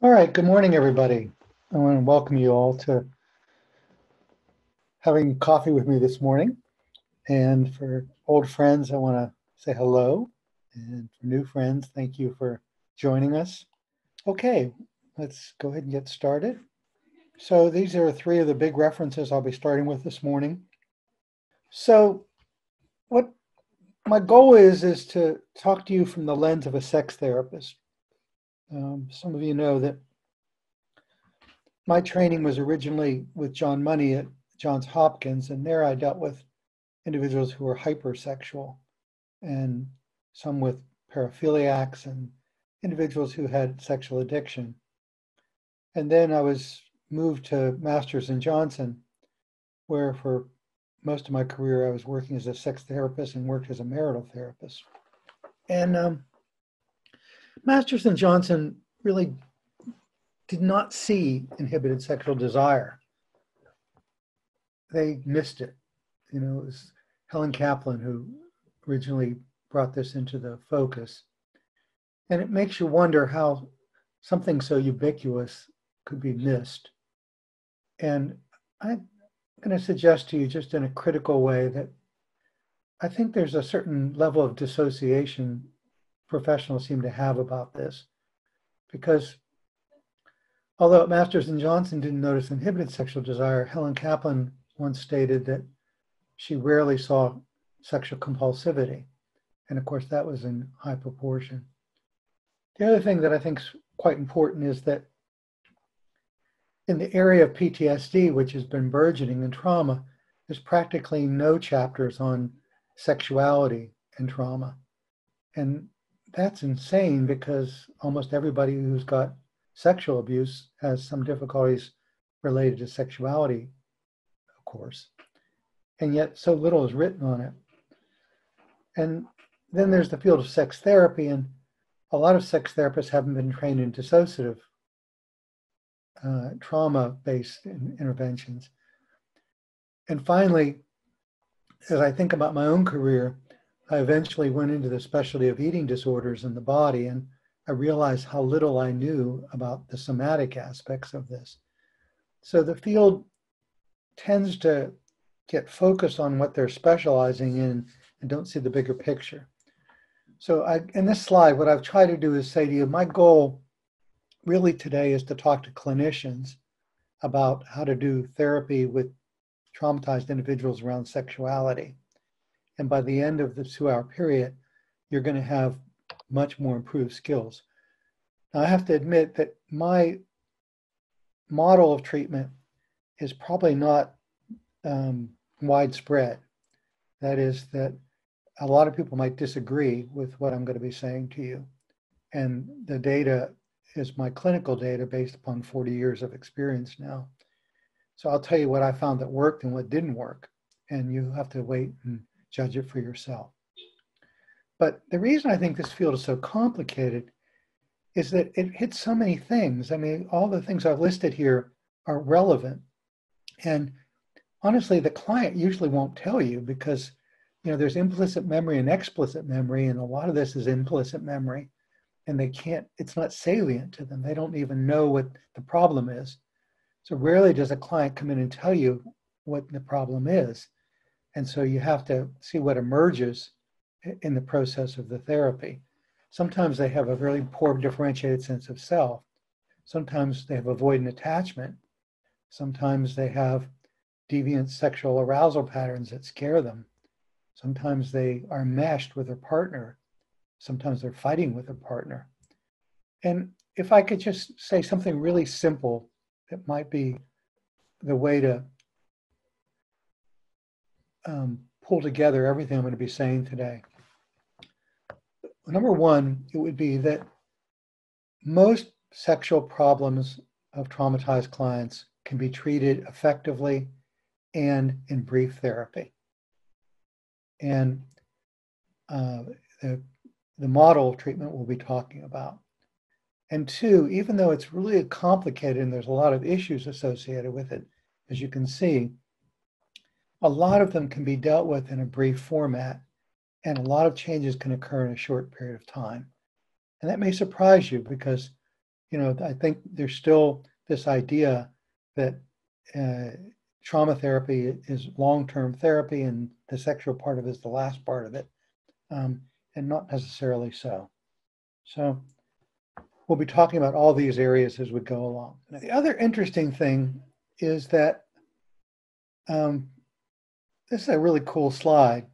All right, good morning, everybody. I want to welcome you all to having coffee with me this morning. And for old friends, I want to say hello. And for new friends, thank you for joining us. Okay, let's go ahead and get started. So these are three of the big references I'll be starting with this morning. So what my goal is, is to talk to you from the lens of a sex therapist. Um, some of you know that my training was originally with John Money at Johns Hopkins, and there I dealt with individuals who were hypersexual and some with paraphiliacs and individuals who had sexual addiction. And then I was moved to Masters and Johnson, where for most of my career I was working as a sex therapist and worked as a marital therapist. And um, Masters and Johnson really did not see inhibited sexual desire. They missed it. You know, it was Helen Kaplan who originally brought this into the focus. And it makes you wonder how something so ubiquitous could be missed. And I'm going to suggest to you, just in a critical way, that I think there's a certain level of dissociation professionals seem to have about this. Because although Masters and Johnson didn't notice inhibited sexual desire, Helen Kaplan once stated that she rarely saw sexual compulsivity. And of course, that was in high proportion. The other thing that I think is quite important is that in the area of PTSD, which has been burgeoning in trauma, there's practically no chapters on sexuality and trauma. And that's insane because almost everybody who's got sexual abuse has some difficulties related to sexuality, of course. And yet so little is written on it. And then there's the field of sex therapy, and a lot of sex therapists haven't been trained in dissociative uh, trauma based in interventions. And finally, as I think about my own career, I eventually went into the specialty of eating disorders in the body, and I realized how little I knew about the somatic aspects of this. So the field tends to get focused on what they're specializing in and don't see the bigger picture. So I, in this slide, what I've tried to do is say to you, my goal really today is to talk to clinicians about how to do therapy with traumatized individuals around sexuality. And by the end of the two hour period, you're going to have much more improved skills. Now, I have to admit that my model of treatment is probably not um, widespread. That is, that a lot of people might disagree with what I'm going to be saying to you. And the data is my clinical data based upon 40 years of experience now. So I'll tell you what I found that worked and what didn't work. And you have to wait and judge it for yourself. But the reason I think this field is so complicated is that it hits so many things. I mean, all the things I've listed here are relevant. And honestly, the client usually won't tell you because, you know, there's implicit memory and explicit memory, and a lot of this is implicit memory. And they can't, it's not salient to them. They don't even know what the problem is. So rarely does a client come in and tell you what the problem is. And so you have to see what emerges in the process of the therapy. Sometimes they have a very poor differentiated sense of self. Sometimes they have avoidant attachment. Sometimes they have deviant sexual arousal patterns that scare them. Sometimes they are meshed with their partner. Sometimes they're fighting with their partner. And if I could just say something really simple that might be the way to um, pull together everything I'm going to be saying today. Number one, it would be that most sexual problems of traumatized clients can be treated effectively and in brief therapy. And uh, the, the model treatment we'll be talking about. And two, even though it's really complicated and there's a lot of issues associated with it, as you can see, a lot of them can be dealt with in a brief format, and a lot of changes can occur in a short period of time. And that may surprise you because you know, I think there's still this idea that uh, trauma therapy is long-term therapy and the sexual part of it is the last part of it, um, and not necessarily so. So we'll be talking about all these areas as we go along. Now, the other interesting thing is that um, this is a really cool slide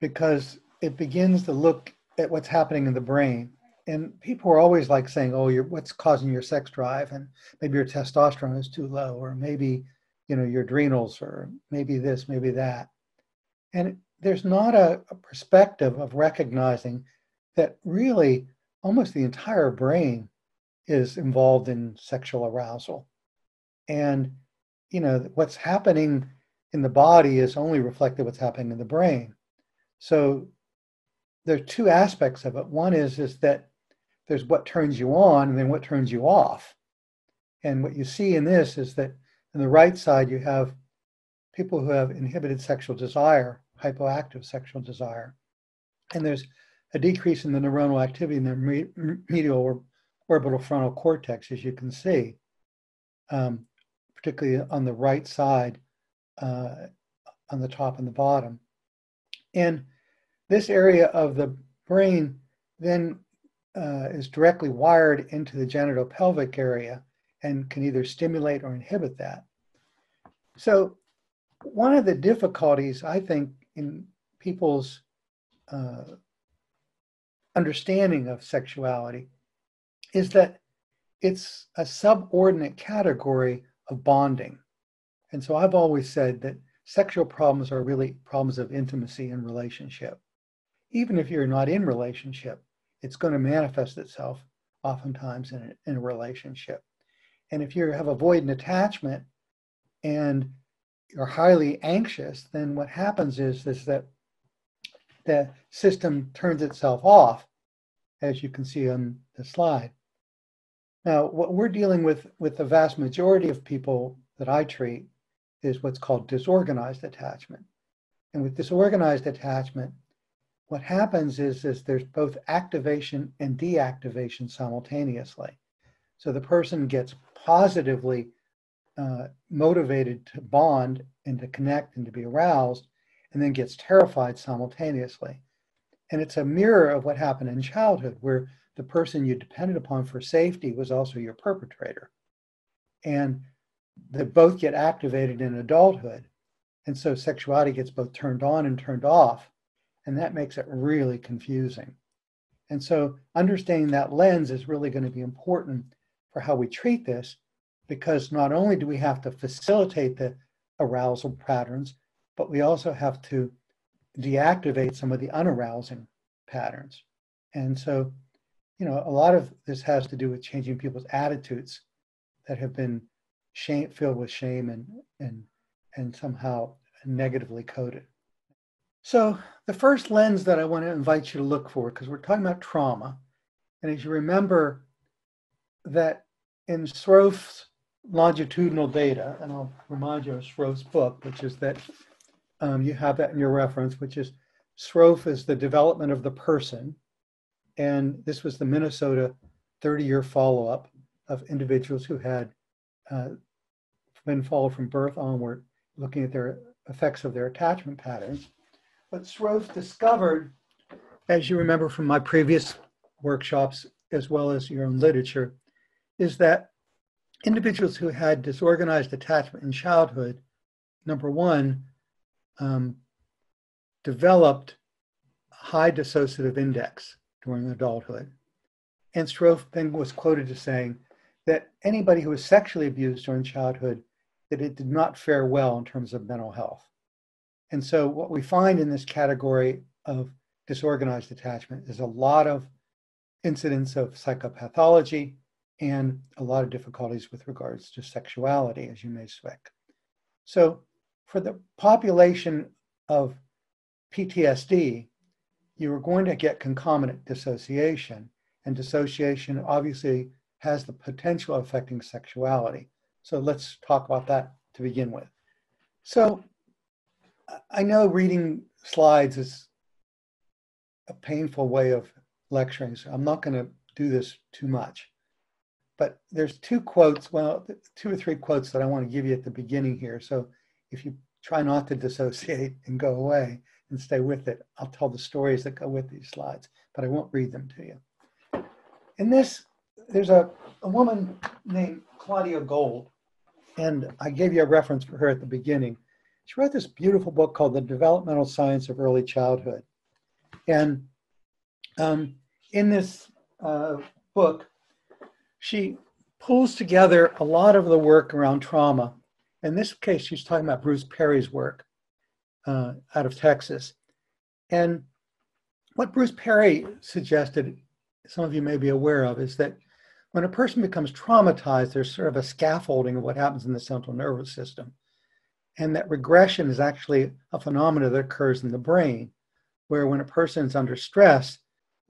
because it begins to look at what's happening in the brain. And people are always like saying, "Oh, you're what's causing your sex drive?" And maybe your testosterone is too low, or maybe you know your adrenals, or maybe this, maybe that. And there's not a, a perspective of recognizing that really almost the entire brain is involved in sexual arousal. And you know what's happening in the body is only reflected what's happening in the brain. So there are two aspects of it. One is is that there's what turns you on and then what turns you off. And what you see in this is that on the right side you have people who have inhibited sexual desire, hypoactive sexual desire, and there's a decrease in the neuronal activity in the medial or orbital frontal cortex, as you can see, um, particularly on the right side, uh, on the top and the bottom. And this area of the brain then uh, is directly wired into the genitopelvic area and can either stimulate or inhibit that. So, one of the difficulties, I think, in people's uh, understanding of sexuality is that it's a subordinate category of bonding. And so I've always said that sexual problems are really problems of intimacy and relationship. Even if you're not in relationship, it's going to manifest itself oftentimes in a, in a relationship. And if you have avoidant attachment and you're highly anxious, then what happens is, is that the system turns itself off, as you can see on the slide. Now, what we're dealing with with the vast majority of people that I treat is what's called disorganized attachment. And with disorganized attachment, what happens is, is there's both activation and deactivation simultaneously. So the person gets positively uh, motivated to bond and to connect and to be aroused, and then gets terrified simultaneously. And it's a mirror of what happened in childhood, where the person you depended upon for safety was also your perpetrator. And they both get activated in adulthood. And so sexuality gets both turned on and turned off. And that makes it really confusing. And so understanding that lens is really going to be important for how we treat this, because not only do we have to facilitate the arousal patterns, but we also have to deactivate some of the unarousing patterns. And so, you know, a lot of this has to do with changing people's attitudes that have been shame filled with shame and and and somehow negatively coded. So the first lens that I want to invite you to look for, because we're talking about trauma, and as you remember that in Sroufe's longitudinal data, and I'll remind you of Sroufe's book, which is that um, you have that in your reference, which is Sroufe is the development of the person. And this was the Minnesota 30 year follow up of individuals who had uh, been followed from birth onward, looking at their effects of their attachment patterns. But Sroufe discovered, as you remember from my previous workshops, as well as your own literature, is that individuals who had disorganized attachment in childhood, number one, um, developed high dissociative index during adulthood. And Sroufe then was quoted as saying that anybody who was sexually abused during childhood, that it did not fare well in terms of mental health. And so what we find in this category of disorganized attachment is a lot of incidents of psychopathology and a lot of difficulties with regards to sexuality, as you may suspect. So for the population of PTSD, you are going to get concomitant dissociation, and dissociation obviously has the potential of affecting sexuality. So let's talk about that to begin with. So I know reading slides is a painful way of lecturing, so I'm not going to do this too much. but there's two quotes, well, two or three quotes that I want to give you at the beginning here. So if you try not to dissociate and go away and stay with it, I'll tell the stories that go with these slides, but I won't read them to you. In this, there's a, a woman named Claudia Gold, and I gave you a reference for her at the beginning. She wrote this beautiful book called The Developmental Science of Early Childhood. And um, in this uh, book, she pulls together a lot of the work around trauma. In this case, she's talking about Bruce Perry's work uh, out of Texas. And what Bruce Perry suggested, some of you may be aware of, is that when a person becomes traumatized, there's sort of a scaffolding of what happens in the central nervous system. And that regression is actually a phenomenon that occurs in the brain, where when a person is under stress,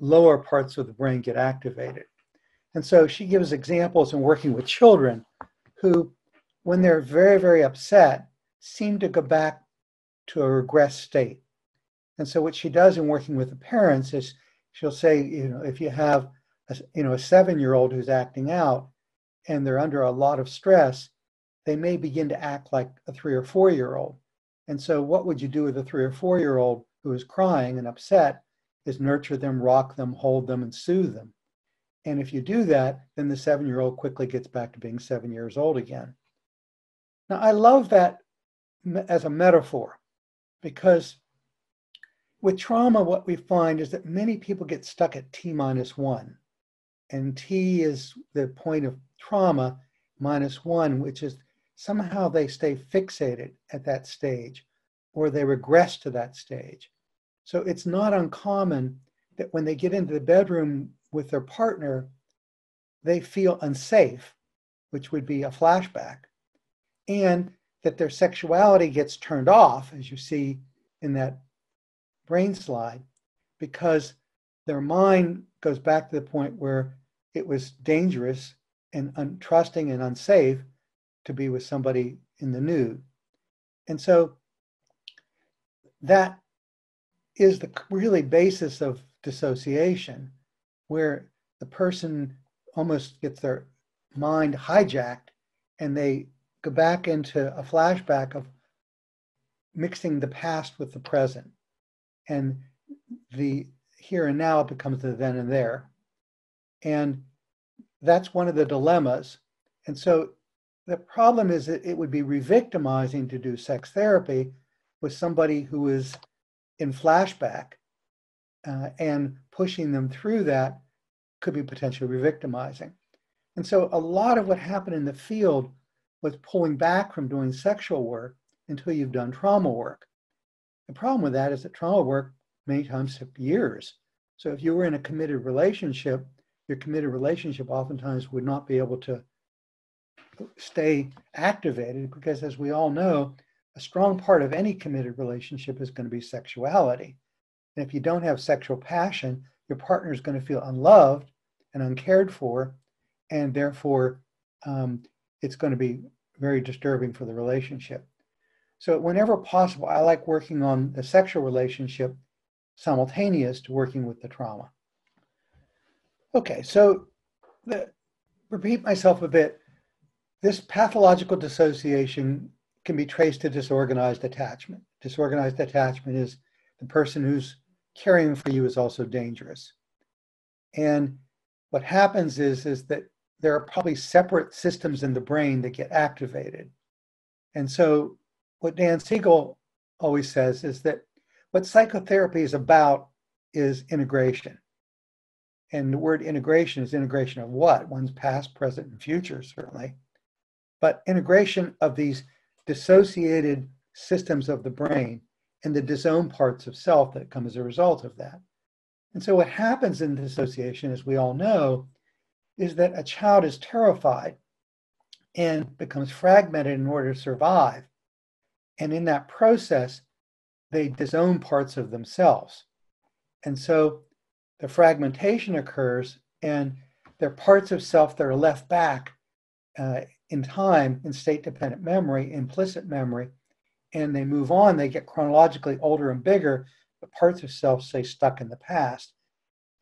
lower parts of the brain get activated. And so she gives examples in working with children who, when they're very, very upset, seem to go back to a regressed state. And so what she does in working with the parents is she'll say, you know, if you have a, you know a seven-year-old who's acting out and they're under a lot of stress, they may begin to act like a three or four-year-old. And so what would you do with a three or four-year-old who is crying and upset is nurture them, rock them, hold them, and soothe them. And if you do that, then the seven year old quickly gets back to being seven years old again. Now, I love that as a metaphor because with trauma, what we find is that many people get stuck at T minus one. And T is the point of trauma minus one, which is somehow they stay fixated at that stage or they regress to that stage. So it's not uncommon that when they get into the bedroom with their partner, they feel unsafe, which would be a flashback, and that their sexuality gets turned off, as you see in that brain slide, because their mind goes back to the point where it was dangerous and untrusting and unsafe to be with somebody in the nude. And so that is the really basis of dissociation where the person almost gets their mind hijacked and they go back into a flashback of mixing the past with the present. And the here and now becomes the then and there. And that's one of the dilemmas. And so the problem is that it would be re-victimizing to do sex therapy with somebody who is in flashback uh, and pushing them through that could be potentially re-victimizing. And so a lot of what happened in the field was pulling back from doing sexual work until you've done trauma work. The problem with that is that trauma work many times years. So if you were in a committed relationship, your committed relationship oftentimes would not be able to stay activated because as we all know, a strong part of any committed relationship is going to be sexuality. And if you don't have sexual passion, your partner is going to feel unloved and uncared for, and therefore um, it's going to be very disturbing for the relationship. So, whenever possible, I like working on the sexual relationship simultaneous to working with the trauma. Okay, so the, repeat myself a bit. This pathological dissociation can be traced to disorganized attachment. Disorganized attachment is the person who's caring for you is also dangerous. And what happens is, is that there are probably separate systems in the brain that get activated. And so, what Dan Siegel always says is that what psychotherapy is about is integration. And the word integration is integration of what? One's past, present, and future, certainly. But integration of these dissociated systems of the brain and the disowned parts of self that come as a result of that. And so, what happens in dissociation, as we all know, is that a child is terrified and becomes fragmented in order to survive. And in that process, they disown parts of themselves. And so the fragmentation occurs, and there are parts of self that are left back uh, in time in state dependent memory, implicit memory, and they move on, they get chronologically older and bigger, but parts of self stay stuck in the past,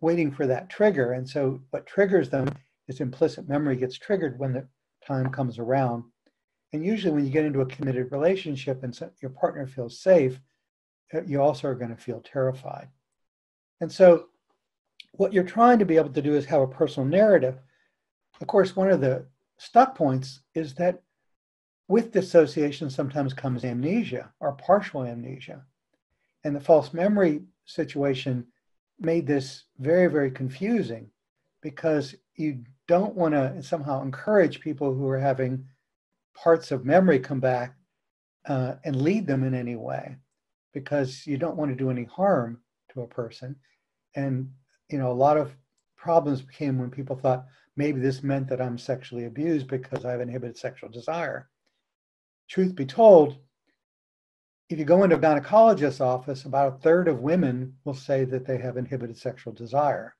waiting for that trigger. And so, what triggers them is implicit memory gets triggered when the time comes around. And usually, when you get into a committed relationship and your partner feels safe, you also are going to feel terrified. And so, what you're trying to be able to do is have a personal narrative. Of course, one of the stuck points is that with dissociation sometimes comes amnesia or partial amnesia. And the false memory situation made this very, very confusing because you don't want to somehow encourage people who are having parts of memory come back uh, and lead them in any way because you don't want to do any harm to a person. And, you know, a lot of problems came when people thought maybe this meant that I'm sexually abused because I have inhibited sexual desire. Truth be told, if you go into a gynecologist's office, about a third of women will say that they have inhibited sexual desire.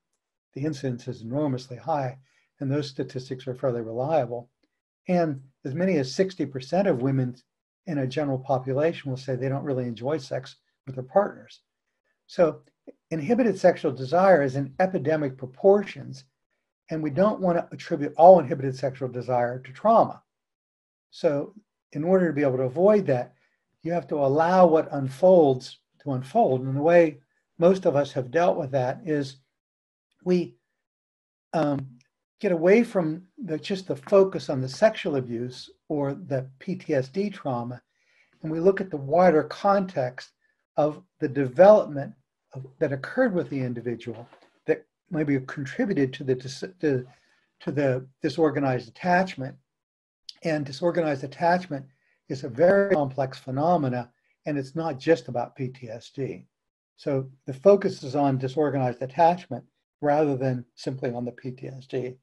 The incidence is enormously high, and those statistics are fairly reliable. And as many as 60% of women in a general population will say they don't really enjoy sex with their partners. So, inhibited sexual desire is in epidemic proportions, and we don't want to attribute all inhibited sexual desire to trauma. So, in order to be able to avoid that, you have to allow what unfolds to unfold. And the way most of us have dealt with that is we um, get away from the, just the focus on the sexual abuse or the PTSD trauma, and we look at the wider context of the development of, that occurred with the individual that maybe contributed to the to, to the disorganized attachment. And disorganized attachment is a very complex phenomena, and it's not just about PTSD. So the focus is on disorganized attachment rather than simply on the PTSD.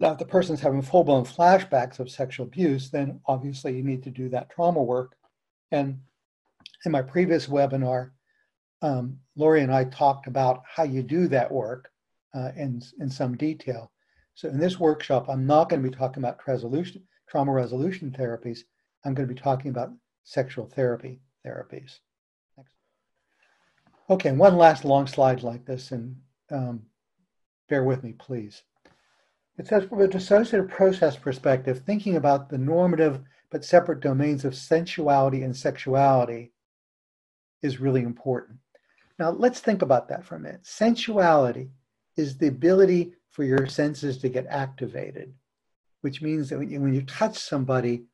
Now, if the person's having full blown flashbacks of sexual abuse, then obviously you need to do that trauma work. And in my previous webinar, um, Lori and I talked about how you do that work uh, in, in some detail. So in this workshop, I'm not going to be talking about resolution, trauma resolution therapies. I'm going to be talking about sexual therapy therapies. Next. Okay, one last long slide like this, and um, bear with me, please. It says, from a dissociative process perspective, thinking about the normative but separate domains of sensuality and sexuality is really important. Now, let's think about that for a minute. Sensuality is the ability for your senses to get activated, which means that when you, when you touch somebody,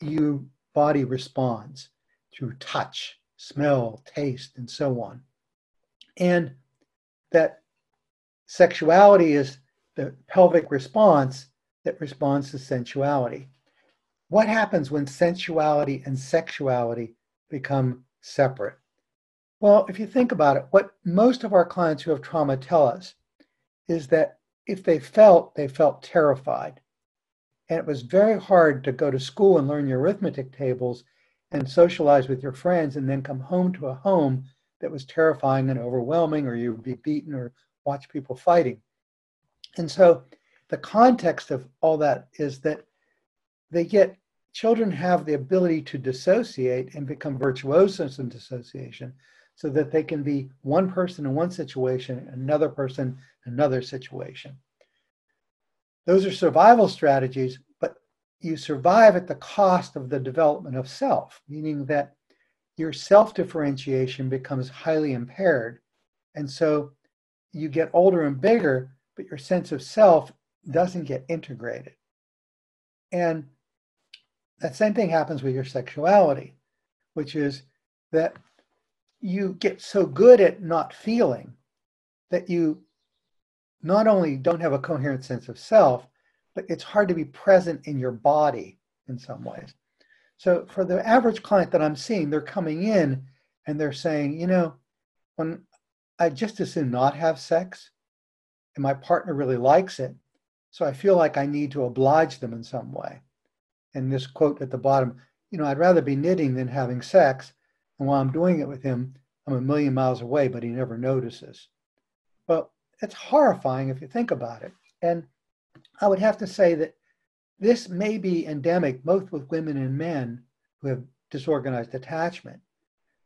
your body responds through touch, smell, taste, and so on. And that sexuality is the pelvic response that responds to sensuality. What happens when sensuality and sexuality become separate? Well, if you think about it, what most of our clients who have trauma tell us is that if they felt, they felt terrified. And it was very hard to go to school and learn your arithmetic tables and socialize with your friends and then come home to a home that was terrifying and overwhelming, or you would be beaten or watch people fighting. And so the context of all that is that they get children have the ability to dissociate and become virtuosos in dissociation so that they can be one person in one situation, another person another situation. Those are survival strategies, but you survive at the cost of the development of self, meaning that your self differentiation becomes highly impaired. And so you get older and bigger, but your sense of self doesn't get integrated. And that same thing happens with your sexuality, which is that you get so good at not feeling that you not only don't have a coherent sense of self, but it's hard to be present in your body in some ways. So for the average client that I'm seeing, they're coming in and they're saying, you know, when I just as soon not have sex, and my partner really likes it, so I feel like I need to oblige them in some way. And this quote at the bottom, you know, I'd rather be knitting than having sex. And while I'm doing it with him, I'm a million miles away, but he never notices. Well, it's horrifying if you think about it. And I would have to say that this may be endemic both with women and men who have disorganized attachment.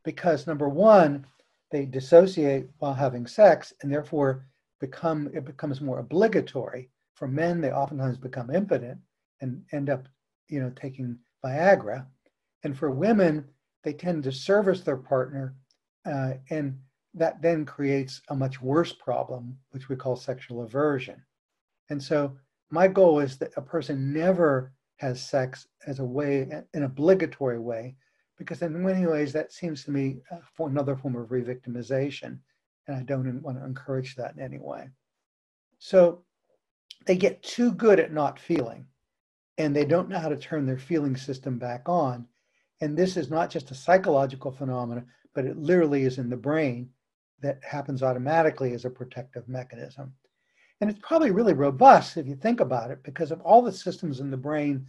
Because number one, they dissociate while having sex and therefore become it becomes more obligatory For men, they oftentimes become impotent and end up, you know, taking Viagra. And for women, they tend to service their partner, uh, and that then creates a much worse problem, which we call sexual aversion. And so, my goal is that a person never has sex as a way, an obligatory way, because in many ways that seems to me uh, for another form of revictimization, and I don't want to encourage that in any way. So they get too good at not feeling, and they don't know how to turn their feeling system back on. And this is not just a psychological phenomenon, but it literally is in the brain that happens automatically as a protective mechanism. And it's probably really robust if you think about it, because of all the systems in the brain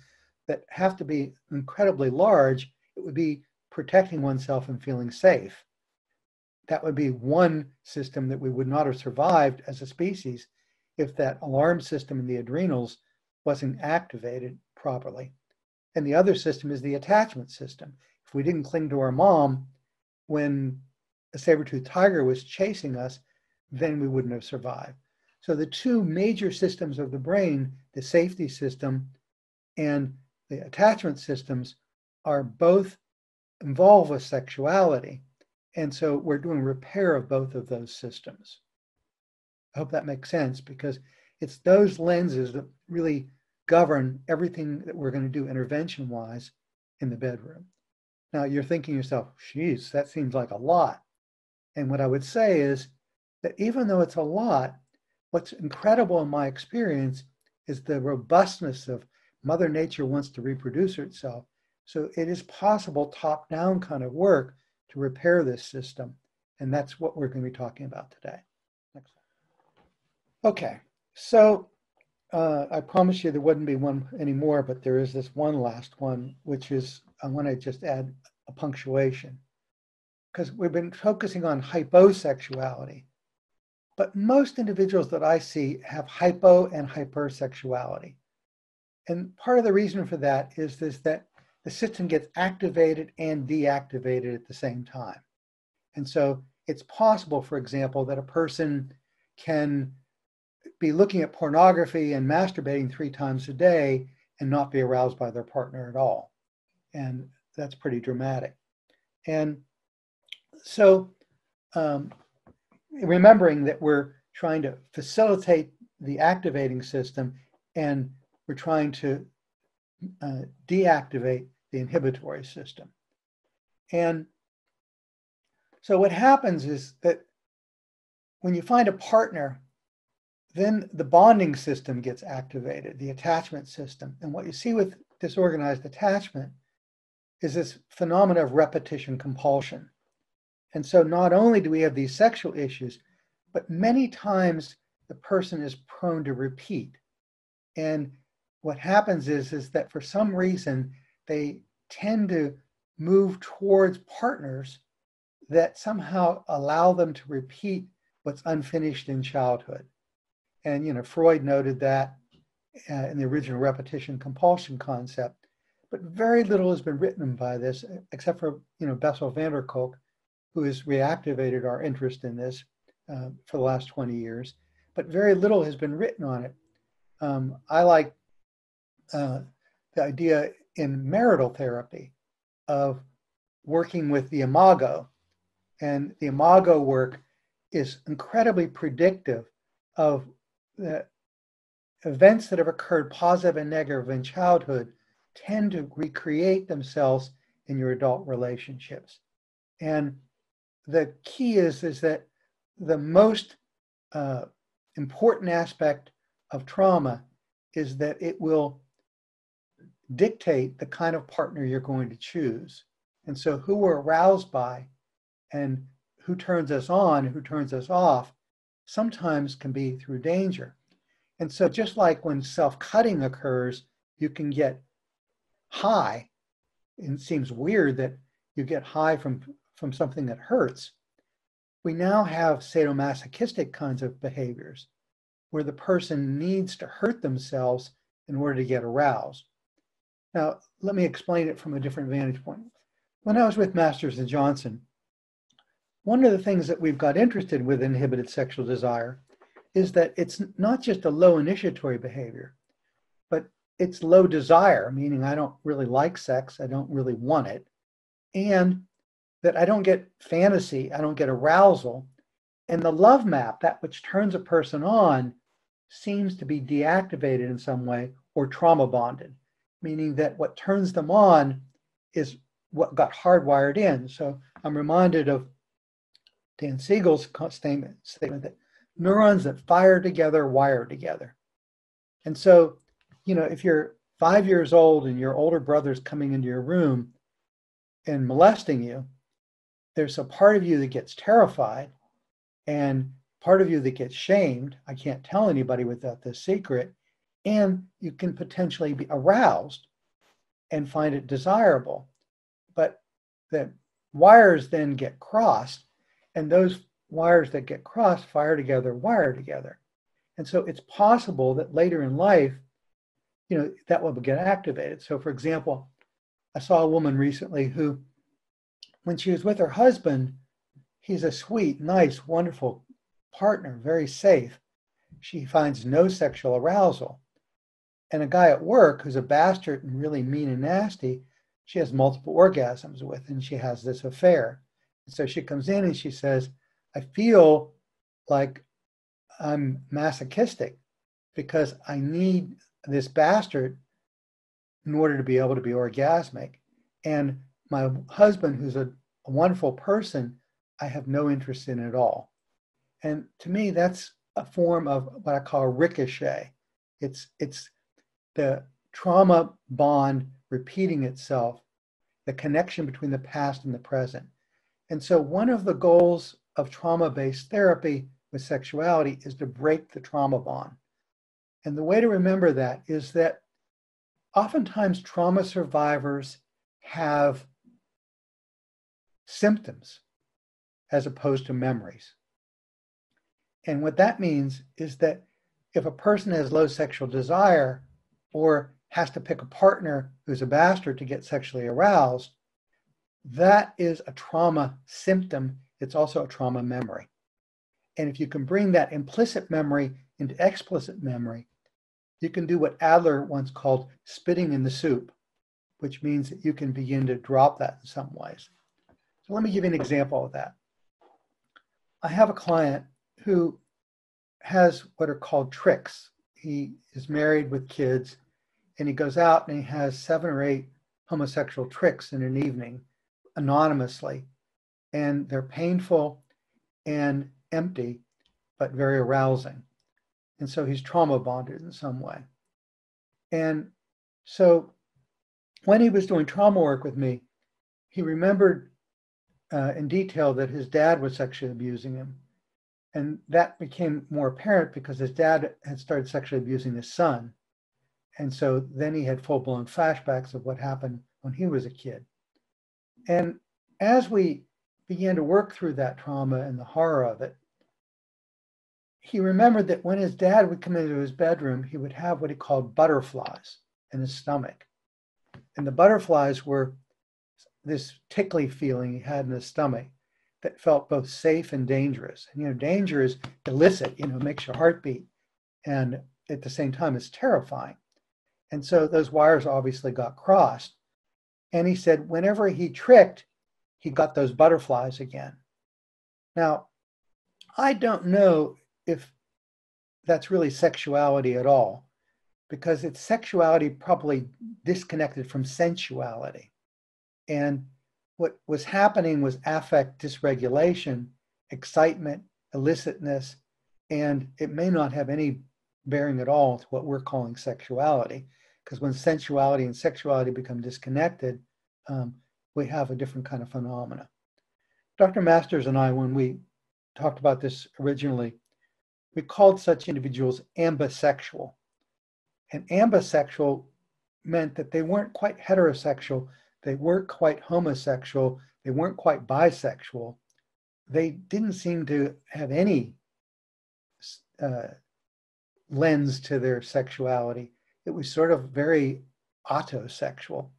that have to be incredibly large, it would be protecting oneself and feeling safe. That would be one system that we would not have survived as a species if that alarm system in the adrenals wasn't activated properly. And the other system is the attachment system. If we didn't cling to our mom when a saber-toothed tiger was chasing us, then we wouldn't have survived. So the two major systems of the brain, the safety system and the attachment systems, are both involved with sexuality. And so we're doing repair of both of those systems. I hope that makes sense because it's those lenses that really govern everything that we're going to do intervention wise in the bedroom. Now you're thinking yourself, geez, that seems like a lot. And what I would say is that even though it's a lot, what's incredible in my experience is the robustness of Mother Nature wants to reproduce herself. So it is possible top down kind of work to repair this system. And that's what we're going to be talking about today. Next. Okay, so uh, I promise you there wouldn't be one anymore, but there is this one last one, which is I want to just add a punctuation because we've been focusing on hyposexuality. But most individuals that I see have hypo and hypersexuality. And part of the reason for that is this that the system gets activated and deactivated at the same time. And so it's possible, for example, that a person can be looking at pornography and masturbating three times a day and not be aroused by their partner at all. And that's pretty dramatic. And so, um, remembering that we're trying to facilitate the activating system and we're trying to uh, deactivate the inhibitory system. And so what happens is that when you find a partner, then the bonding system gets activated, the attachment system. And what you see with disorganized attachment is this phenomena of repetition compulsion. And so not only do we have these sexual issues, but many times the person is prone to repeat. And what happens is, is that for some reason, they tend to move towards partners that somehow allow them to repeat what's unfinished in childhood. And, you know, Freud noted that uh, in the original repetition compulsion concept. But very little has been written by this, except for, you know, Bessel van der Kolk, who has reactivated our interest in this uh, for the last 20 years. But very little has been written on it. Um, I like uh, the idea in marital therapy of working with the imago. And the imago work is incredibly predictive of the events that have occurred, positive and negative, in childhood tend to recreate themselves in your adult relationships. And the key is, is that the most uh, important aspect of trauma is that it will dictate the kind of partner you're going to choose. And so, who we're aroused by and who turns us on, who turns us off, sometimes can be through danger. And so, just like when self cutting occurs, you can get high. And it seems weird that you get high from, from something that hurts. We now have sadomasochistic kinds of behaviors where the person needs to hurt themselves in order to get aroused. Now, let me explain it from a different vantage point. When I was with Masters and Johnson, one of the things that we've got interested with inhibited sexual desire is that it's not just a low initiatory behavior, but it's low desire, meaning I don't really like sex, I don't really want it, and that I don't get fantasy, I don't get arousal. And the love map, that which turns a person on, seems to be deactivated in some way or trauma bonded, meaning that what turns them on is what got hardwired in. So I'm reminded of Dan Siegel's statement, statement that neurons that fire together wire together. And so, you know, if you're five years old and your older brother's coming into your room and molesting you, there's a part of you that gets terrified and part of you that gets shamed. I can't tell anybody without this secret. And you can potentially be aroused and find it desirable. But the wires then get crossed, and those wires that get crossed fire together, wire together. And so it's possible that later in life, you know, that will get activated. So, for example, I saw a woman recently who, when she was with her husband, he's a sweet, nice, wonderful partner, very safe. She finds no sexual arousal. And a guy at work who's a bastard and really mean and nasty, she has multiple orgasms with, and she has this affair. And so she comes in and she says, I feel like I'm masochistic because I need this bastard in order to be able to be orgasmic. And my husband, who's a, a wonderful person, I have no interest in at all. And to me, that's a form of what I call ricochet. It's it's the trauma bond repeating itself, the connection between the past and the present. And so one of the goals of trauma-based therapy with sexuality is to break the trauma bond. And the way to remember that is that oftentimes trauma survivors have symptoms as opposed to memories. And what that means is that if a person has low sexual desire or has to pick a partner who's a bastard to get sexually aroused, that is a trauma symptom. It's also a trauma memory. And if you can bring that implicit memory into explicit memory, you can do what Adler once called spitting in the soup, which means that you can begin to drop that in some ways. So let me give you an example of that. I have a client who has what are called tricks. He is married with kids and he goes out and he has seven or eight homosexual tricks in an evening anonymously. And they're painful and empty, but very arousing. And so he's trauma bonded in some way. And so when he was doing trauma work with me, he remembered uh, in detail that his dad was sexually abusing him. And that became more apparent because his dad had started sexually abusing his son. And so then he had full blown flashbacks of what happened when he was a kid. And as we began to work through that trauma and the horror of it, he remembered that when his dad would come into his bedroom, he would have what he called butterflies in his stomach. And the butterflies were this tickly feeling he had in his stomach that felt both safe and dangerous. And, you know, danger is illicit, you know, makes your heart beat. And at the same time, it's terrifying. And so those wires obviously got crossed. And he said, whenever he tricked, he got those butterflies again. Now, I don't know if that's really sexuality at all, because it's sexuality probably disconnected from sensuality. And what was happening was affect dysregulation, excitement, illicitness, and it may not have any bearing at all to what we're calling sexuality. Because when sensuality and sexuality become disconnected, um, we have a different kind of phenomena. Dr. Masters and I, when we talked about this originally, we called such individuals ambisexual. And ambisexual meant that they weren't quite heterosexual, they weren't quite homosexual. They weren't quite bisexual. They didn't seem to have any uh, lens to their sexuality. It was sort of very autosexual.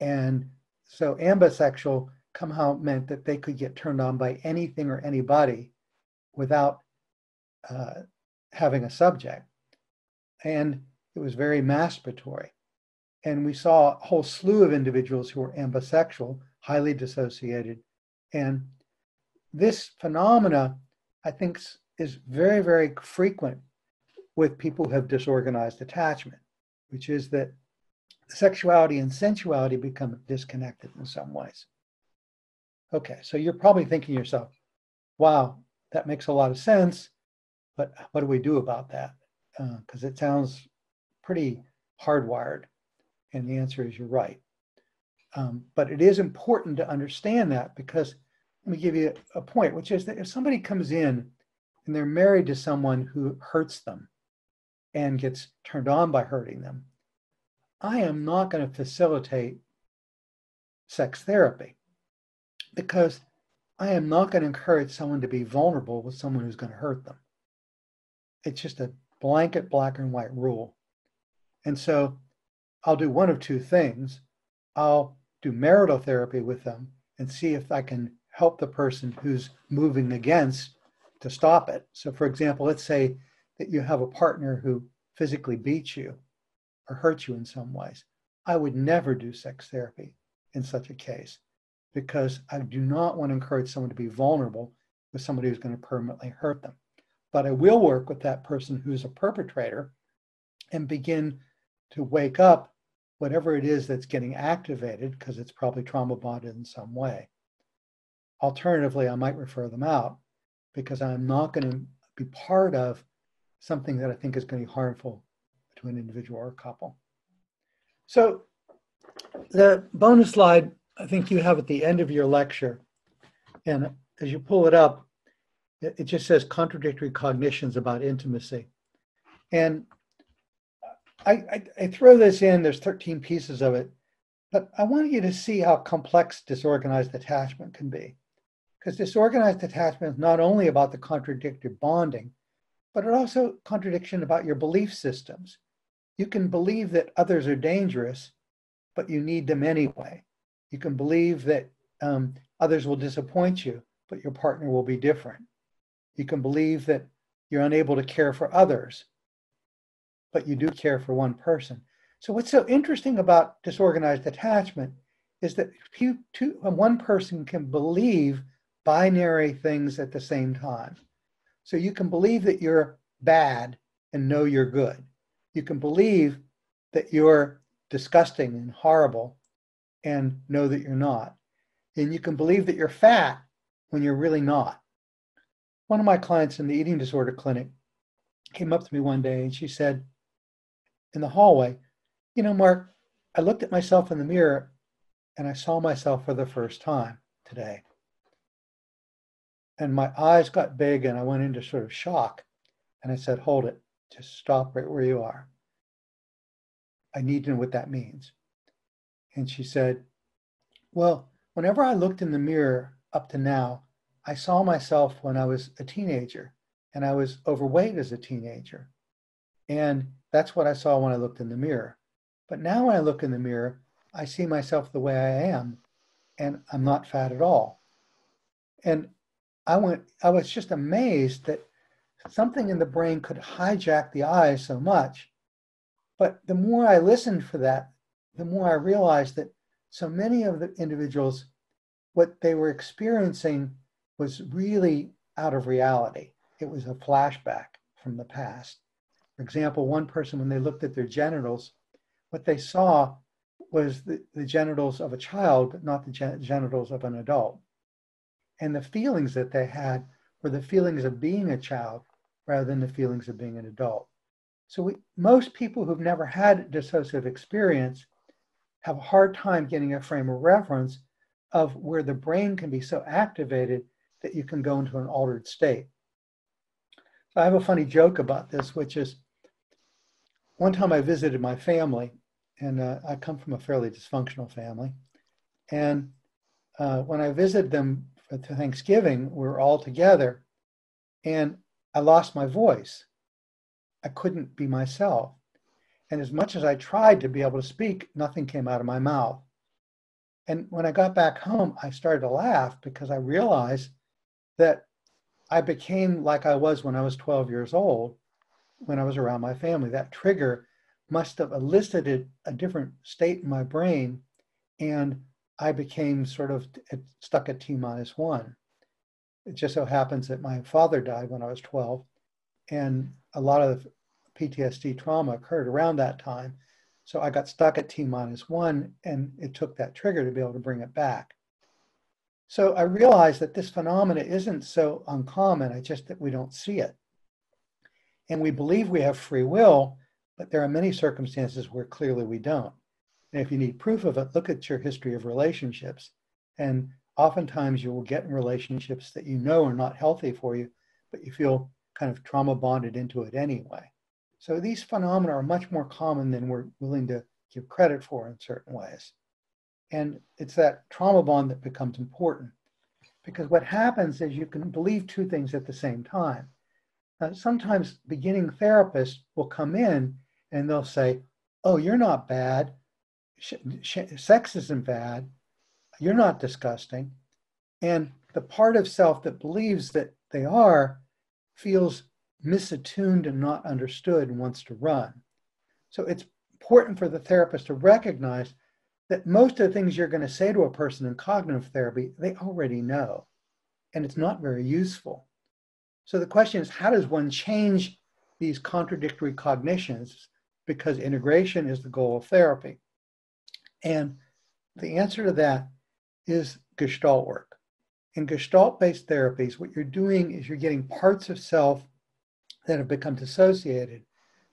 And so ambisexual somehow meant that they could get turned on by anything or anybody without uh, having a subject. And it was very masturbatory. And we saw a whole slew of individuals who were ambisexual, highly dissociated. And this phenomena, I think, is very, very frequent with people who have disorganized attachment, which is that sexuality and sensuality become disconnected in some ways. Okay, so you're probably thinking yourself, wow, that makes a lot of sense, but what do we do about that? Because uh, it sounds pretty hardwired. And the answer is you're right. Um, but it is important to understand that because let me give you a point, which is that if somebody comes in and they're married to someone who hurts them and gets turned on by hurting them, I am not going to facilitate sex therapy because I am not going to encourage someone to be vulnerable with someone who's going to hurt them. It's just a blanket black and white rule. And so I'll do one of two things. I'll do marital therapy with them and see if I can help the person who's moving against to stop it. So, for example, let's say that you have a partner who physically beats you or hurts you in some ways. I would never do sex therapy in such a case because I do not want to encourage someone to be vulnerable with somebody who's going to permanently hurt them. But I will work with that person who's a perpetrator and begin to wake up whatever it is that's getting activated because it's probably trauma bonded in some way. Alternatively, I might refer them out because I'm not going to be part of something that I think is going to be harmful to an individual or a couple. So the bonus slide I think you have at the end of your lecture, and as you pull it up, it, just says contradictory cognitions about intimacy. And I, I, I throw this in, there's 13 pieces of it, but I want you to see how complex disorganized attachment can be. Because disorganized attachment is not only about the contradictory bonding, but it also contradiction about your belief systems. You can believe that others are dangerous, but you need them anyway. You can believe that um, others will disappoint you, but your partner will be different. You can believe that you're unable to care for others, but you do care for one person. So, what's so interesting about disorganized attachment is that one person can believe binary things at the same time. So, you can believe that you're bad and know you're good. You can believe that you're disgusting and horrible and know that you're not. And you can believe that you're fat when you're really not. One of my clients in the eating disorder clinic came up to me one day and she said in the hallway, You know, Mark, I looked at myself in the mirror and I saw myself for the first time today. And my eyes got big and I went into sort of shock. And I said, Hold it, just stop right where you are. I need to know what that means. And she said, Well, whenever I looked in the mirror up to now, I saw myself when I was a teenager and I was overweight as a teenager. And that's what I saw when I looked in the mirror. But now when I look in the mirror, I see myself the way I am and I'm not fat at all. And I went, I was just amazed that something in the brain could hijack the eyes so much. But the more I listened for that, the more I realized that so many of the individuals, what they were experiencing was really out of reality. It was a flashback from the past. For example, one person, when they looked at their genitals, what they saw was the, the genitals of a child, but not the gen- genitals of an adult. And the feelings that they had were the feelings of being a child rather than the feelings of being an adult. So we, most people who've never had dissociative experience have a hard time getting a frame of reference of where the brain can be so activated that you can go into an altered state. I have a funny joke about this, which is one time I visited my family, and uh, I come from a fairly dysfunctional family. And uh, when I visited them for Thanksgiving, we were all together, and I lost my voice. I couldn't be myself. And as much as I tried to be able to speak, nothing came out of my mouth. And when I got back home, I started to laugh because I realized that I became like I was when I was 12 years old. when I was around my family. That trigger must have elicited a different state in my brain, and I became sort of stuck at T minus one. It just so happens that my father died when I was 12, and a lot of PTSD trauma occurred around that time. So I got stuck at T minus one, and it took that trigger to be able to bring it back. So I realized that this phenomena isn't so uncommon, it's just that we don't see it. And we believe we have free will, but there are many circumstances where clearly we don't. And if you need proof of it, look at your history of relationships. And oftentimes you will get in relationships that you know are not healthy for you, but you feel kind of trauma bonded into it anyway. So these phenomena are much more common than we're willing to give credit for in certain ways. And it's that trauma bond that becomes important. Because what happens is you can believe two things at the same time. Uh, sometimes beginning therapists will come in and they'll say, Oh, you're not bad. Sh- sh- sex isn't bad. You're not disgusting. And the part of self that believes that they are feels misattuned and not understood and wants to run. So it's important for the therapist to recognize that most of the things you're going to say to a person in cognitive therapy, they already know. And it's not very useful. So the question is how does one change these contradictory cognitions? Because integration is the goal of therapy. And the answer to that is Gestalt work. In Gestalt based therapies, what you're doing is you're getting parts of self that have become dissociated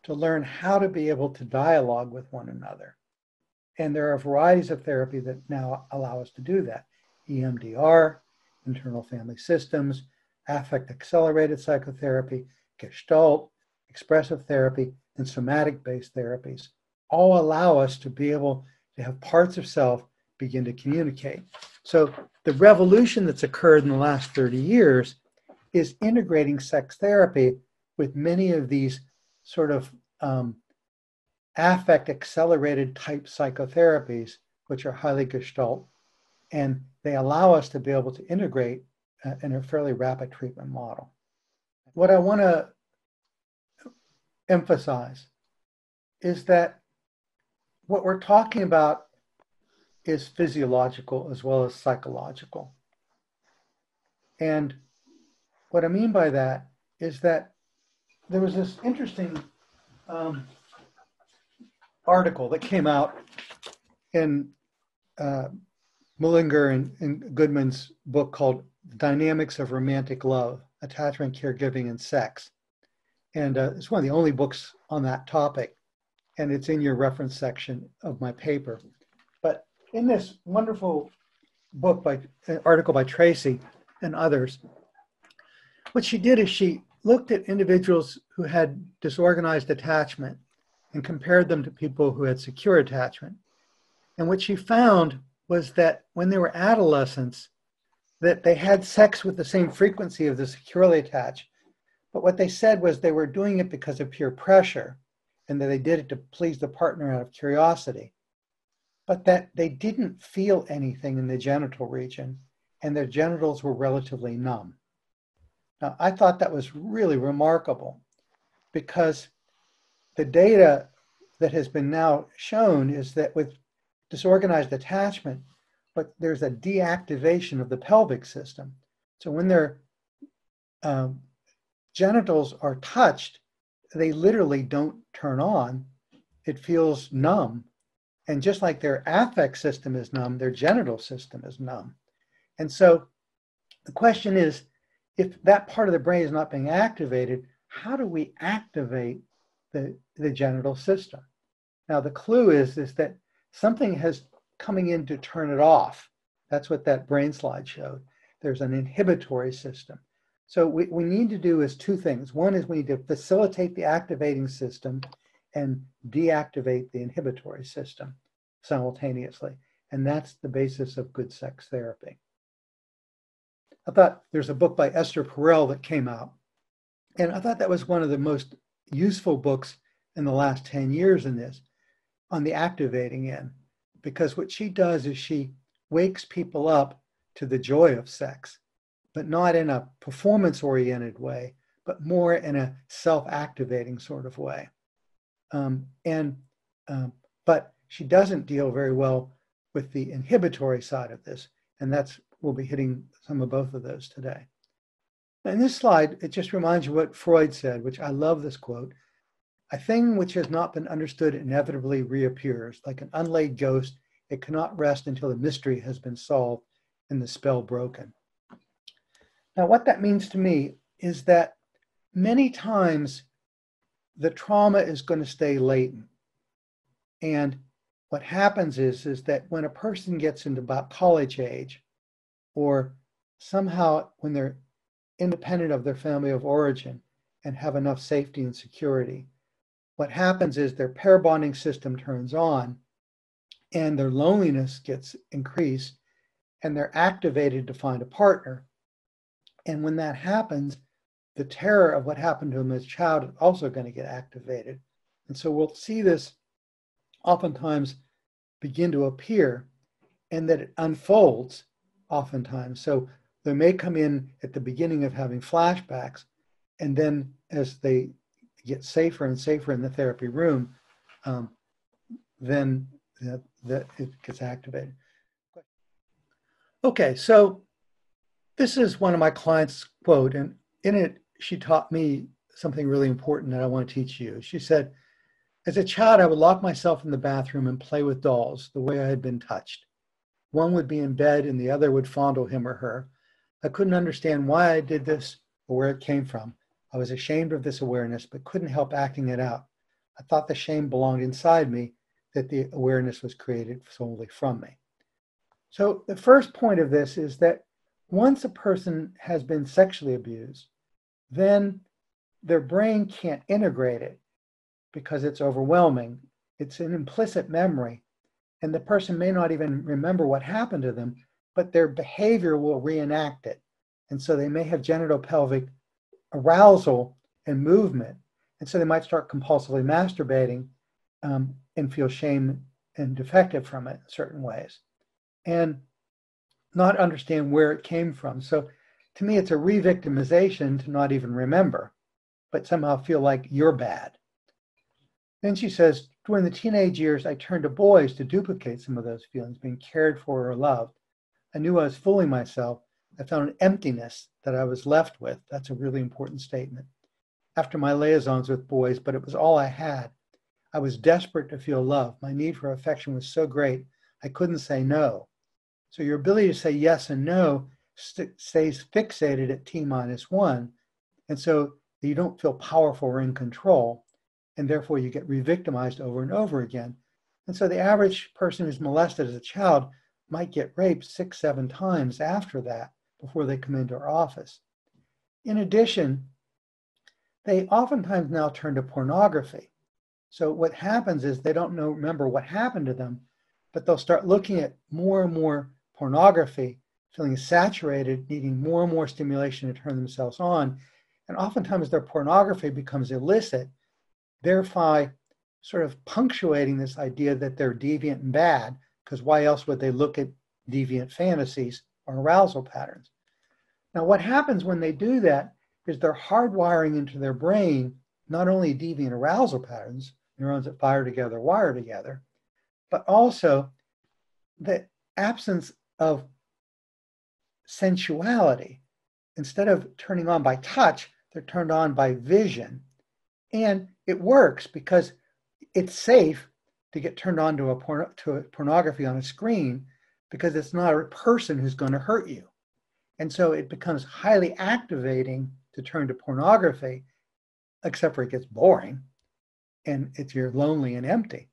to learn how to be able to dialogue with one another. And there are varieties of therapy that now allow us to do that. EMDR, internal family systems, affect accelerated psychotherapy, gestalt, expressive therapy, and somatic based therapies all allow us to be able to have parts of self begin to communicate. So the revolution that's occurred in the last 30 years is integrating sex therapy with many of these sort of um, affect accelerated type psychotherapies, which are highly gestalt, and they allow us to be able to integrate uh, in a fairly rapid treatment model. What I want to emphasize is that what we're talking about is physiological as well as psychological. And what I mean by that is that there was this interesting um, article that came out in uh, Mikulincer and, and, Goodman's book called Dynamics of Romantic Love Attachment, Caregiving, and Sex. And uh, it's one of the only books on that topic. And it's in your reference section of my paper. But in this wonderful book by an article by Tracy and others, what she did is she looked at individuals who had disorganized attachment and compared them to people who had secure attachment. And what she found was that when they were adolescents, that they had sex with the same frequency of the securely attached. But what they said was they were doing it because of peer pressure and that they did it to please the partner out of curiosity. But that they didn't feel anything in the genital region and their genitals were relatively numb. Now, I thought that was really remarkable because the data that has been now shown is that with disorganized attachment, but there's a deactivation of the pelvic system. So when their um, genitals are touched, they literally don't turn on. It feels numb. And just like their affect system is numb, their genital system is numb. And so the question is if that part of the brain is not being activated, how do we activate the, the genital system? Now, the clue is, is that something has coming in to turn it off. That's what that brain slide showed. There's an inhibitory system. So what we need to do is two things. One is we need to facilitate the activating system and deactivate the inhibitory system simultaneously. And that's the basis of good sex therapy. I thought there's a book by Esther Perel that came out. And I thought that was one of the most useful books in the last 10 years in this on the activating end. Because what she does is she wakes people up to the joy of sex, but not in a performance oriented way, but more in a self-activating sort of way. Um, and um, but she doesn't deal very well with the inhibitory side of this, and that's we'll be hitting some of both of those today. In this slide, it just reminds you what Freud said, which I love this quote. A thing which has not been understood inevitably reappears. Like an unlaid ghost, it cannot rest until the mystery has been solved and the spell broken. Now, what that means to me is that many times the trauma is going to stay latent. And what happens is, is that when a person gets into about college age, or somehow when they're independent of their family of origin and have enough safety and security, what happens is their pair bonding system turns on and their loneliness gets increased and they're activated to find a partner. And when that happens, the terror of what happened to them as a child is also going to get activated. And so we'll see this oftentimes begin to appear and that it unfolds oftentimes. So they may come in at the beginning of having flashbacks, and then as they get safer and safer in the therapy room, um, then that, that it gets activated. Okay, so this is one of my clients' quote, and in it, she taught me something really important that I want to teach you. She said, As a child, I would lock myself in the bathroom and play with dolls the way I had been touched. One would be in bed and the other would fondle him or her. I couldn't understand why I did this or where it came from. I was ashamed of this awareness, but couldn't help acting it out. I thought the shame belonged inside me, that the awareness was created solely from me. So, the first point of this is that once a person has been sexually abused, then their brain can't integrate it because it's overwhelming. It's an implicit memory. And the person may not even remember what happened to them, but their behavior will reenact it. And so they may have genital pelvic arousal and movement. And so they might start compulsively masturbating um, and feel shame and defective from it in certain ways and not understand where it came from. So to me, it's a re victimization to not even remember, but somehow feel like you're bad. Then she says, during the teenage years, I turned to boys to duplicate some of those feelings, being cared for or loved. I knew I was fooling myself. I found an emptiness that I was left with. That's a really important statement. After my liaisons with boys, but it was all I had. I was desperate to feel love. My need for affection was so great, I couldn't say no. So your ability to say yes and no st- stays fixated at T minus one. And so you don't feel powerful or in control. And therefore you get re victimized over and over again. And so the average person who's molested as a child might get raped six, seven times after that before they come into our office. In addition, they oftentimes now turn to pornography. So what happens is they don't know remember what happened to them, but they'll start looking at more and more pornography, feeling saturated, needing more and more stimulation to turn themselves on. And oftentimes their pornography becomes illicit, thereby sort of punctuating this idea that they're deviant and bad, because why else would they look at deviant fantasies or arousal patterns? Now, what happens when they do that is they're hardwiring into their brain not only deviant arousal patterns, neurons that fire together, wire together, but also the absence of sensuality. Instead of turning on by touch, they're turned on by vision. And it works because it's safe to get turned on to a, to a pornography on a screen because it's not a person who's going to hurt you. And so it becomes highly activating to turn to pornography, except for it gets boring and it's you're lonely and empty.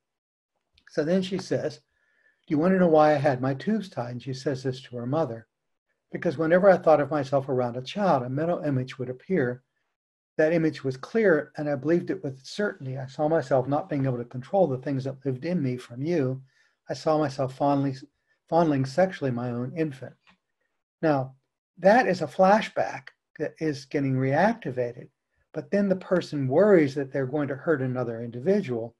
So then she says, Do you want to know why I had my tubes tied? And she says this to her mother. Because whenever I thought of myself around a child, a mental image would appear. That image was clear, and I believed it with certainty. I saw myself not being able to control the things that lived in me from you. I saw myself fondly, fondling sexually my own infant. Now, that is a flashback that is getting reactivated. But then the person worries that they're going to hurt another individual.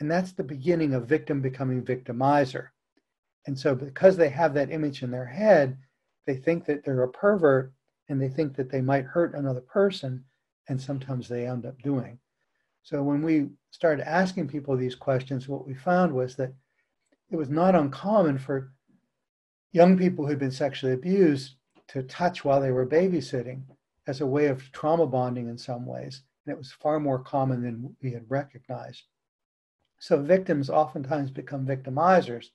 And that's the beginning of victim becoming victimizer. And so, because they have that image in their head, they think that they're a pervert and they think that they might hurt another person. and sometimes they end up doing. So when we started asking people these questions, what we found was that it was not uncommon for young people who'd been sexually abused to touch while they were babysitting as a way of trauma bonding in some ways. And it was far more common than we had recognized. So victims oftentimes become victimizers.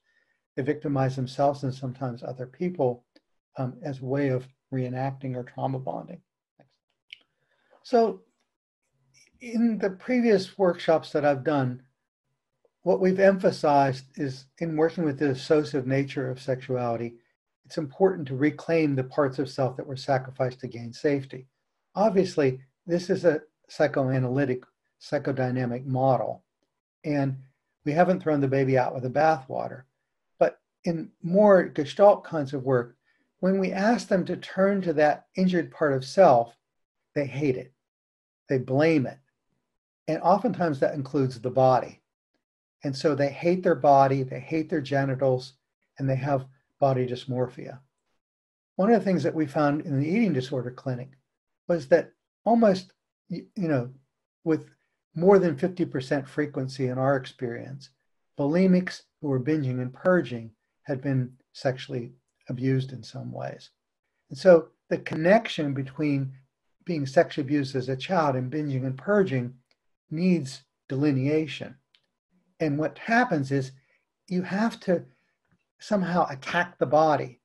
They victimize themselves and sometimes other people um, as a way of reenacting or trauma bonding. So in the previous workshops that I've done, what we've emphasized is in working with the associative nature of sexuality, it's important to reclaim the parts of self that were sacrificed to gain safety. Obviously, this is a psychoanalytic, psychodynamic model, and we haven't thrown the baby out with the bathwater. But in more Gestalt kinds of work, when we ask them to turn to that injured part of self, they hate it, they blame it. And oftentimes that includes the body. And so they hate their body, they hate their genitals, and they have body dysmorphia. One of the things that we found in the eating disorder clinic was that almost, you know, with more than 50% frequency in our experience, bulimics who were binging and purging had been sexually abused in some ways. And so the connection between being sexually abused as a child and binging and purging needs delineation. And what happens is you have to somehow attack the body.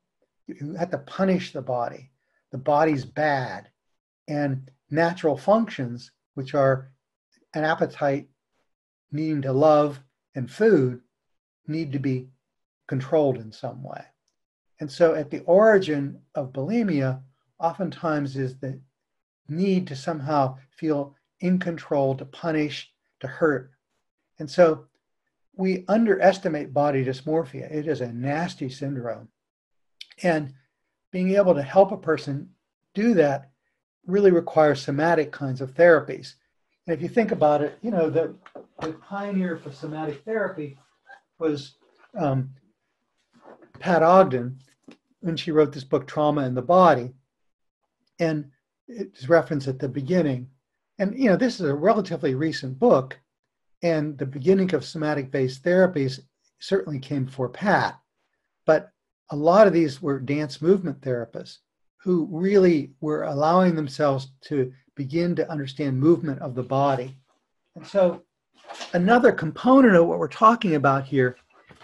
You have to punish the body. The body's bad. And natural functions, which are an appetite, needing to love, and food, need to be controlled in some way. And so at the origin of bulimia, oftentimes is the need to somehow feel in control, to punish, to hurt. And so we underestimate body dysmorphia. It is a nasty syndrome. And being able to help a person do that really requires somatic kinds of therapies. And if you think about it, you know, the, the pioneer for somatic therapy was um, Pat Ogden when she wrote this book, Trauma in the Body. And it's referenced at the beginning. And, you know, this is a relatively recent book, and the beginning of somatic based therapies certainly came for Pat. But a lot of these were dance movement therapists who really were allowing themselves to begin to understand movement of the body. And so, another component of what we're talking about here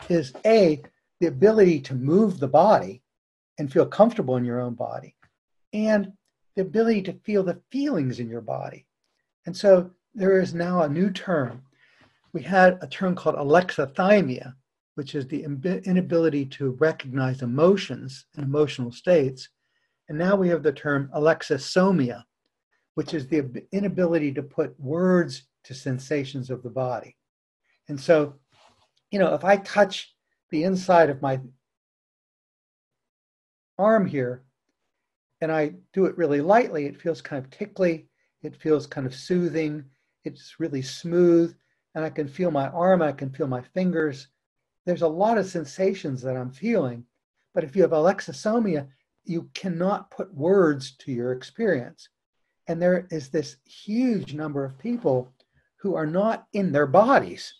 is A, the ability to move the body and feel comfortable in your own body, and the ability to feel the feelings in your body. And so, there is now a new term we had a term called alexithymia, which is the inability to recognize emotions and emotional states. And now we have the term alexisomia, which is the inability to put words to sensations of the body. And so, you know, if I touch the inside of my arm here and I do it really lightly, it feels kind of tickly, it feels kind of soothing, it's really smooth and I can feel my arm, I can feel my fingers. There's a lot of sensations that I'm feeling. But if you have alexithymia, you cannot put words to your experience. And there is this huge number of people who are not in their bodies,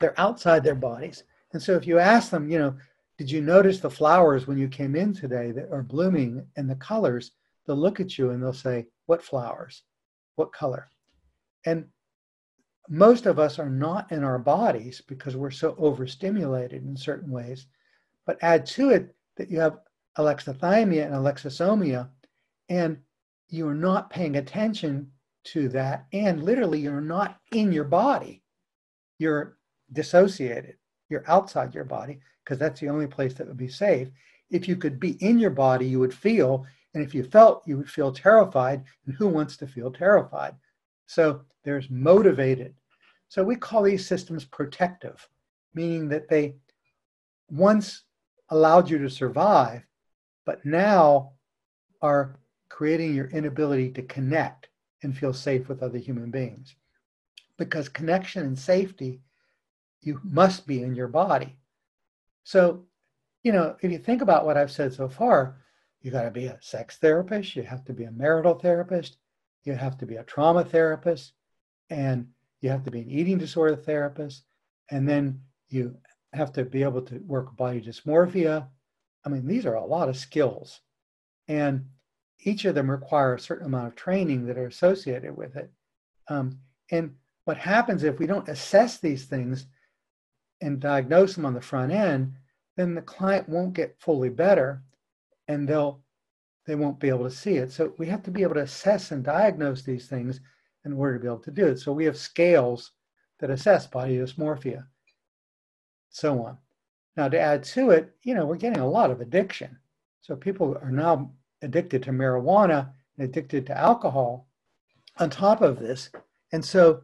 they're outside their bodies. And so if you ask them, you know, did you notice the flowers when you came in today that are blooming and the colors? They'll look at you and they'll say, What flowers? What color? And most of us are not in our bodies because we're so overstimulated in certain ways. But add to it that you have alexithymia and alexisomia, and you're not paying attention to that. And literally, you're not in your body. You're dissociated. You're outside your body because that's the only place that would be safe. If you could be in your body, you would feel. And if you felt, you would feel terrified. And who wants to feel terrified? So there's motivated. So we call these systems protective, meaning that they once allowed you to survive, but now are creating your inability to connect and feel safe with other human beings. Because connection and safety, you must be in your body. So, you know, if you think about what I've said so far, you got to be a sex therapist, you have to be a marital therapist, you have to be a trauma therapist, and you have to be an eating disorder therapist, and then you have to be able to work body dysmorphia. I mean, these are a lot of skills. And each of them require a certain amount of training that are associated with it. Um, and what happens if we don't assess these things and diagnose them on the front end, then the client won't get fully better and they'll they won't be able to see it. So we have to be able to assess and diagnose these things in order to be able to do it. So we have scales that assess body dysmorphia, so on. Now to add to it, you know, we're getting a lot of addiction. So people are now addicted to marijuana and addicted to alcohol on top of this. And so,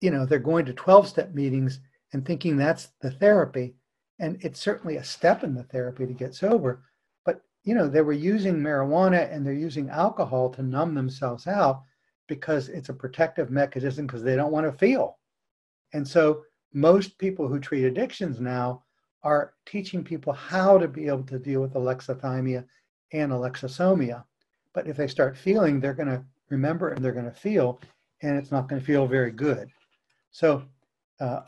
you know, they're going to 12 step meetings and thinking that's the therapy. And it's certainly a step in the therapy to get sober. But, you know, they were using marijuana and they're using alcohol to numb themselves out because it's a protective mechanism because they don't want to feel. And so most people who treat addictions now are teaching people how to be able to deal with alexithymia and alexisomia. But if they start feeling, they're going to remember and they're going to feel, and it's not going to feel very good. So, uh,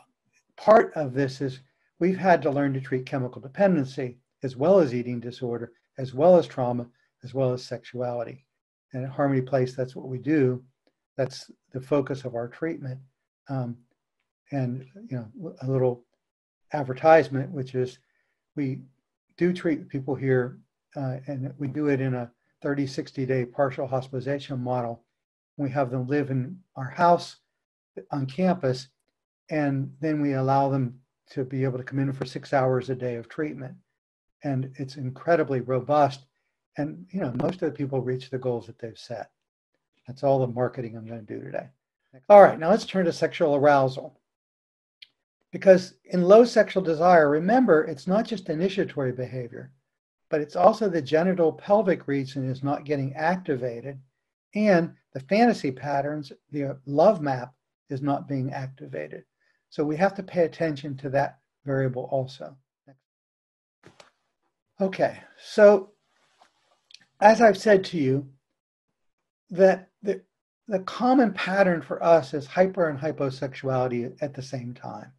part of this is we've had to learn to treat chemical dependency as well as eating disorder, as well as trauma, as well as sexuality. And at Harmony Place, that's what we do. That's the focus of our treatment. Um, and you know, a little advertisement, which is we do treat people here uh, and we do it in a 30, 60 day partial hospitalization model. We have them live in our house on campus, and then we allow them to be able to come in for six hours a day of treatment. And it's incredibly robust. And you know, most of the people reach the goals that they've set. That's all the marketing I'm going to do today. All right, now let's turn to sexual arousal. Because in low sexual desire, remember, it's not just initiatory behavior but it's also the genital pelvic region is not getting activated. And the fantasy patterns, the uh, love map is not being activated. So we have to pay attention to that variable also. Okay, so as I've said to you, that the, the common pattern for us is hyper and hyposexuality at the same time.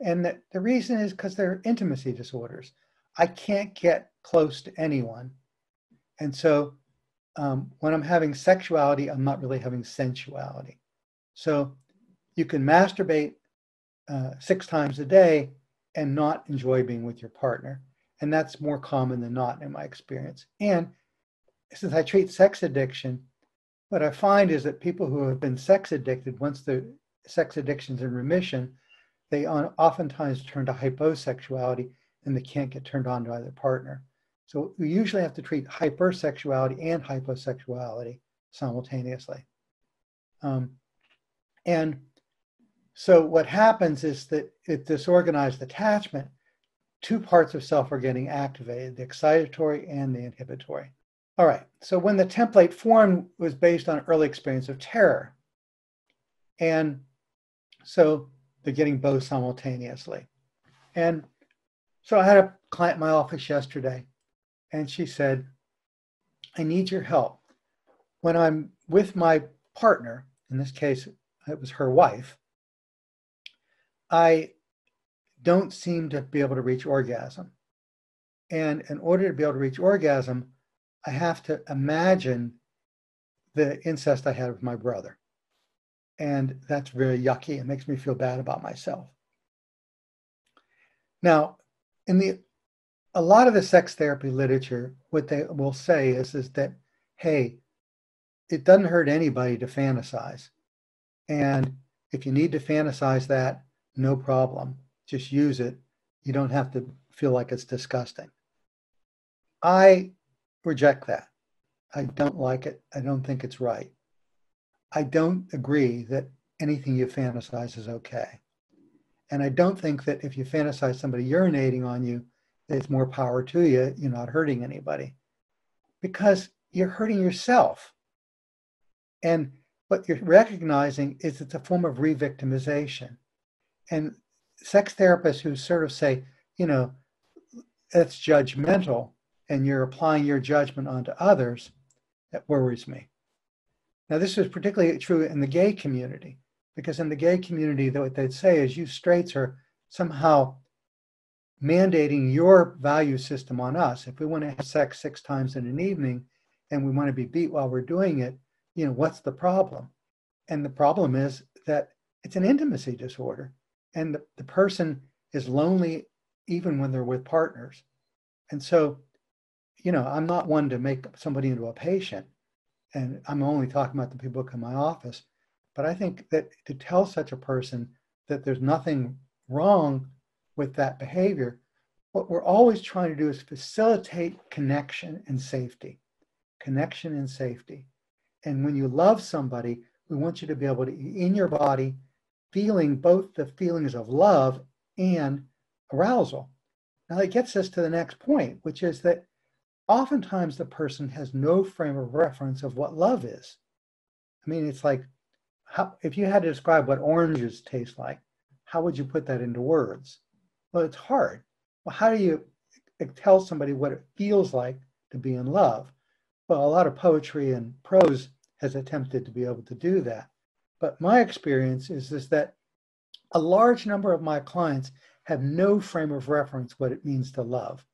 And the, the reason is because they're intimacy disorders. I can't get close to anyone. And so um, when I'm having sexuality, I'm not really having sensuality. So you can masturbate uh, six times a day and not enjoy being with your partner. And that's more common than not in my experience. And since I treat sex addiction, what I find is that people who have been sex addicted, once the sex addiction's in remission, they oftentimes turn to hyposexuality and they can't get turned on by their partner. So we usually have to treat hypersexuality and hyposexuality simultaneously. Um, and so what happens is that it's disorganized attachment, two parts of self are getting activated, the excitatory and the inhibitory. All right, so when the template formed was based on early experience of terror. And so they're getting both simultaneously. And so I had a client in my office yesterday, and she said, I need your help. When I'm with my partner, in this case, it was her wife, I don't seem to be able to reach orgasm. And in order to be able to reach orgasm, I have to imagine the incest I had with my brother. And that's very yucky. It makes me feel bad about myself. Now, in the a lot of the sex therapy literature, what they will say is, is that, hey, it doesn't hurt anybody to fantasize. And if you need to fantasize that, no problem. Just use it. You don't have to feel like it's disgusting. I reject that. I don't like it. I don't think it's right. I don't agree that anything you fantasize is okay. And I don't think that if you fantasize somebody urinating on you, it's more power to you. You're not hurting anybody because you're hurting yourself. And what you're recognizing is it's a form of re-victimization. And sex therapists who sort of say, you know, it's judgmental and you're applying your judgment onto others, that worries me. Now, this is particularly true in the gay community, because in the gay community, what they'd say is you straights are somehow mandating your value system on us. If we want to have sex six times in an evening and we want to be beat while we're doing it, you know, what's the problem? And the problem is that it's an intimacy disorder. And the, the person is lonely even when they're with partners. And so, you know, I'm not one to make somebody into a patient. And I'm only talking about the people to my office. But I think that to tell such a person that there's nothing wrong with that behavior, what we're always trying to do is facilitate connection and safety. Connection and safety. And when you love somebody, we want you to be able to, in your body, feeling both the feelings of love and arousal. Now, that gets us to the next point, which is that oftentimes the person has no frame of reference of what love is. I mean, it's like, how, if you had to describe what oranges taste like, how would you put that into words? Well, it's hard. Well, how do you tell somebody what it feels like to be in love? Well, a lot of poetry and prose has attempted to be able to do that. But my experience is, is that a large number of my clients have no frame of reference what it means to love.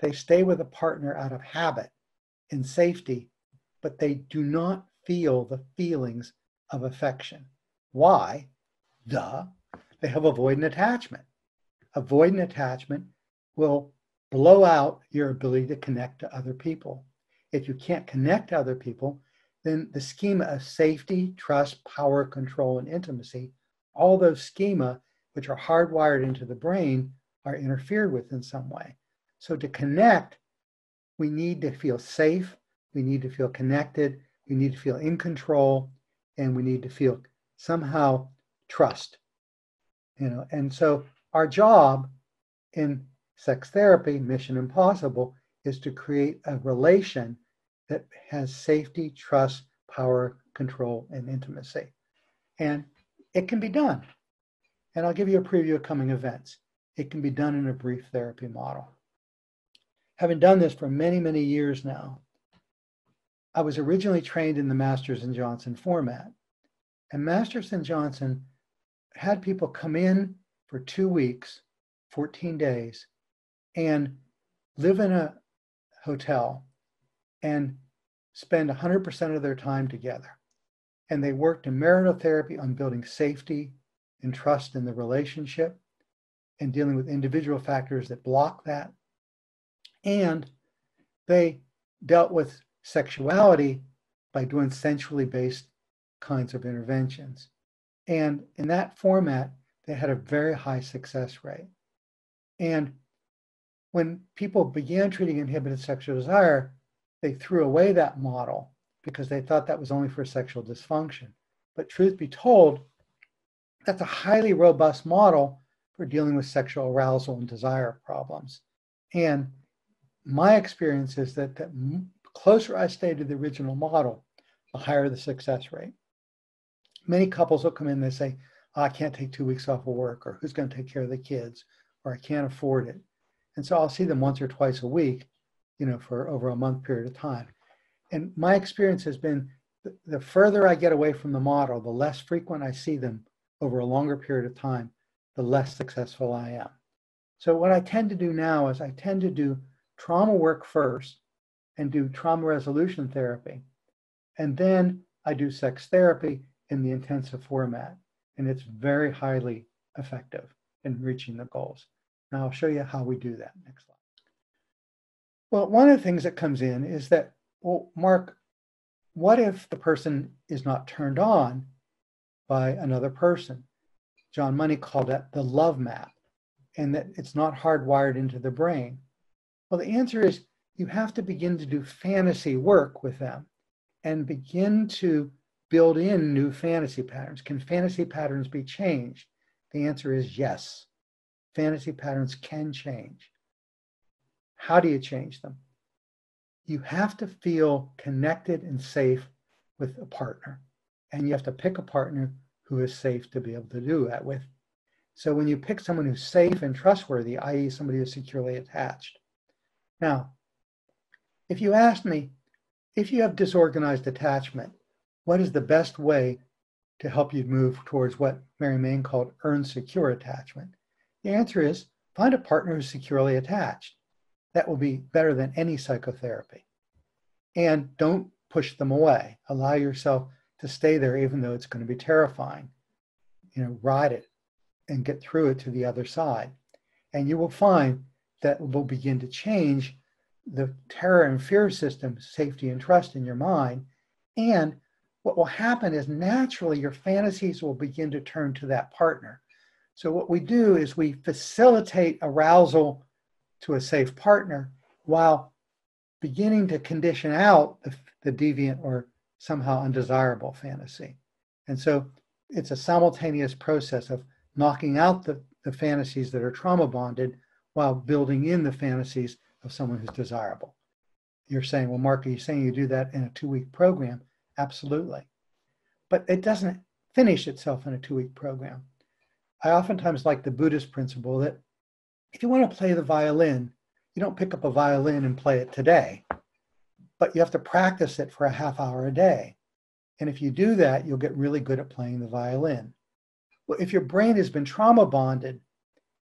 They stay with a partner out of habit and safety, but they do not feel the feelings of affection. Why? Duh. They have avoidant attachment. Avoidant attachment will blow out your ability to connect to other people. If you can't connect to other people, then the schema of safety, trust, power, control, and intimacy, all those schema which are hardwired into the brain are interfered with in some way. So to connect, we need to feel safe, we need to feel connected, we need to feel in control, and we need to feel somehow trust. You know, and so our job in sex therapy, Mission Impossible, is to create a relation that has safety, trust, power, control, and intimacy. And it can be done. And I'll give you a preview of coming events. It can be done in a brief therapy model. Having done this for many, many years now, I was originally trained in the Masters and Johnson format. And Masters and Johnson had people come in for two weeks, 14 days, and live in a hotel and spend 100% of their time together. And they worked in marital therapy on building safety and trust in the relationship and dealing with individual factors that block that. And they dealt with sexuality by doing sensually based kinds of interventions. And in that format, they had a very high success rate. And when people began treating inhibited sexual desire, they threw away that model because they thought that was only for sexual dysfunction. But truth be told, that's a highly robust model for dealing with sexual arousal and desire problems. And my experience is that the closer I stay to the original model, the higher the success rate. Many couples will come in and they say, oh, I can't take two weeks off of work, or who's going to take care of the kids, or I can't afford it. And so I'll see them once or twice a week you know, for over a month period of time. And my experience has been the further I get away from the model, the less frequent I see them over a longer period of time, the less successful I am. So what I tend to do now is I tend to do trauma work first and do trauma resolution therapy. And then I do sex therapy in the intensive format. And it's very highly effective in reaching the goals. Now I'll show you how we do that next slide. Well, one of the things that comes in is that, well, Mark, what if the person is not turned on by another person? John Money called that the love map, and that it's not hardwired into the brain. Well, the answer is you have to begin to do fantasy work with them and begin to build in new fantasy patterns. Can fantasy patterns be changed? The answer is yes. Fantasy patterns can change. How do you change them? You have to feel connected and safe with a partner. And you have to pick a partner who is safe to be able to do that with. So when you pick someone who's safe and trustworthy, i.e., somebody who's securely attached. Now, if you ask me, if you have disorganized attachment, what is the best way to help you move towards what Mary Main called earned secure attachment? The answer is find a partner who's securely attached. That will be better than any psychotherapy. And don't push them away. Allow yourself to stay there, even though it's going to be terrifying. You know, ride it and get through it to the other side. And you will find that will begin to change the terror and fear system, safety and trust in your mind. And what will happen is naturally your fantasies will begin to turn to that partner. So, what we do is we facilitate arousal to a safe partner while beginning to condition out the, the deviant or somehow undesirable fantasy. And so, it's a simultaneous process of knocking out the, the fantasies that are trauma bonded while building in the fantasies of someone who's desirable. You're saying, well, Mark, are you saying you do that in a two week program? Absolutely. But it doesn't finish itself in a two week program. I oftentimes like the Buddhist principle that if you want to play the violin, you don't pick up a violin and play it today, but you have to practice it for a half hour a day. And if you do that, you'll get really good at playing the violin. Well, if your brain has been trauma bonded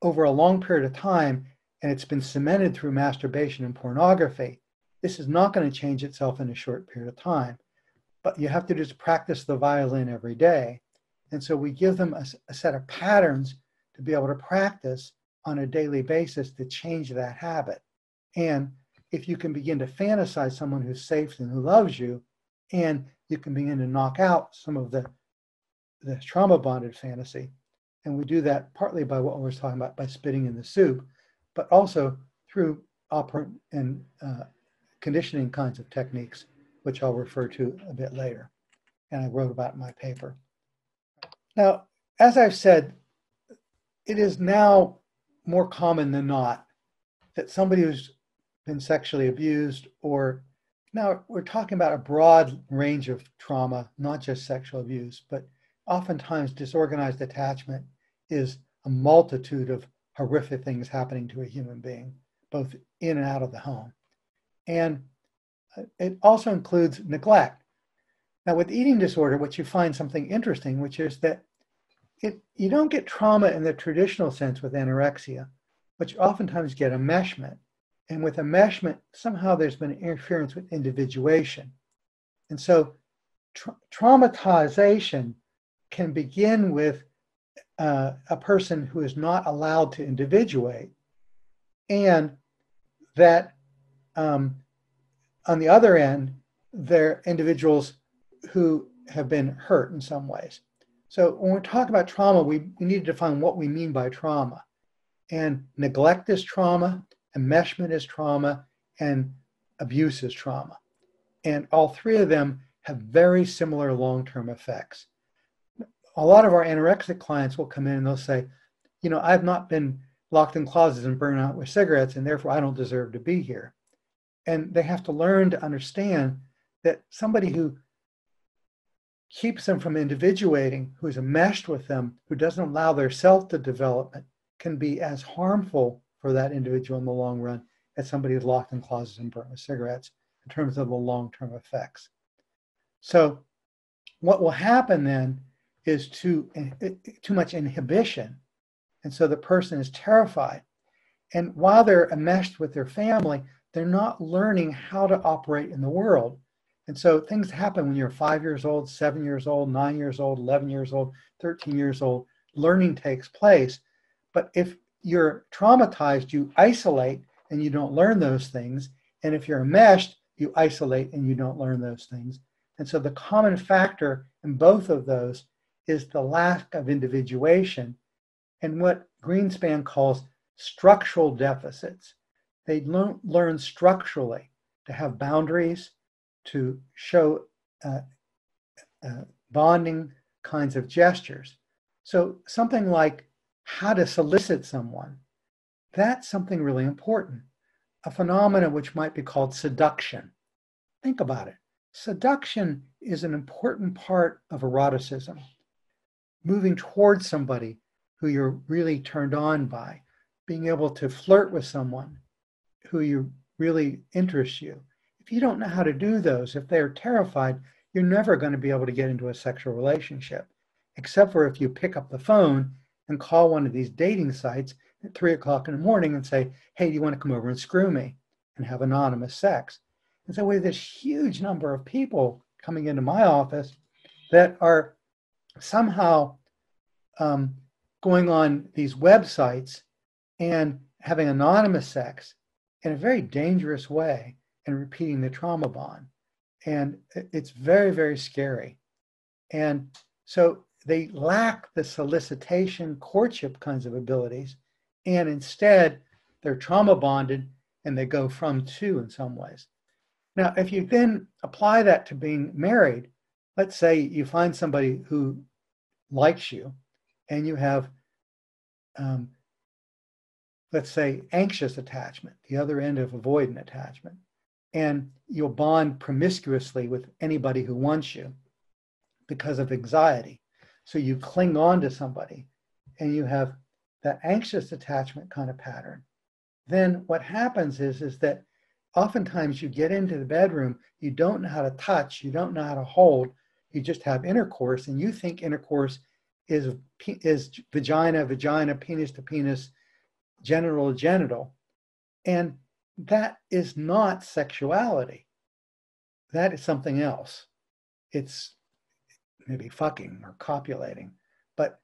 over a long period of time and it's been cemented through masturbation and pornography, this is not going to change itself in a short period of time. But you have to just practice the violin every day. And so we give them a, a set of patterns to be able to practice on a daily basis to change that habit. And if you can begin to fantasize someone who's safe and who loves you, and you can begin to knock out some of the, the trauma bonded fantasy. And we do that partly by what we are talking about by spitting in the soup, but also through operant and uh, conditioning kinds of techniques, which I'll refer to a bit later. And I wrote about in my paper. Now, as I've said, it is now more common than not that somebody who's been sexually abused or now we're talking about a broad range of trauma, not just sexual abuse, but oftentimes disorganized attachment is a multitude of horrific things happening to a human being, both in and out of the home. And uh, it also includes neglect. Now, with eating disorder, what you find something interesting, which is that it, you don't get trauma in the traditional sense with anorexia, but you oftentimes get enmeshment. And with enmeshment, somehow there's been interference with individuation. And so tra- traumatization can begin with uh, a person who is not allowed to individuate, and that um, on the other end, they're individuals who have been hurt in some ways. So when we talk about trauma, we, we need to define what we mean by trauma. And neglect is trauma, enmeshment is trauma, and abuse is trauma. And all three of them have very similar long term effects. A lot of our anorexic clients will come in and they'll say, you know, I've not been locked in closets and burned out with cigarettes, and therefore I don't deserve to be here. And they have to learn to understand that somebody who keeps them from individuating, who's enmeshed with them, who doesn't allow their self to develop, can be as harmful for that individual in the long run as somebody who's locked in closets and burnt with cigarettes in terms of the long term effects. So, what will happen then is too, eh, eh, too much inhibition. And so the person is terrified. And while they're enmeshed with their family, they're not learning how to operate in the world. And so things happen when you're five years old, seven years old, nine years old, 11 years old, 13 years old. Learning takes place. But if you're traumatized, you isolate and you don't learn those things. And if you're enmeshed, you isolate and you don't learn those things. And so the common factor in both of those is the lack of individuation and what Greenspan calls structural deficits. They learn, learn structurally to have boundaries, to show uh, uh, bonding kinds of gestures. So something like how to solicit someone, that's something really important. A phenomenon which might be called seduction. Think about it. Seduction is an important part of eroticism. Moving towards somebody who you're really turned on by, being able to flirt with someone who you really interests you. If you don't know how to do those, if they're terrified, you're never going to be able to get into a sexual relationship, except for if you pick up the phone and call one of these dating sites at three o'clock in the morning and say, Hey, do you want to come over and screw me and have anonymous sex? And so we have this huge number of people coming into my office that are somehow um, going on these websites and having anonymous sex in a very dangerous way and repeating the trauma bond. And it's very, very scary. And so they lack the solicitation, courtship kinds of abilities. And instead, they're trauma bonded and they go from to in some ways. Now, if you then apply that to being married, let's say you find somebody who likes you and you have, um, let's say, anxious attachment, the other end of avoidant attachment, and you'll bond promiscuously with anybody who wants you because of anxiety. So you cling on to somebody and you have that anxious attachment kind of pattern. Then what happens is, is that oftentimes you get into the bedroom, you don't know how to touch, you don't know how to hold, you just have intercourse, and you think intercourse is is vagina, vagina, penis to penis, genital to genital, and that is not sexuality. That is something else. It's maybe fucking or copulating, but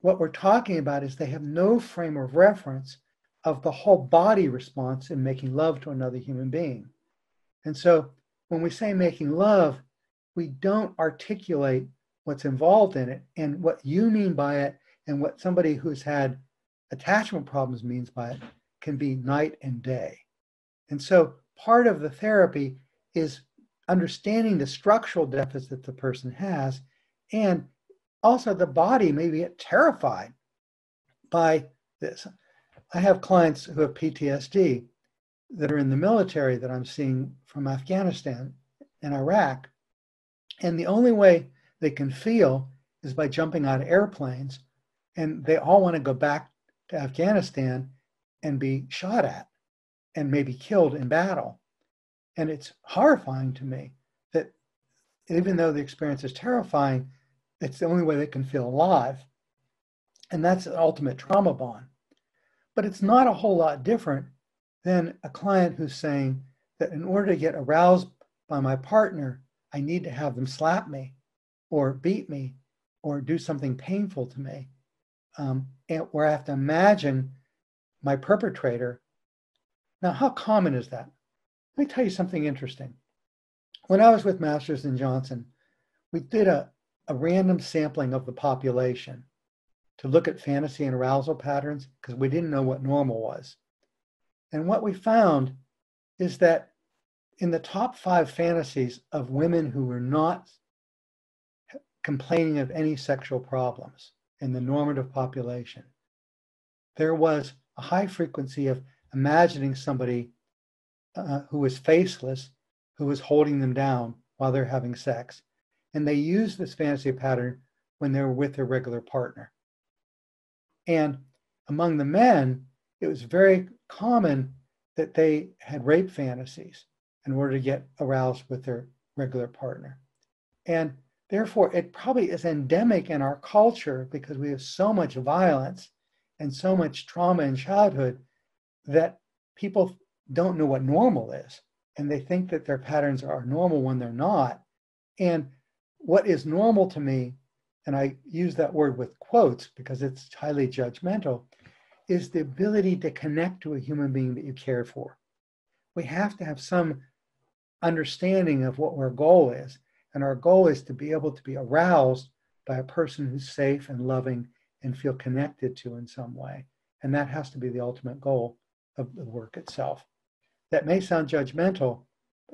what we're talking about is they have no frame of reference of the whole body response in making love to another human being. And so when we say making love, we don't articulate what's involved in it and what you mean by it and what somebody who's had attachment problems means by it can be night and day. And so part of the therapy is understanding the structural deficit the person has and also the body may get terrified by this. I have clients who have PTSD that are in the military that I'm seeing from Afghanistan and Iraq. And the only way they can feel is by jumping out of airplanes. And they all want to go back to Afghanistan and be shot at and maybe killed in battle. And it's horrifying to me that even though the experience is terrifying, it's the only way they can feel alive. And that's an ultimate trauma bond. But it's not a whole lot different than a client who's saying that in order to get aroused by my partner, I need to have them slap me or beat me or do something painful to me. Um, and where I have to imagine my perpetrator. Now, how common is that? Let me tell you something interesting. When I was with Masters and Johnson, we did a, a random sampling of the population to look at fantasy and arousal patterns because we didn't know what normal was. And what we found is that in the top five fantasies of women who were not complaining of any sexual problems in the normative population, there was a high frequency of imagining somebody uh, who was faceless, who was holding them down while they're having sex. And they used this fantasy pattern when they were with their regular partner. And among the men, it was very common that they had rape fantasies in order to get aroused with their regular partner. And therefore, it probably is endemic in our culture because we have so much violence and so much trauma in childhood that people don't know what normal is. And they think that their patterns are normal when they're not. And what is normal to me and I use that word with quotes because it's highly judgmental, is the ability to connect to a human being that you care for. We have to have some understanding of what our goal is. And our goal is to be able to be aroused by a person who's safe and loving and feel connected to in some way. And that has to be the ultimate goal of the work itself. That may sound judgmental,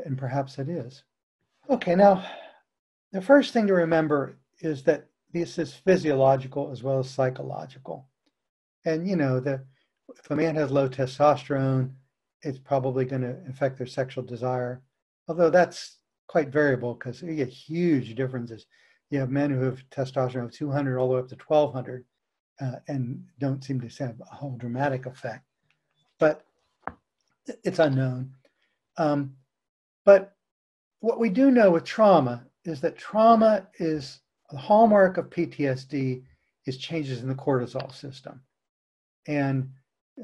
and perhaps it is. Okay, now, the first thing to remember is that this is physiological as well as psychological. And you know, the if a man has low testosterone, it's probably going to affect their sexual desire. Although that's quite variable because you get huge differences. You have men who have testosterone of 200 all the way up to 1200 uh, and don't seem to have a whole dramatic effect. But it's unknown. Um, but what we do know with trauma is that trauma is the hallmark of PTSD is changes in the cortisol system. And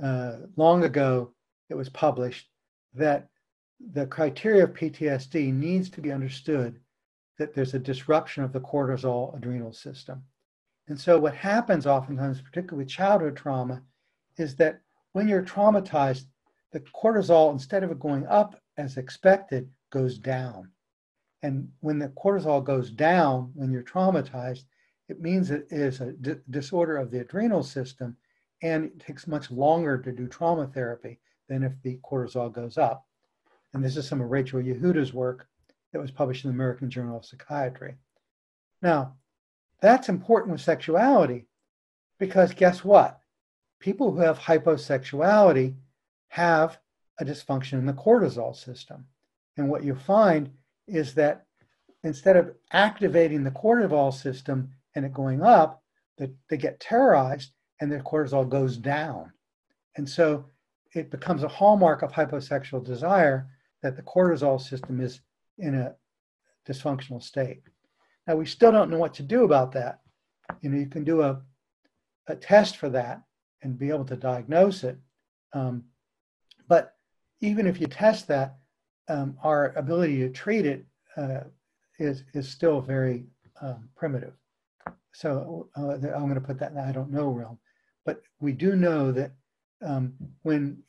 uh, long ago, it was published that the criteria of PTSD needs to be understood that there's a disruption of the cortisol adrenal system. And so, what happens oftentimes, particularly with childhood trauma, is that when you're traumatized, the cortisol, instead of it going up as expected, goes down. And when the cortisol goes down when you're traumatized, it means it is a disorder of the adrenal system and it takes much longer to do trauma therapy than if the cortisol goes up. And this is some of Rachel Yehuda's work that was published in the American Journal of Psychiatry. Now, that's important with sexuality because guess what? People who have hyposexuality have a dysfunction in the cortisol system. And what you find is that instead of activating the cortisol system and it going up, that they get terrorized and their cortisol goes down. And so it becomes a hallmark of hyposexual desire that the cortisol system is in a dysfunctional state. Now, we still don't know what to do about that. You know, you can do a, a test for that and be able to diagnose it. Um, but even if you test that, um, our ability to treat it uh, is is still very um, primitive. So uh, I'm going to put that in the I don't know realm. But we do know that um, when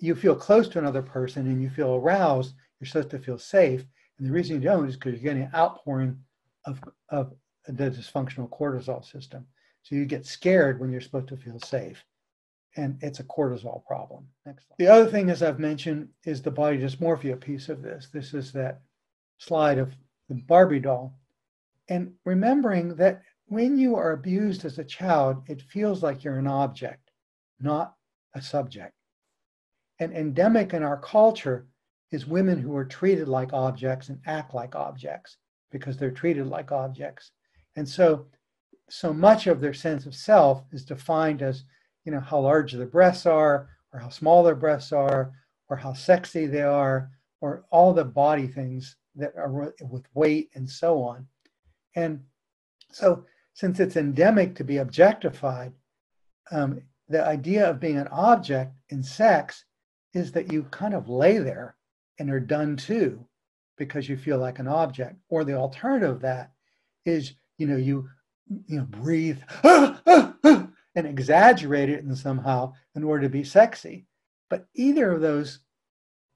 you feel close to another person and you feel aroused, you're supposed to feel safe. And the reason you don't is because you're getting an outpouring of, of the dysfunctional cortisol system. So you get scared when you're supposed to feel safe. And it's a cortisol problem. Next slide. The other thing, as I've mentioned, is the body dysmorphia piece of this. This is that slide of the Barbie doll. And remembering that when you are abused as a child, it feels like you're an object, not a subject. And endemic in our culture is women who are treated like objects and act like objects because they're treated like objects. And so, so much of their sense of self is defined as, you know, how large their breasts are, or how small their breasts are, or how sexy they are, or all the body things that are with weight and so on. And so since it's endemic to be objectified, um, the idea of being an object in sex is that you kind of lay there and are done too because you feel like an object. Or the alternative of that is, you know, you you know breathe ah, ah, ah, and exaggerate it and somehow in order to be sexy. But either of those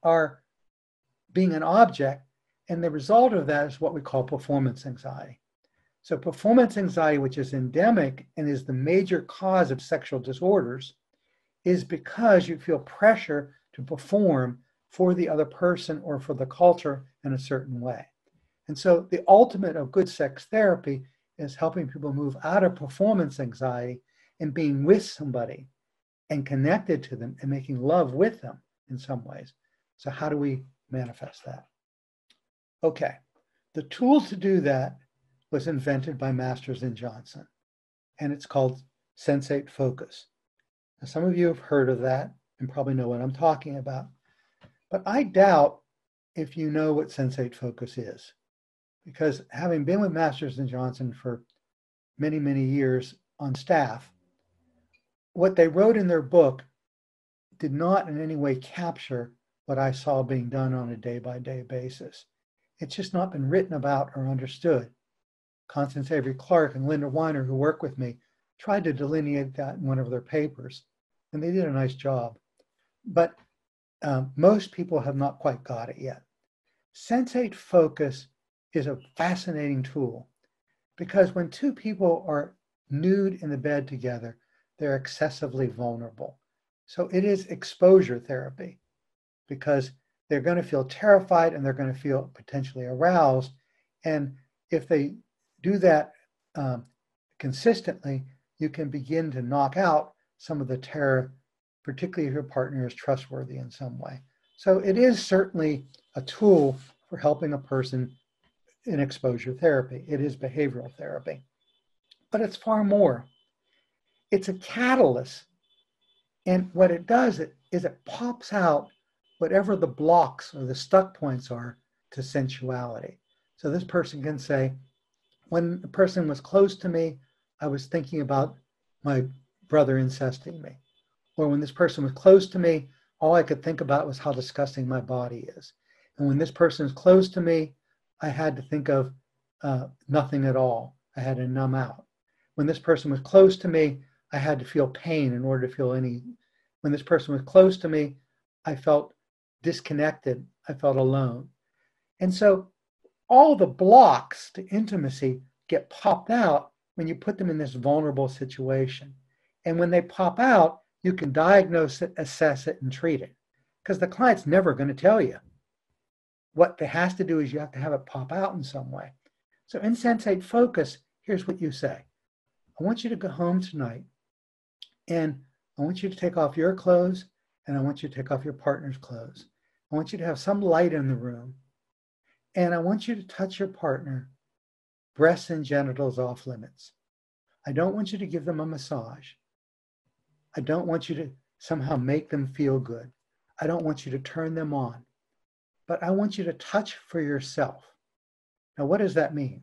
are being an object, and the result of that is what we call performance anxiety. So, performance anxiety, which is endemic and is the major cause of sexual disorders, is because you feel pressure to perform for the other person or for the culture in a certain way. And so, the ultimate of good sex therapy is helping people move out of performance anxiety and being with somebody and connected to them and making love with them in some ways. So, how do we manifest that? Okay, the tool to do that was invented by Masters and Johnson, and it's called Sensate Focus. Now, some of you have heard of that and probably know what I'm talking about, but I doubt if you know what Sensate Focus is, because having been with Masters and Johnson for many, many years on staff, what they wrote in their book did not in any way capture what I saw being done on a day by day basis. It's just not been written about or understood. Constance Avery Clark and Linda Weiner, who work with me, tried to delineate that in one of their papers, and they did a nice job. But um, most people have not quite got it yet. Sensate focus is a fascinating tool because when two people are nude in the bed together, they're excessively vulnerable. So it is exposure therapy because they're going to feel terrified and they're going to feel potentially aroused. And if they do that um, consistently, you can begin to knock out some of the terror, particularly if your partner is trustworthy in some way. So it is certainly a tool for helping a person in exposure therapy. It is behavioral therapy. But it's far more. It's a catalyst. And what it does is it pops out whatever the blocks or the stuck points are to sensuality. So this person can say, when the person was close to me, I was thinking about my brother incesting me. Or when this person was close to me, all I could think about was how disgusting my body is. And when this person is close to me, I had to think of uh, nothing at all. I had to numb out. When this person was close to me, I had to feel pain in order to feel any. When this person was close to me, I felt disconnected. I felt alone. And so all the blocks to intimacy get popped out when you put them in this vulnerable situation. And when they pop out, you can diagnose it, assess it, and treat it. Because the client's never going to tell you. What they has to do is you have to have it pop out in some way. So in Sensate Focus, here's what you say. I want you to go home tonight and I want you to take off your clothes and I want you to take off your partner's clothes. I want you to have some light in the room and I want you to touch your partner, breasts and genitals off limits. I don't want you to give them a massage. I don't want you to somehow make them feel good. I don't want you to turn them on. But I want you to touch for yourself. Now, what does that mean?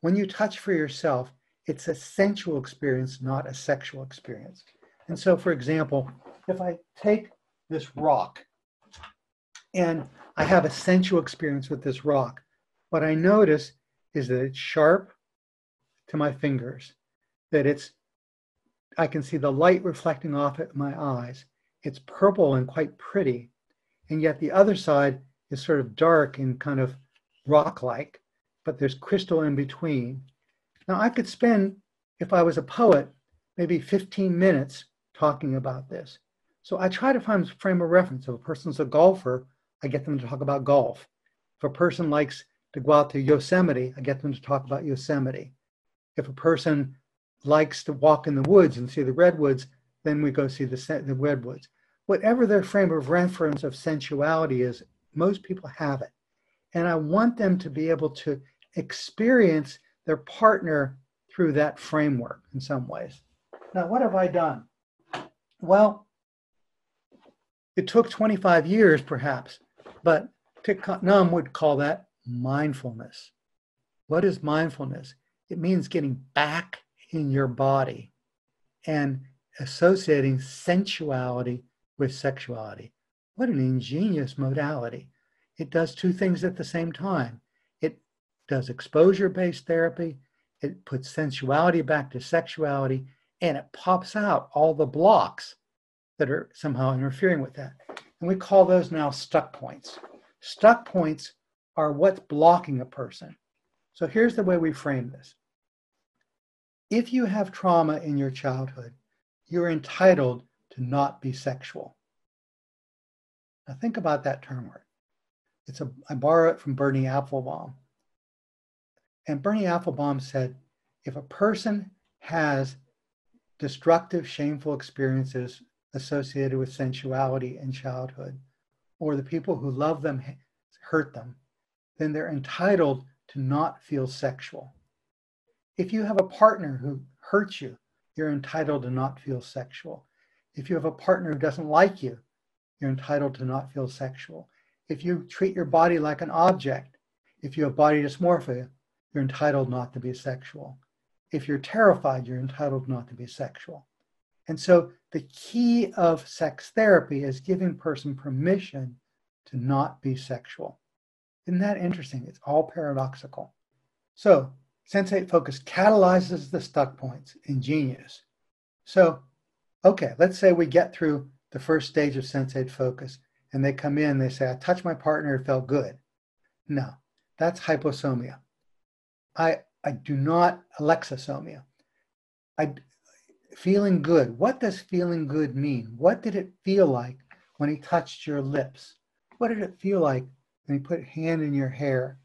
When you touch for yourself, it's a sensual experience, not a sexual experience. And so, for example, if I take this rock and I have a sensual experience with this rock, what I notice is that it's sharp to my fingers, that it's I can see the light reflecting off at my eyes. It's purple and quite pretty, and yet the other side is sort of dark and kind of rock-like, but there's crystal in between. Now I could spend, if I was a poet, maybe 15 minutes talking about this. So I try to find frame of reference. If a person's a golfer, I get them to talk about golf. If a person likes to go out to Yosemite, I get them to talk about Yosemite. If a person likes to walk in the woods and see the redwoods, then we go see the, the redwoods. Whatever their frame of reference of sensuality is, most people have it. And I want them to be able to experience their partner through that framework in some ways. Now, what have I done? Well, it took 25 years perhaps, but Thich Nhat would call that mindfulness. What is mindfulness? It means getting back in your body and associating sensuality with sexuality. What an ingenious modality. It does two things at the same time. It does exposure based therapy, it puts sensuality back to sexuality, and it pops out all the blocks that are somehow interfering with that. And we call those now stuck points. Stuck points are what's blocking a person. So here's the way we frame this if you have trauma in your childhood, you're entitled to not be sexual. Now think about that term word. It's a I borrow it from Bernie Apfelbaum. And Bernie Apfelbaum said, if a person has destructive, shameful experiences associated with sensuality in childhood, or the people who love them hurt them, then they're entitled to not feel sexual. If you have a partner who hurts you, you're entitled to not feel sexual. If you have a partner who doesn't like you, you're entitled to not feel sexual. If you treat your body like an object, if you have body dysmorphia, you're entitled not to be sexual. If you're terrified, you're entitled not to be sexual. And so the key of sex therapy is giving person permission to not be sexual. Isn't that interesting? It's all paradoxical. So Sensate Focus catalyzes the stuck points. Ingenious. So, okay, let's say we get through the first stage of Sensate Focus and they come in, they say, I touched my partner, it felt good. No, that's hyposomia. I, I do not alexithymia. I, feeling good. What does feeling good mean? What did it feel like when he touched your lips? What did it feel like when he put a hand in your hair?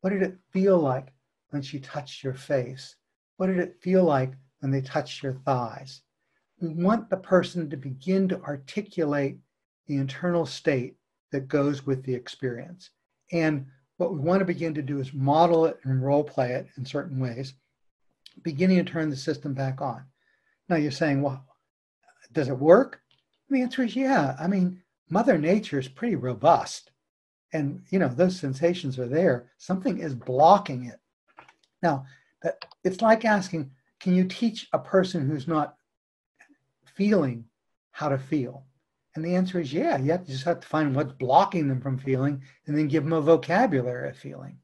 What did it feel like when she touched your face? What did it feel like when they touched your thighs? We want the person to begin to articulate the internal state that goes with the experience. And what we want to begin to do is model it and role play it in certain ways, beginning to turn the system back on. Now you're saying, well, does it work? the answer is yeah. I mean, Mother Nature is pretty robust. and you know those sensations are there something is blocking it now that it's like asking can you teach a person who's not feeling how to feel and the answer is yeah you have to just have to find what's blocking them from feeling and then give them a vocabulary of feeling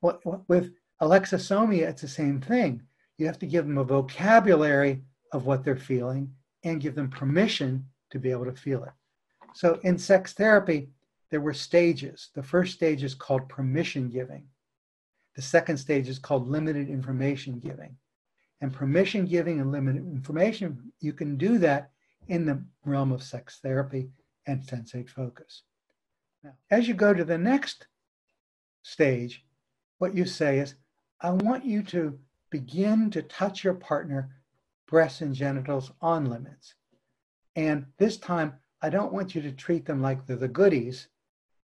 what, what, with alexithymia it's the same thing you have to give them a vocabulary of what they're feeling and give them permission to be able to feel it so in sex therapy there were stages. The first stage is called permission giving. The second stage is called limited information giving. And permission giving and limited information, you can do that in the realm of sex therapy and sensate focus. Now, as you go to the next stage, what you say is, I want you to begin to touch your partner breasts and genitals on limits. And this time, I don't want you to treat them like they're the goodies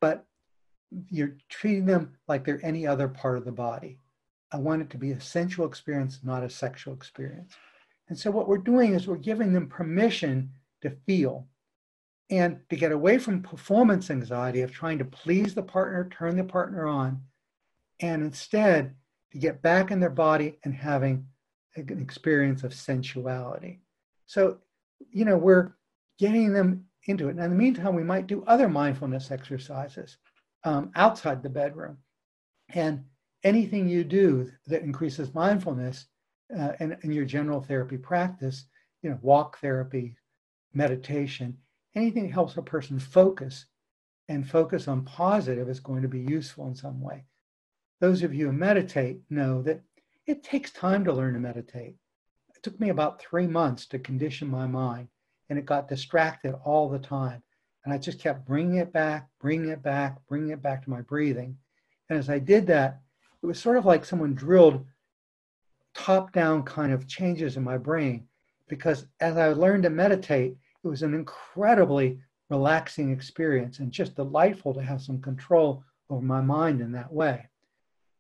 but you're treating them like they're any other part of the body. I want it to be a sensual experience, not a sexual experience. And so what we're doing is we're giving them permission to feel and to get away from performance anxiety of trying to please the partner, turn the partner on, and instead to get back in their body and having an experience of sensuality. So, you know, we're getting them into it. And in the meantime, we might do other mindfulness exercises um, outside the bedroom. And anything you do that increases mindfulness uh, in, in your general therapy practice, you know, walk therapy, meditation, anything that helps a person focus and focus on positive is going to be useful in some way. Those of you who meditate know that it takes time to learn to meditate. It took me about three months to condition my mind and it got distracted all the time. And I just kept bringing it back, bringing it back, bringing it back to my breathing. And as I did that, it was sort of like someone drilled top down kind of changes in my brain because as I learned to meditate, it was an incredibly relaxing experience and just delightful to have some control over my mind in that way.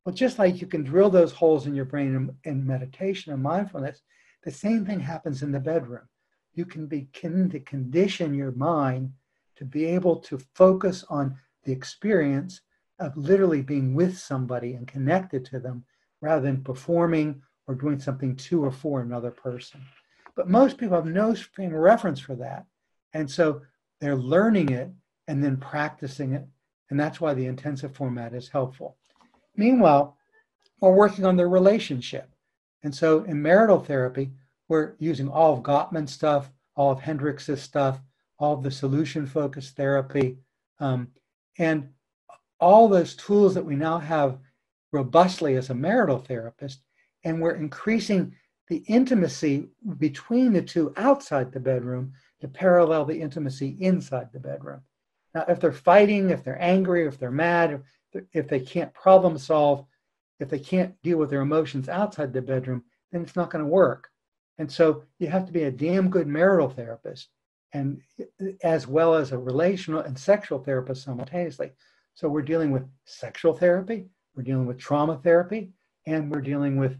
But just like you can drill those holes in your brain in, in meditation and mindfulness, the same thing happens in the bedroom you can begin to condition your mind to be able to focus on the experience of literally being with somebody and connected to them rather than performing or doing something to or for another person. But most people have no frame of reference for that. And so they're learning it and then practicing it. And that's why the intensive format is helpful. Meanwhile, we're working on their relationship. And so in marital therapy, we're using all of Gottman's stuff, all of Hendricks' stuff, all the solution focused therapy, um, and all those tools that we now have robustly as a marital therapist. And we're increasing the intimacy between the two outside the bedroom to parallel the intimacy inside the bedroom. Now, if they're fighting, if they're angry, if they're mad, if they can't problem solve, if they can't deal with their emotions outside the bedroom, then it's not going to work. And so you have to be a damn good marital therapist and as well as a relational and sexual therapist simultaneously. So we're dealing with sexual therapy, we're dealing with trauma therapy, and we're dealing with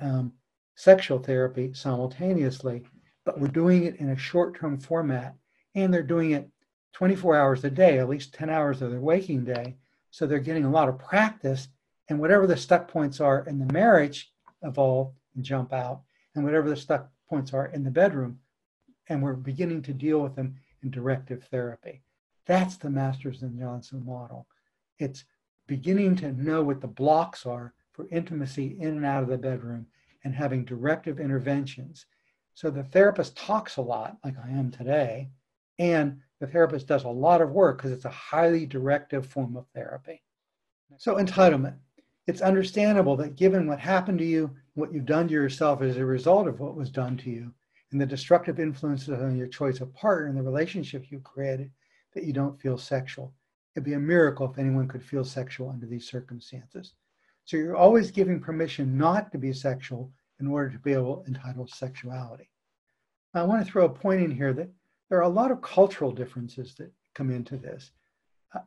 um, sexual therapy simultaneously, but we're doing it in a short term format. And they're doing it 24 hours a day, at least 10 hours of their waking day. So they're getting a lot of practice. And whatever the stuck points are in the marriage evolve and jump out and whatever the stuck points are in the bedroom. And we're beginning to deal with them in directive therapy. That's the Masters and Johnson model. It's beginning to know what the blocks are for intimacy in and out of the bedroom and having directive interventions. So the therapist talks a lot, like I am today, and the therapist does a lot of work because it's a highly directive form of therapy. So, entitlement. It's understandable that given what happened to you what you've done to yourself as a result of what was done to you and the destructive influences on your choice of partner and the relationship you created that you don't feel sexual. It'd be a miracle if anyone could feel sexual under these circumstances. So you're always giving permission not to be sexual in order to be able to entitle sexuality. I want to throw a point in here that there are a lot of cultural differences that come into this.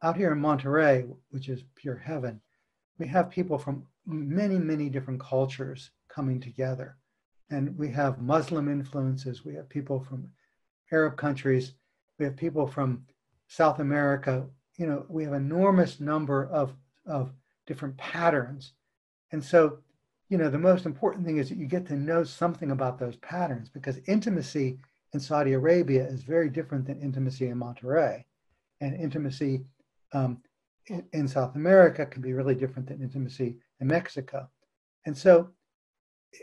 Out here in Monterey, which is pure heaven, we have people from many, many different cultures coming together. And we have Muslim influences, we have people from Arab countries, we have people from South America, you know, we have enormous number of, of different patterns. And so, you know, the most important thing is that you get to know something about those patterns because intimacy in Saudi Arabia is very different than intimacy in Monterey. And intimacy um, in, in South America can be really different than intimacy in Mexico. And so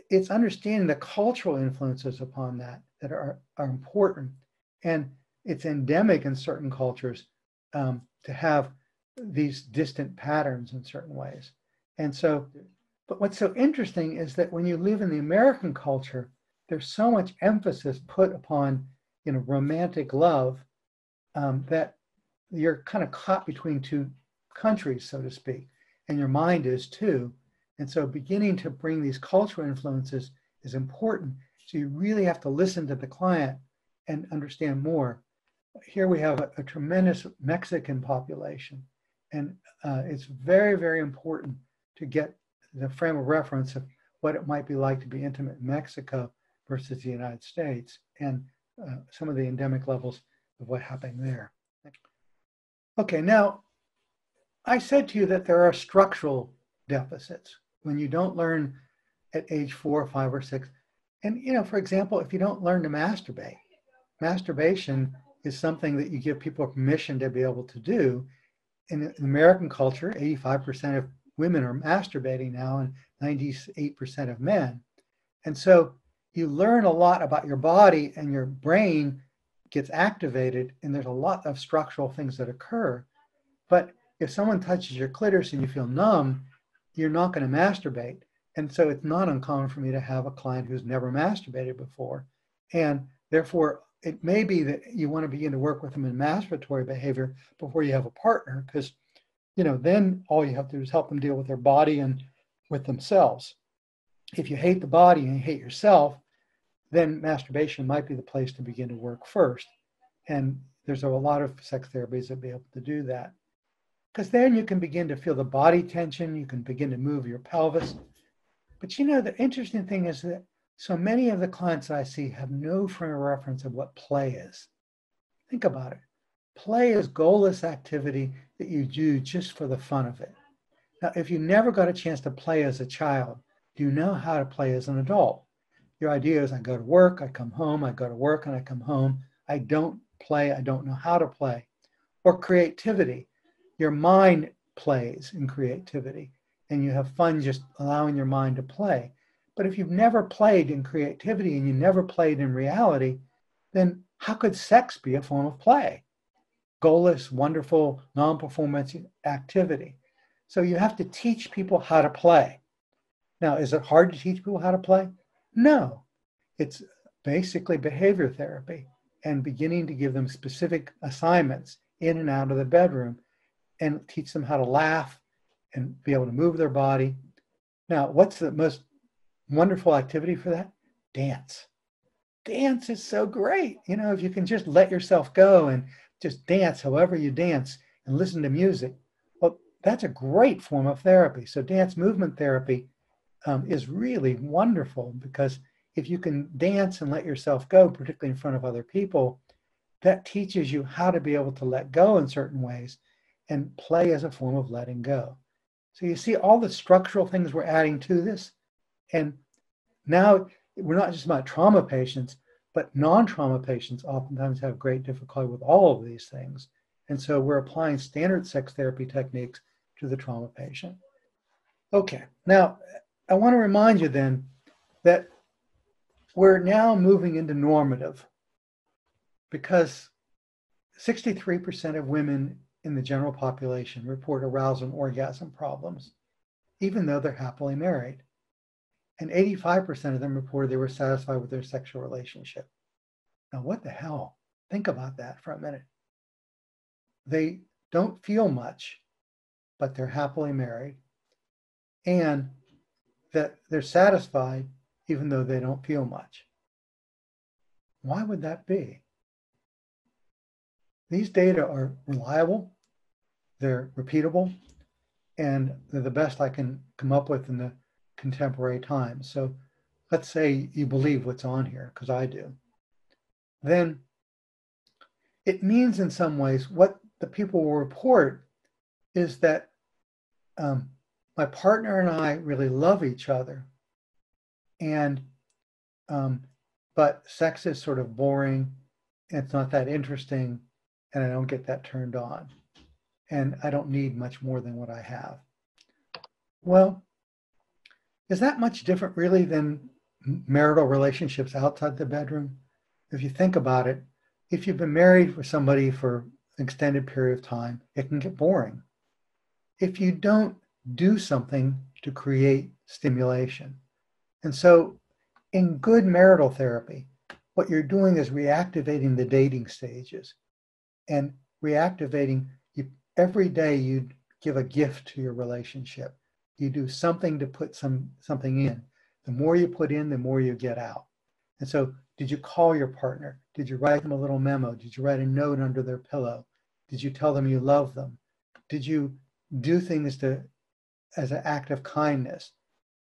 it's understanding the cultural influences upon that that are, are important. And it's endemic in certain cultures um, to have these distant patterns in certain ways. And so, but what's so interesting is that when you live in the American culture, there's so much emphasis put upon, you know, romantic love um, that you're kind of caught between two countries, so to speak, and your mind is too. And so, beginning to bring these cultural influences is important. So, you really have to listen to the client and understand more here we have a, a tremendous Mexican population, and uh, it's very, very important to get the frame of reference of what it might be like to be intimate in Mexico versus the United States, and uh, some of the endemic levels of what happened there. Okay, now I said to you that there are structural deficits when you don't learn at age four, five, or six. And, you know, for example, if you don't learn to masturbate, masturbation is something that you give people permission to be able to do. In American culture, 85% of women are masturbating now and 98% of men. And so you learn a lot about your body and your brain gets activated, and there's a lot of structural things that occur. But if someone touches your clitoris and you feel numb, you're not going to masturbate. And so it's not uncommon for me to have a client who's never masturbated before. And therefore, it may be that you want to begin to work with them in masturbatory behavior before you have a partner, because you know then all you have to do is help them deal with their body and with themselves. If you hate the body and you hate yourself, then masturbation might be the place to begin to work first. And there's a lot of sex therapies that be able to do that. Because then you can begin to feel the body tension, you can begin to move your pelvis. But you know, the interesting thing is that so many of the clients I see have no frame of reference of what play is. Think about it. Play is goalless activity that you do just for the fun of it. Now, if you never got a chance to play as a child, do you know how to play as an adult? Your idea is I go to work, I come home, I go to work, and I come home. I don't play, I don't know how to play. Or creativity. Your mind plays in creativity, and you have fun just allowing your mind to play. But if you've never played in creativity and you never played in reality, then how could sex be a form of play? Goalless, wonderful, non performance activity. So you have to teach people how to play. Now, is it hard to teach people how to play? No. It's basically behavior therapy and beginning to give them specific assignments in and out of the bedroom and teach them how to laugh and be able to move their body. Now, what's the most wonderful activity for that? Dance. Dance is so great. You know if you can just let yourself go and just dance however you dance and listen to music well that's a great form of therapy. So dance movement therapy um, is really wonderful because if you can dance and let yourself go particularly in front of other people that teaches you how to be able to let go in certain ways and play as a form of letting go so you see all the structural things we're adding to this and now we're not just about trauma patients, but non trauma patients oftentimes have great difficulty with all of these things. And so we're applying standard sex therapy techniques to the trauma patient. Okay, now I want to remind you then that we're now moving into normative because 63% of women in the general population report arousal and orgasm problems, even though they're happily married and 85% of them reported they were satisfied with their sexual relationship. Now, what the hell? Think about that for a minute. They don't feel much, but they're happily married, and that they're satisfied even though they don't feel much. Why would that be? These data are reliable, they're repeatable, and they're the best I can come up with in the contemporary times. So let's say you believe what's on here, because I do. Then it means in some ways what the people will report is that um, my partner and I really love each other, and um, but sex is sort of boring. It's not that interesting, and I don't get that turned on, and I don't need much more than what I have. Well, is that much different really than marital relationships outside the bedroom? If you think about it, if you've been married with somebody for an extended period of time, it can get boring. If you don't do something to create stimulation. And so, in good marital therapy, what you're doing is reactivating the dating stages and reactivating every day you give a gift to your relationship you do something to put some something in. The more you put in, the more you get out. And so, did you call your partner? Did you write them a little memo? Did you write a note under their pillow? Did you tell them you love them? Did you do things to as an act of kindness?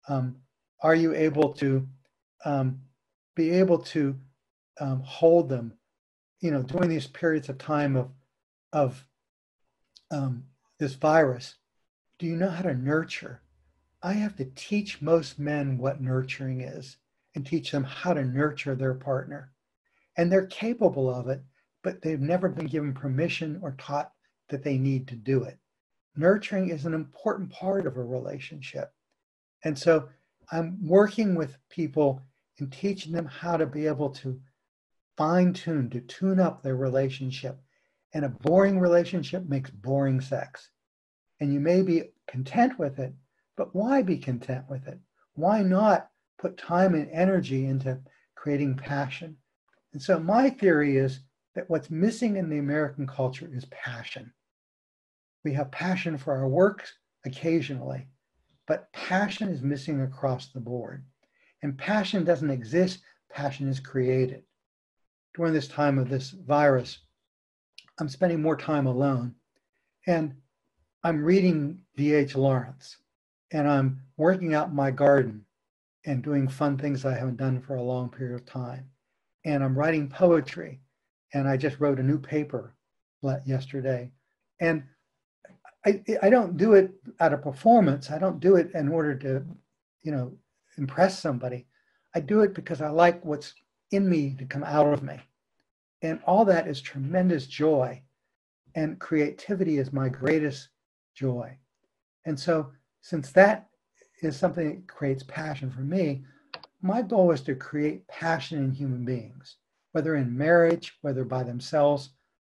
Um, are you able to um, be able to um, hold them, you know, during these periods of time of of um, this virus? Do you know how to nurture? I have to teach most men what nurturing is and teach them how to nurture their partner. And they're capable of it, but they've never been given permission or taught that they need to do it. Nurturing is an important part of a relationship. And so I'm working with people and teaching them how to be able to fine tune, to tune up their relationship. And a boring relationship makes boring sex and you may be content with it, but why be content with it? Why not put time and energy into creating passion? And so my theory is that what's missing in the American culture is passion. We have passion for our work occasionally, but passion is missing across the board. And passion doesn't exist, passion is created. During this time of this virus, I'm spending more time alone. And I'm reading D.H. Lawrence and I'm working out my garden and doing fun things I haven't done for a long period of time. And I'm writing poetry and I just wrote a new paper yesterday. And I, I don't do it out of performance. I don't do it in order to, you know, impress somebody. I do it because I like what's in me to come out of me. And all that is tremendous joy. And creativity is my greatest joy. And so, since that is something that creates passion for me, my goal is to create passion in human beings, whether in marriage, whether by themselves,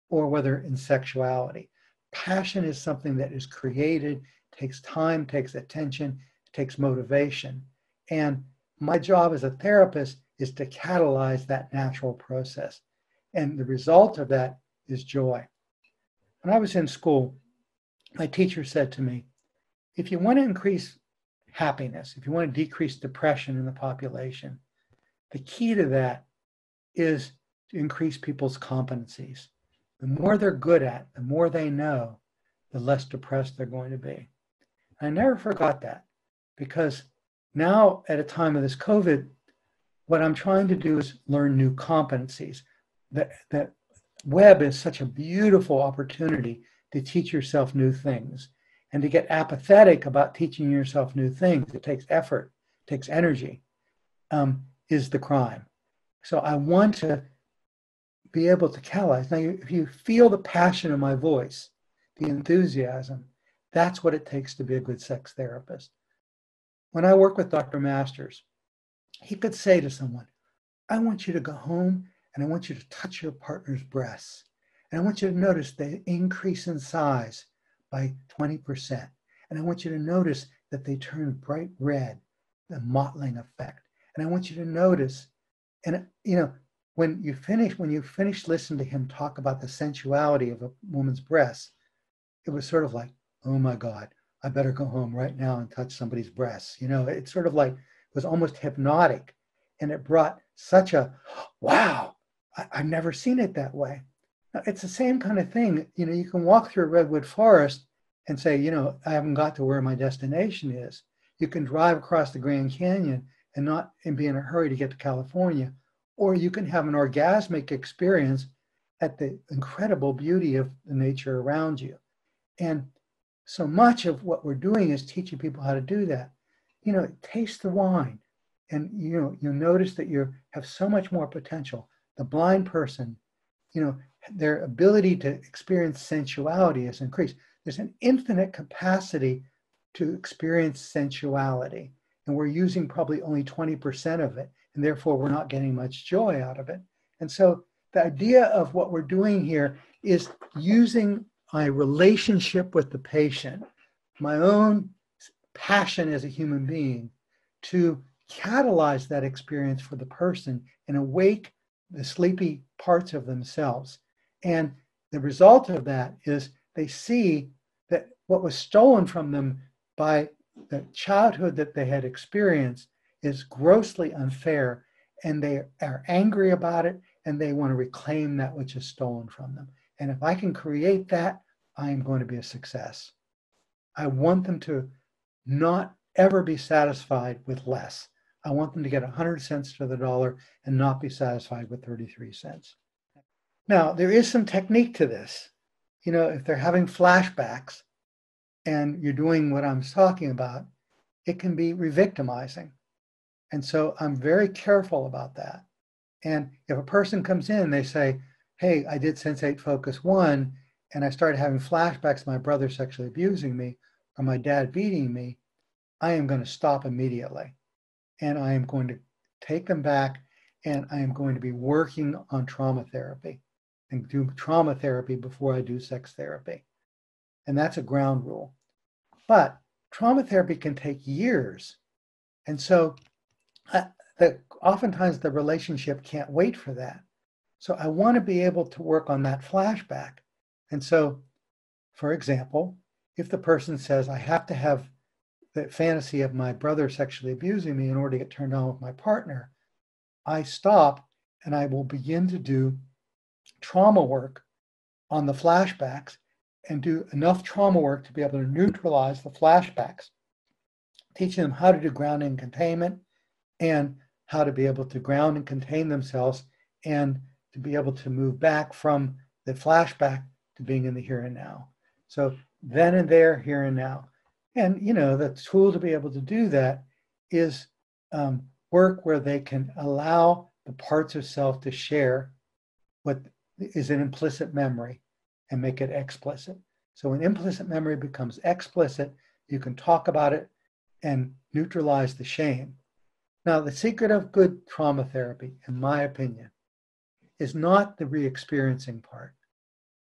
or whether in sexuality. Passion is something that is created, takes time, takes attention, takes motivation. And my job as a therapist is to catalyze that natural process. And the result of that is joy. When I was in school, my teacher said to me, if you want to increase happiness, if you want to decrease depression in the population, the key to that is to increase people's competencies. The more they're good at, the more they know, the less depressed they're going to be. I never forgot that because now, at a time of this COVID, what I'm trying to do is learn new competencies. That, that web is such a beautiful opportunity to teach yourself new things and to get apathetic about teaching yourself new things. It takes effort, it takes energy, um, is the crime. So I want to be able to catalyze. Now, if you feel the passion in my voice, the enthusiasm, that's what it takes to be a good sex therapist. When I work with Dr. Masters, he could say to someone, I want you to go home and I want you to touch your partner's breasts. And I want you to notice the increase in size by 20%. And I want you to notice that they turn bright red, the mottling effect. And I want you to notice, and you know, when you finish, when you finish listening to him talk about the sensuality of a woman's breasts, it was sort of like, oh my God, I better go home right now and touch somebody's breasts. You know, it's sort of like, it was almost hypnotic. And it brought such a, wow, I, I've never seen it that way. It's the same kind of thing. You know, you can walk through a redwood forest and say, you know, I haven't got to where my destination is. You can drive across the Grand Canyon and not and be in a hurry to get to California, or you can have an orgasmic experience at the incredible beauty of the nature around you. And so much of what we're doing is teaching people how to do that. You know, taste the wine, and you know you notice that you have so much more potential. The blind person, you know, their ability to experience sensuality is increased. There's an infinite capacity to experience sensuality, and we're using probably only 20% of it, and therefore we're not getting much joy out of it. And so the idea of what we're doing here is using my relationship with the patient, my own passion as a human being, to catalyze that experience for the person and awake the sleepy parts of themselves. And the result of that is they see that what was stolen from them by the childhood that they had experienced is grossly unfair and they are angry about it and they want to reclaim that which is stolen from them. And if I can create that, I am going to be a success. I want them to not ever be satisfied with less. I want them to get 100 cents to the dollar and not be satisfied with 33 cents. Now, there is some technique to this. You know, if they're having flashbacks and you're doing what I'm talking about, it can be revictimizing. And so I'm very careful about that. And if a person comes in, and they say, Hey, I did Sensate Focus 1 and I started having flashbacks my brother sexually abusing me or my dad beating me, I am going to stop immediately. And I am going to take them back and I am going to be working on trauma therapy and do trauma therapy before I do sex therapy. And that's a ground rule. But trauma therapy can take years. And so uh, the, oftentimes the relationship can't wait for that. So I want to be able to work on that flashback and so, for example, if the person says, I have to have the fantasy of my brother sexually abusing me in order to get turned on with my partner, I stop and I will begin to do trauma work on the flashbacks and do enough trauma work to be able to neutralize the flashbacks, teaching them how to do grounding and containment and how to be able to ground and contain themselves and to be able to move back from the flashback to being in the here and now. So then and there, here and now. And, you know, the tool to be able to do that is um, work where they can allow the parts of self to share what is an implicit memory and make it explicit. So when implicit memory becomes explicit, you can talk about it and neutralize the shame. Now, the secret of good trauma therapy, in my opinion, is not the re experiencing part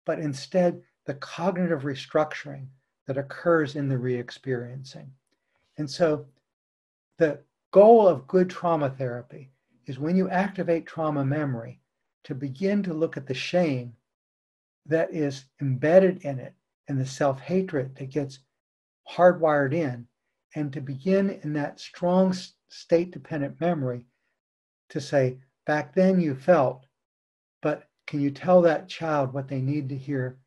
but instead the cognitive restructuring that occurs in the re experiencing. And so the goal of good trauma therapy is when you activate trauma memory to begin to look at the shame that is embedded in it and the self hatred that gets hardwired in, and to begin in that strong state dependent memory to say, back then you felt, but can you tell that child what they need to hear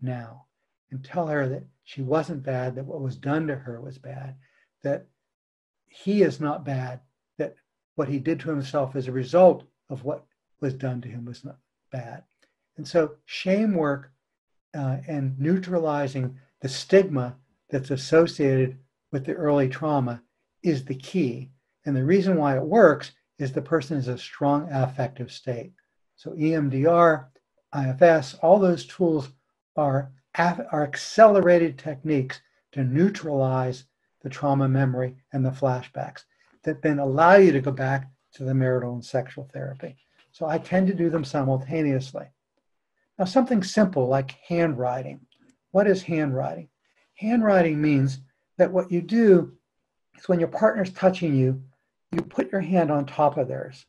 now? And tell her that she wasn't bad, that what was done to her was bad, that he is not bad, that what he did to himself as a result of what was done to him was not bad. And so, shame work uh, and neutralizing the stigma that's associated with the early trauma is the key. And the reason why it works is the person is a strong affective state. So EMDR, IFS, all those tools are, are accelerated techniques to neutralize the trauma memory and the flashbacks that then allow you to go back to the marital and sexual therapy. So I tend to do them simultaneously. Now, something simple like hand riding. What is hand riding? Handwriting means that what you do is when your partner's touching you, you put your hand on top of theirs.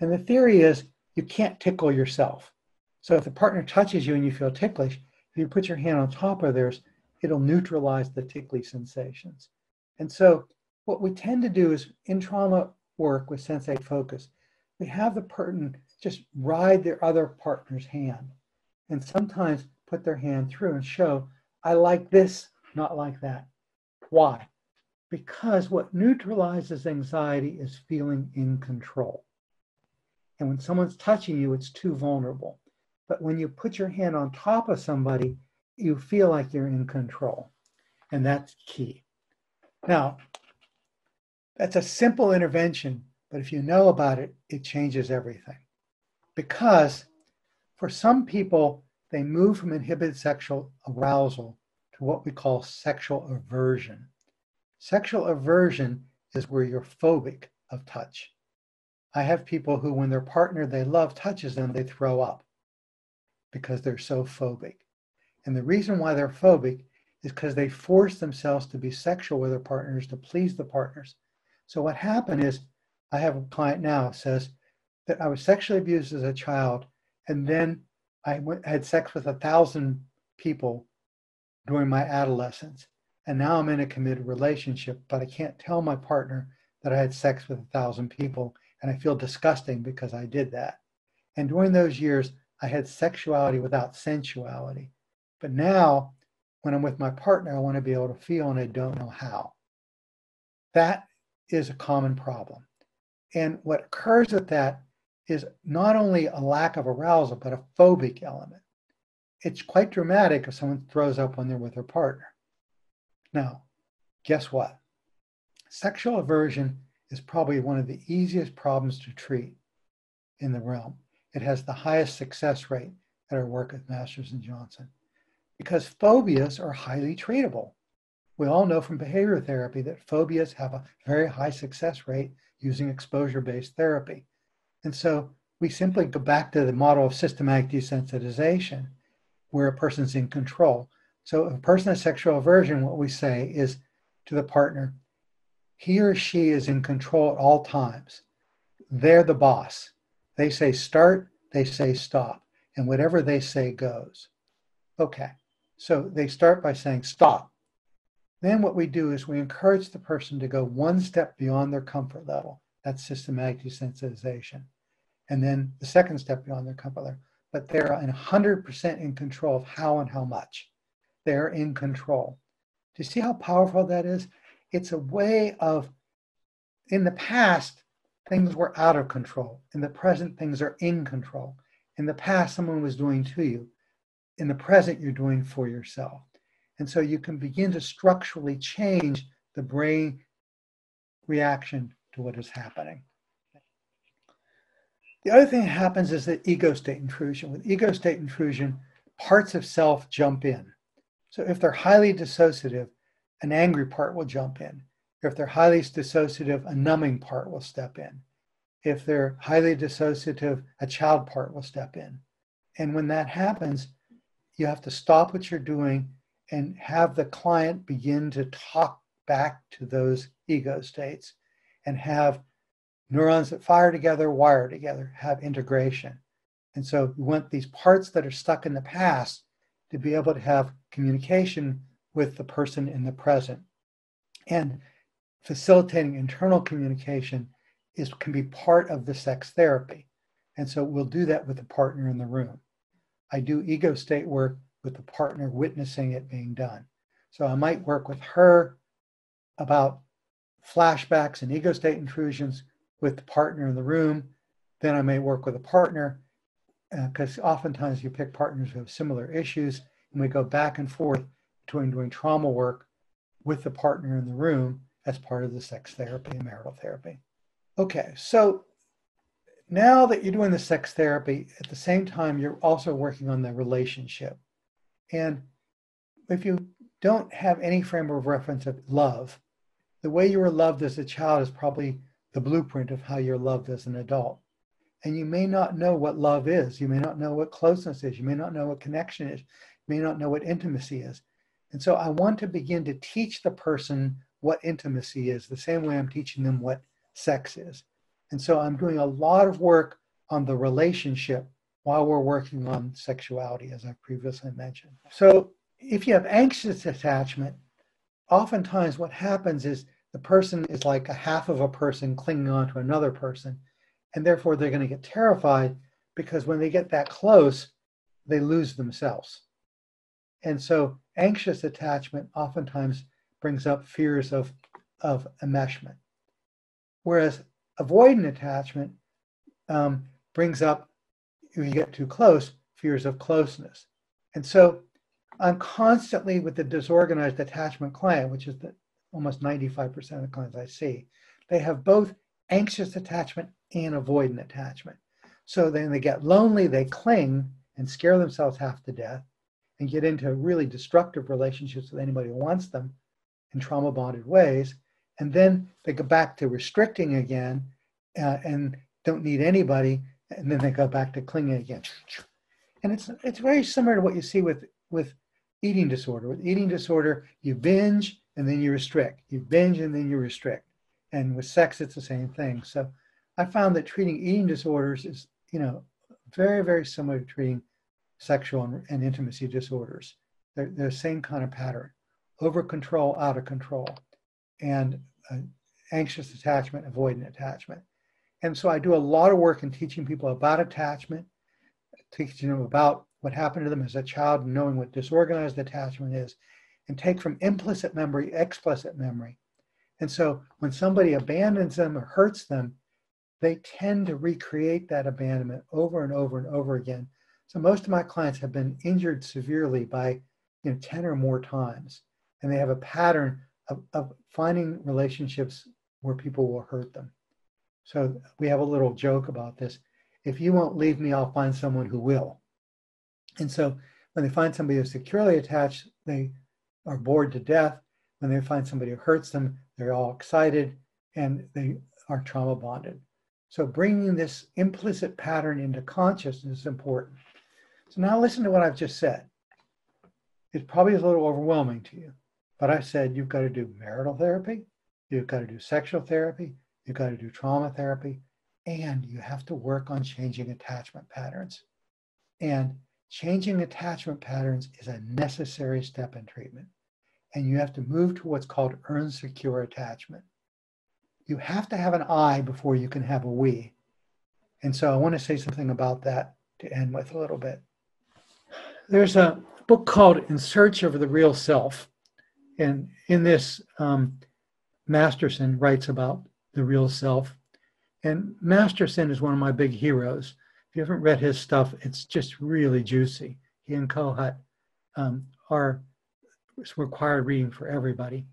And the theory is you can't tickle yourself. So if the partner touches you and you feel ticklish, if you put your hand on top of theirs, it'll neutralize the tickly sensations. And so what we tend to do is in trauma work with Sensate Focus, we have the person just ride their other partner's hand and sometimes put their hand through and show, I like this, not like that. Why? Because what neutralizes anxiety is feeling in control. And when someone's touching you, it's too vulnerable. But when you put your hand on top of somebody, you feel like you're in control. And that's key. Now, that's a simple intervention, but if you know about it, it changes everything. Because for some people, they move from inhibited sexual arousal to what we call sexual aversion. Sexual aversion is where you're phobic of touch. I have people who, when their partner they love touches them, they throw up because they're so phobic. And the reason why they're phobic is because they force themselves to be sexual with their partners to please the partners. So what happened is, I have a client now says that I was sexually abused as a child, and then I went, had sex with a thousand people during my adolescence, and now I'm in a committed relationship, but I can't tell my partner that I had sex with a thousand people, and I feel disgusting because I did that. And during those years, I had sexuality without sensuality. But now, when I'm with my partner, I want to be able to feel and I don't know how. That is a common problem. And what occurs with that is not only a lack of arousal, but a phobic element. It's quite dramatic if someone throws up when they're with their partner. Now, guess what? Sexual aversion is probably one of the easiest problems to treat in the realm. It has the highest success rate at our work at Masters and Johnson because phobias are highly treatable. We all know from behavior therapy that phobias have a very high success rate using exposure based therapy. And so we simply go back to the model of systematic desensitization where a person's in control. So if a person has sexual aversion, what we say is to the partner, he or she is in control at all times. They're the boss. They say start, they say stop, and whatever they say goes. Okay, so they start by saying stop. Then what we do is we encourage the person to go one step beyond their comfort level. That's systematic desensitization. And then the second step beyond their comfort level. But they're 100% in control of how and how much. They're in control. Do you see how powerful that is? It's a way of, in the past, things were out of control. In the present, things are in control. In the past, someone was doing to you. In the present, you're doing for yourself. And so you can begin to structurally change the brain reaction to what is happening. The other thing that happens is the ego state intrusion. With ego state intrusion, parts of self jump in. So if they're highly dissociative, an angry part will jump in. If they're highly dissociative, a numbing part will step in. If they're highly dissociative, a child part will step in. And when that happens, you have to stop what you're doing and have the client begin to talk back to those ego states and have neurons that fire together, wire together, have integration. And so we want these parts that are stuck in the past to be able to have communication with the person in the present. And facilitating internal communication is can be part of the sex therapy. And so we'll do that with the partner in the room. I do ego state work with the partner witnessing it being done. So I might work with her about flashbacks and ego state intrusions with the partner in the room. Then I may work with a partner because uh, oftentimes you pick partners who have similar issues and we go back and forth between doing trauma work with the partner in the room as part of the sex therapy and marital therapy. Okay, so now that you're doing the sex therapy, at the same time, you're also working on the relationship. And if you don't have any frame of reference of love, the way you were loved as a child is probably the blueprint of how you're loved as an adult. And you may not know what love is. You may not know what closeness is. You may not know what connection is. You may not know what intimacy is. And so I want to begin to teach the person what intimacy is, the same way I'm teaching them what sex is. And so I'm doing a lot of work on the relationship while we're working on sexuality, as I previously mentioned. So if you have anxious attachment, oftentimes what happens is the person is like a half of a person clinging on to another person, and therefore they're going to get terrified because when they get that close, they lose themselves. And so anxious attachment oftentimes brings up fears of, of enmeshment. Whereas avoidant attachment um, brings up, if you get too close, fears of closeness. And so I'm constantly with the disorganized attachment client, which is the, almost 95% of the clients I see. They have both anxious attachment and avoidant attachment. So then they get lonely, they cling and scare themselves half to death and get into really destructive relationships with anybody who wants them in trauma bonded ways. And then they go back to restricting again uh, and don't need anybody. And then they go back to clinging again. And it's, it's very similar to what you see with, with eating disorder. With eating disorder, you binge and then you restrict. You binge and then you restrict. And with sex, it's the same thing. So I found that treating eating disorders is, you know, very, very similar to treating sexual and, and intimacy disorders. They're, they're the same kind of pattern over control, out of control, and uh, anxious attachment, avoidant attachment. And so I do a lot of work in teaching people about attachment, teaching them about what happened to them as a child, knowing what disorganized attachment is, and take from implicit memory explicit memory. And so when somebody abandons them or hurts them, they tend to recreate that abandonment over and over and over again so most of my clients have been injured severely by you know 10 or more times, and they have a pattern of, of finding relationships where people will hurt them. So we have a little joke about this. If you won't leave me, I'll find someone who will. And so when they find somebody who's securely attached, they are bored to death. When they find somebody who hurts them, they're all excited and they are trauma bonded. So bringing this implicit pattern into consciousness is important. So now listen to what I've just said. It probably is a little overwhelming to you, but I said you've got to do marital therapy, you've got to do sexual therapy, you've got to do trauma therapy, and you have to work on changing attachment patterns. And changing attachment patterns is a necessary step in treatment. And you have to move to what's called earn secure attachment. You have to have an I before you can have a we. And so I want to say something about that to end with a little bit. There's a book called In Search of the Real Self. And in this, um, Masterson writes about the real self. And Masterson is one of my big heroes. If you haven't read his stuff, it's just really juicy. He and Kohut um, are required reading for everybody,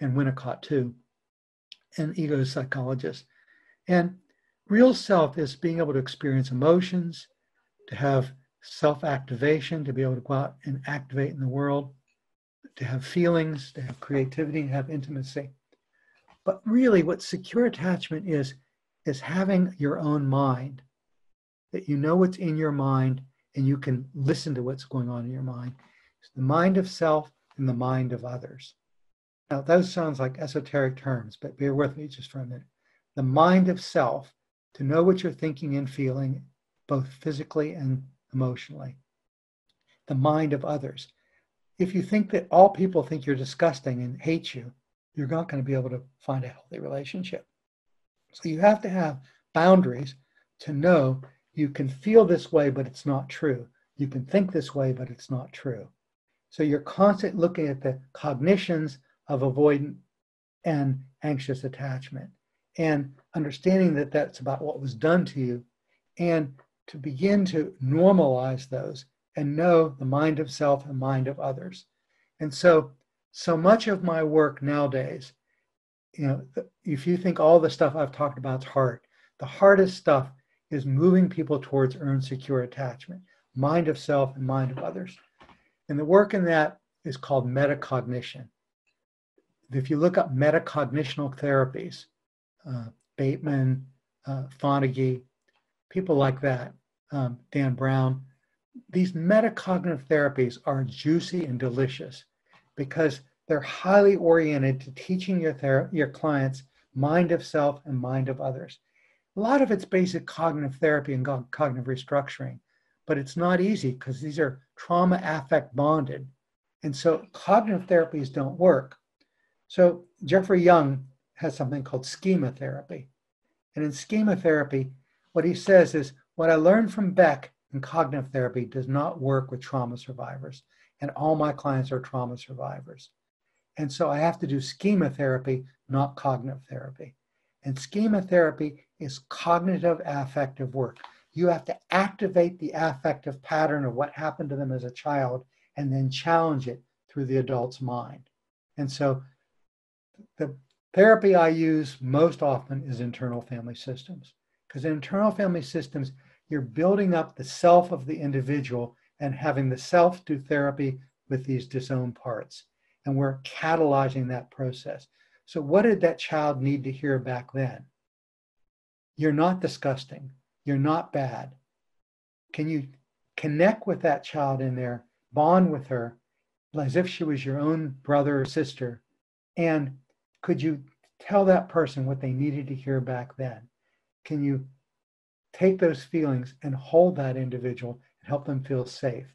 and Winnicott too, and ego psychologist. And real self is being able to experience emotions, to have self activation, to be able to go out and activate in the world, to have feelings, to have creativity, to have intimacy. But really, what secure attachment is, is having your own mind, that you know what's in your mind and you can listen to what's going on in your mind. It's the mind of self and the mind of others. Now, those sounds like esoteric terms, but bear with me just for a minute. The mind of self, to know what you're thinking and feeling, both physically and emotionally. The mind of others. If you think that all people think you're disgusting and hate you, you're not going to be able to find a healthy relationship. So you have to have boundaries to know you can feel this way, but it's not true. You can think this way, but it's not true. So you're constantly looking at the cognitions of avoidant and anxious attachment and understanding that that's about what was done to you and to begin to normalize those and know the mind of self and mind of others. And so, so much of my work nowadays, you know, if you think all the stuff I've talked about is hard, the hardest stuff is moving people towards earned secure attachment, mind of self and mind of others. And the work in that is called metacognition. If you look up metacognitional therapies, uh, Bateman, uh, Fonagy, people like that, um, Dan Brown, these metacognitive therapies are juicy and delicious because they're highly oriented to teaching your, ther- your clients mind of self and mind of others. A lot of it's basic cognitive therapy and cognitive restructuring, but it's not easy because these are trauma affect bonded. And so cognitive therapies don't work. So Jeffrey Young has something called schema therapy. And in schema therapy, what he says is what I learned from Beck in cognitive therapy does not work with trauma survivors, and all my clients are trauma survivors. And so I have to do schema therapy, not cognitive therapy. And schema therapy is cognitive affective work. you have to activate the affective pattern of what happened to them as a child and then challenge it through the adult's mind. And so the therapy I use most often is internal family systems. Because internal family systems, you're building up the self of the individual and having the self do therapy with these disowned parts. And we're catalyzing that process. So, what did that child need to hear back then? You're not disgusting. You're not bad. Can you connect with that child in there, bond with her as if she was your own brother or sister? And could you tell that person what they needed to hear back then? Can you take those feelings and hold that individual and help them feel safe?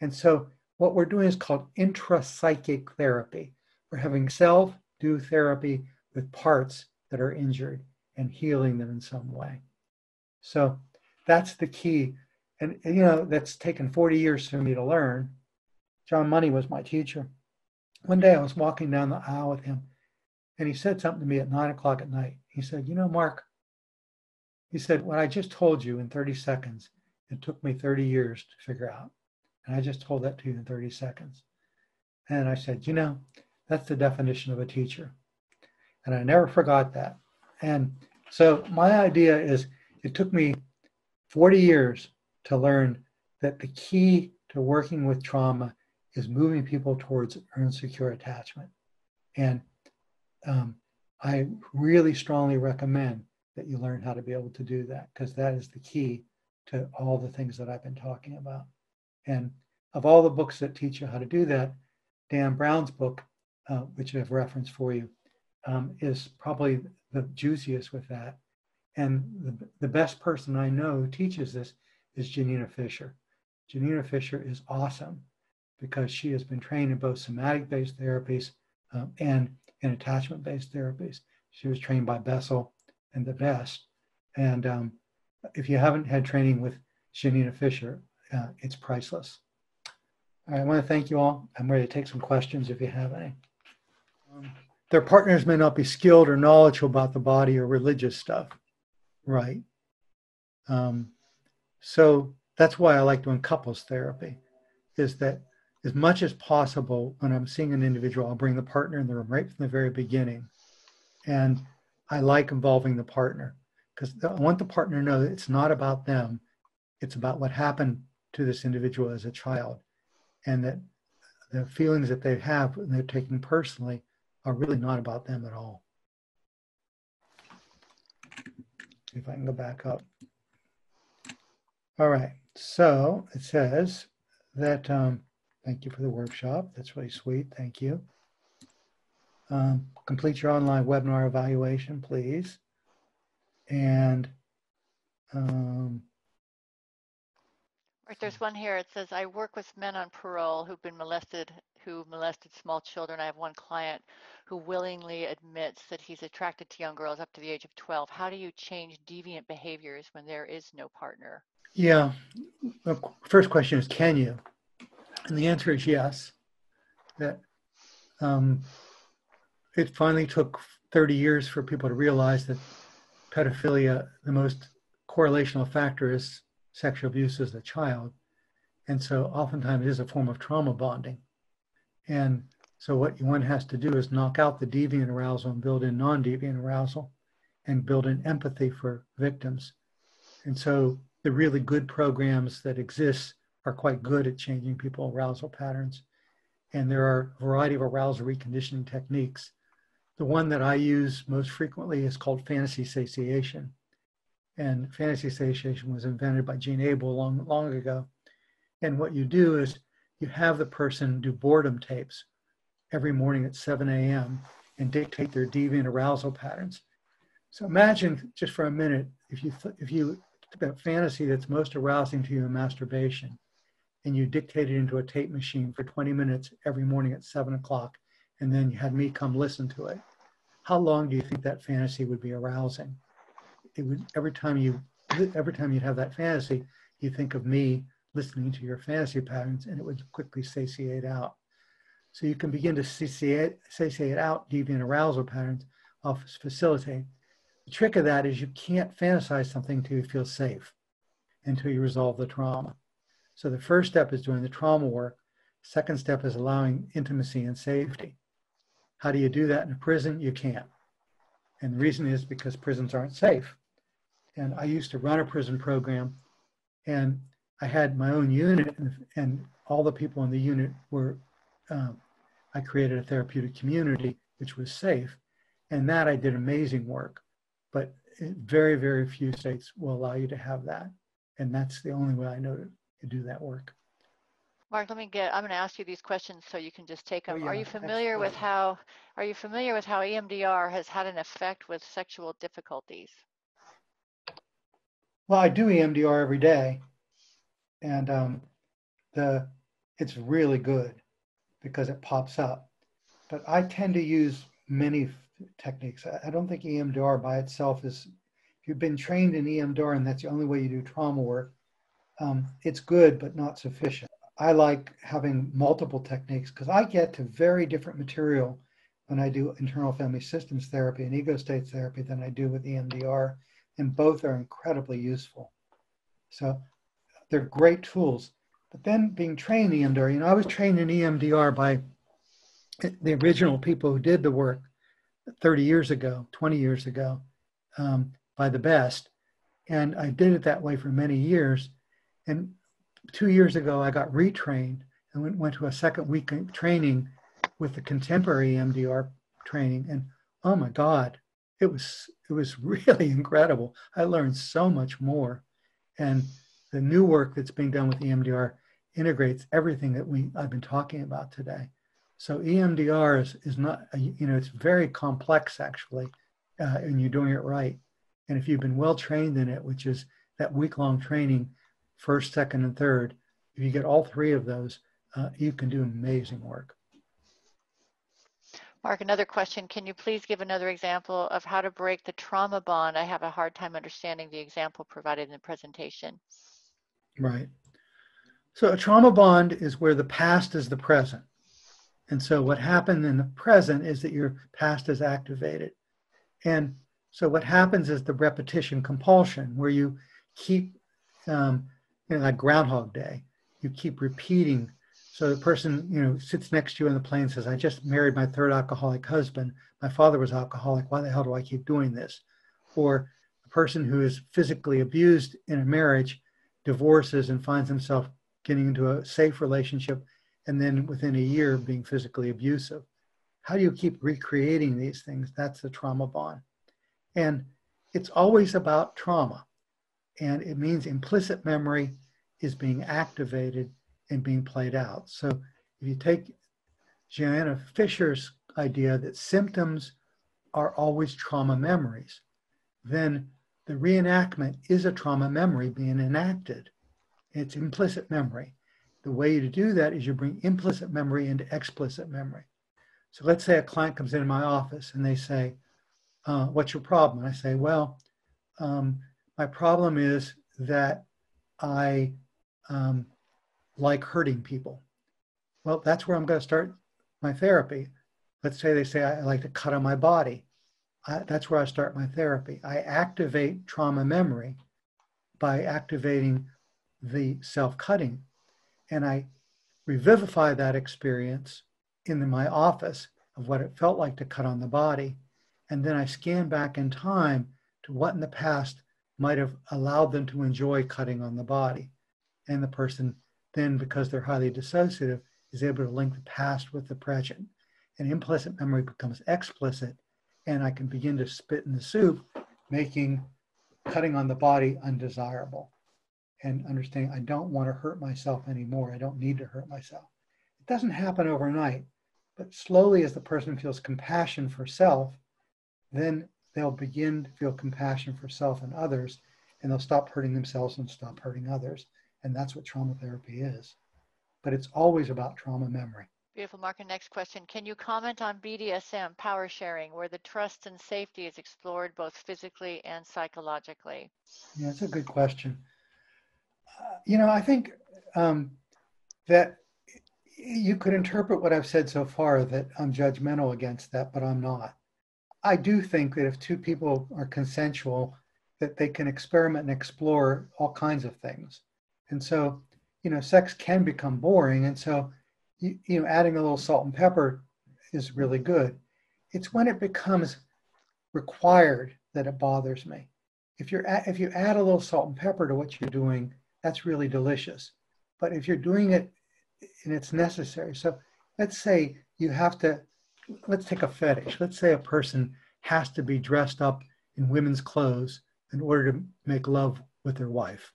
And so, what we're doing is called intrapsychic therapy. We're having self do therapy with parts that are injured and healing them in some way. So that's the key. And, you know, that's taken 40 years for me to learn. John Money was my teacher. One day I was walking down the aisle with him, and he said something to me at nine o'clock at night. He said, You know, Mark, he said, What I just told you in 30 seconds, it took me 30 years to figure out. And I just told that to you in 30 seconds. And I said, You know, that's the definition of a teacher. And I never forgot that. And so my idea is it took me 40 years to learn that the key to working with trauma is moving people towards earn secure attachment. And um, I really strongly recommend that you learn how to be able to do that because that is the key to all the things that I've been talking about. And of all the books that teach you how to do that, Dan Brown's book, uh, which I've referenced for you, um, is probably the juiciest with that. And the, the best person I know who teaches this is Janina Fisher. Janina Fisher is awesome because she has been trained in both somatic based therapies um, and in attachment based therapies. She was trained by Bessel and the best. And um, if you haven't had training with Janina Fisher, uh, it's priceless. I want to thank you all. I'm ready to take some questions if you have any. Um, their partners may not be skilled or knowledgeable about the body or religious stuff right. Um, so that's why I like doing couples therapy, is that as much as possible, when I'm seeing an individual, I'll bring the partner in the room right from the very beginning. And I like involving the partner because I want the partner to know that it's not about them, it's about what happened to this individual as a child. And that the feelings that they have and they're taking personally are really not about them at all. if I can go back up. All right, so it says that, um, thank you for the workshop. That's really sweet. Thank you. Um, complete your online webinar evaluation, please. And um, Right, there's one here. It says, I work with men on parole who've been molested, who molested small children. I have one client who willingly admits that he's attracted to young girls up to the age of 12. How do you change deviant behaviors when there is no partner? Yeah. First question is, can you? And the answer is yes. That um, it finally took 30 years for people to realize that pedophilia, the most correlational factor is sexual abuse as a child. And so oftentimes it is a form of trauma bonding. And so what one has to do is knock out the deviant arousal and build in non-deviant arousal and build in empathy for victims. And so the really good programs that exist are quite good at changing people arousal patterns. And there are a variety of arousal reconditioning techniques. The one that I use most frequently is called fantasy satiation. And fantasy satiation was invented by Gene Abel long, long ago. And what you do is you have the person do boredom tapes every morning at 7 a.m. and dictate their deviant arousal patterns. So imagine just for a minute if you th- if you that fantasy that's most arousing to you in masturbation, and you dictate it into a tape machine for 20 minutes every morning at seven o'clock, and then you had me come listen to it. How long do you think that fantasy would be arousing? it would every time you every time you'd have that fantasy, you think of me listening to your fantasy patterns, and it would quickly satiate out. So you can begin to satiate, satiate out deviant arousal patterns off facilitate. The trick of that is you can't fantasize something until you feel safe. until you resolve the trauma. So the first step is doing the trauma work. Second step is allowing intimacy and safety. How do you do that in a prison? You can't. And the reason is because prisons aren't safe. And I used to run a prison program, and I had my own unit, and, and all the people in the unit were, um, I created a therapeutic community which was safe. And that I did amazing work. But very, very few states will allow you to have that. And that's the only way I know to, to do that work. Mark, let me get, I'm going to ask you these questions so you can just take them. Oh, yeah, are you familiar with how, are you familiar with how EMDR has had an effect with sexual difficulties? Well, I do EMDR every day, and um, the it's really good because it pops up. But I tend to use many techniques. I don't think EMDR by itself is. If you've been trained in EMDR and that's the only way you do trauma work, um, it's good but not sufficient. I like having multiple techniques because I get to very different material when I do internal family systems therapy and ego states therapy than I do with EMDR, and both are incredibly useful. So they're great tools. But then being trained in EMDR, you know, I was trained in EMDR by the original people who did the work 30 years ago, 20 years ago, um, by the best. And I did it that way for many years. And two years ago, I got retrained and went, went to a second week training with the contemporary EMDR training. And oh my God, it was it was really incredible. I learned so much more. And the new work that's being done with EMDR integrates everything that we I've been talking about today. So EMDR is, is not, you know, it's very complex actually, uh, and you're doing it right. And if you've been well trained in it, which is that week long training, first, second, and third, if you get all three of those, uh, you can do amazing work. Mark, another question. Can you please give another example of how to break the trauma bond? I have a hard time understanding the example provided in the presentation. Right. So a trauma bond is where the past is the present. And so what happened in the present is that your past is activated. And so what happens is the repetition compulsion, where you keep, um, you know, like Groundhog Day, you keep repeating. So the person, you know, sits next to you on the plane and says, I just married my third alcoholic husband. My father was alcoholic. Why the hell do I keep doing this? Or a person who is physically abused in a marriage divorces and finds himself getting into a safe relationship and then within a year being physically abusive. How do you keep recreating these things? That's the trauma bond. And it's always about trauma. And it means implicit memory is being activated and being played out. So if you take Janina Fisher's idea that symptoms are always trauma memories, then the reenactment is a trauma memory being enacted. It's implicit memory. The way to do that is you bring implicit memory into explicit memory. So let's say a client comes into my office and they say, uh, What's your problem? And I say, Well, um, my problem is that I um, like hurting people. Well, that's where I'm going to start my therapy. Let's say they say I like to cut on my body. I, that's where I start my therapy. I activate trauma memory by activating the self cutting and I revivify that experience in my office of what it felt like to cut on the body. And then I scan back in time to what in the past might have allowed them to enjoy cutting on the body. And the person then, because they're highly dissociative, is able to link the past with the present. And implicit memory becomes explicit, and I can begin to spit in the soup, making cutting on the body undesirable and understanding I don't want to hurt myself anymore. I don't need to hurt myself. It doesn't happen overnight, but slowly, as the person feels compassion for self, then they'll begin to feel compassion for self and others, and they'll stop hurting themselves and stop hurting others. And that's what trauma therapy is. But it's always about trauma memory. Beautiful, Mark. And next question. Can you comment on BDSM, power sharing, where the trust and safety is explored both physically and psychologically? Yeah, it's a good question you know, I think um, that you could interpret what I've said so far that I'm judgmental against that, but I'm not. I do think that if two people are consensual that they can experiment and explore all kinds of things. And so, you know, sex can become boring. And so, you, you know, adding a little salt and pepper is really good. It's when it becomes required that it bothers me. If you're if you add a little salt and pepper to what you're doing, that's really delicious. But if you're doing it and it's necessary, so let's say you have to, let's take a fetish. Let's say a person has to be dressed up in women's clothes in order to make love with their wife.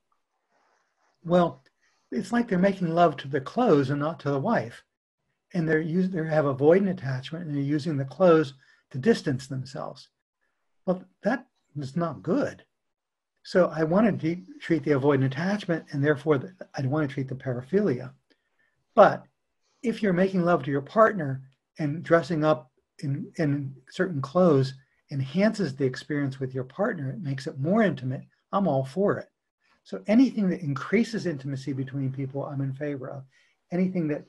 Well, it's like they're making love to the clothes and not to the wife. And they're use, they have avoidant attachment and they're using the clothes to distance themselves. Well, that is not good. So I want to de- treat the avoidant attachment, and therefore the, I want to treat the paraphilia. But if you're making love to your partner and dressing up in, in certain clothes enhances the experience with your partner, it makes it more intimate, I'm all for it. So anything that increases intimacy between people, I'm in favor of. Anything that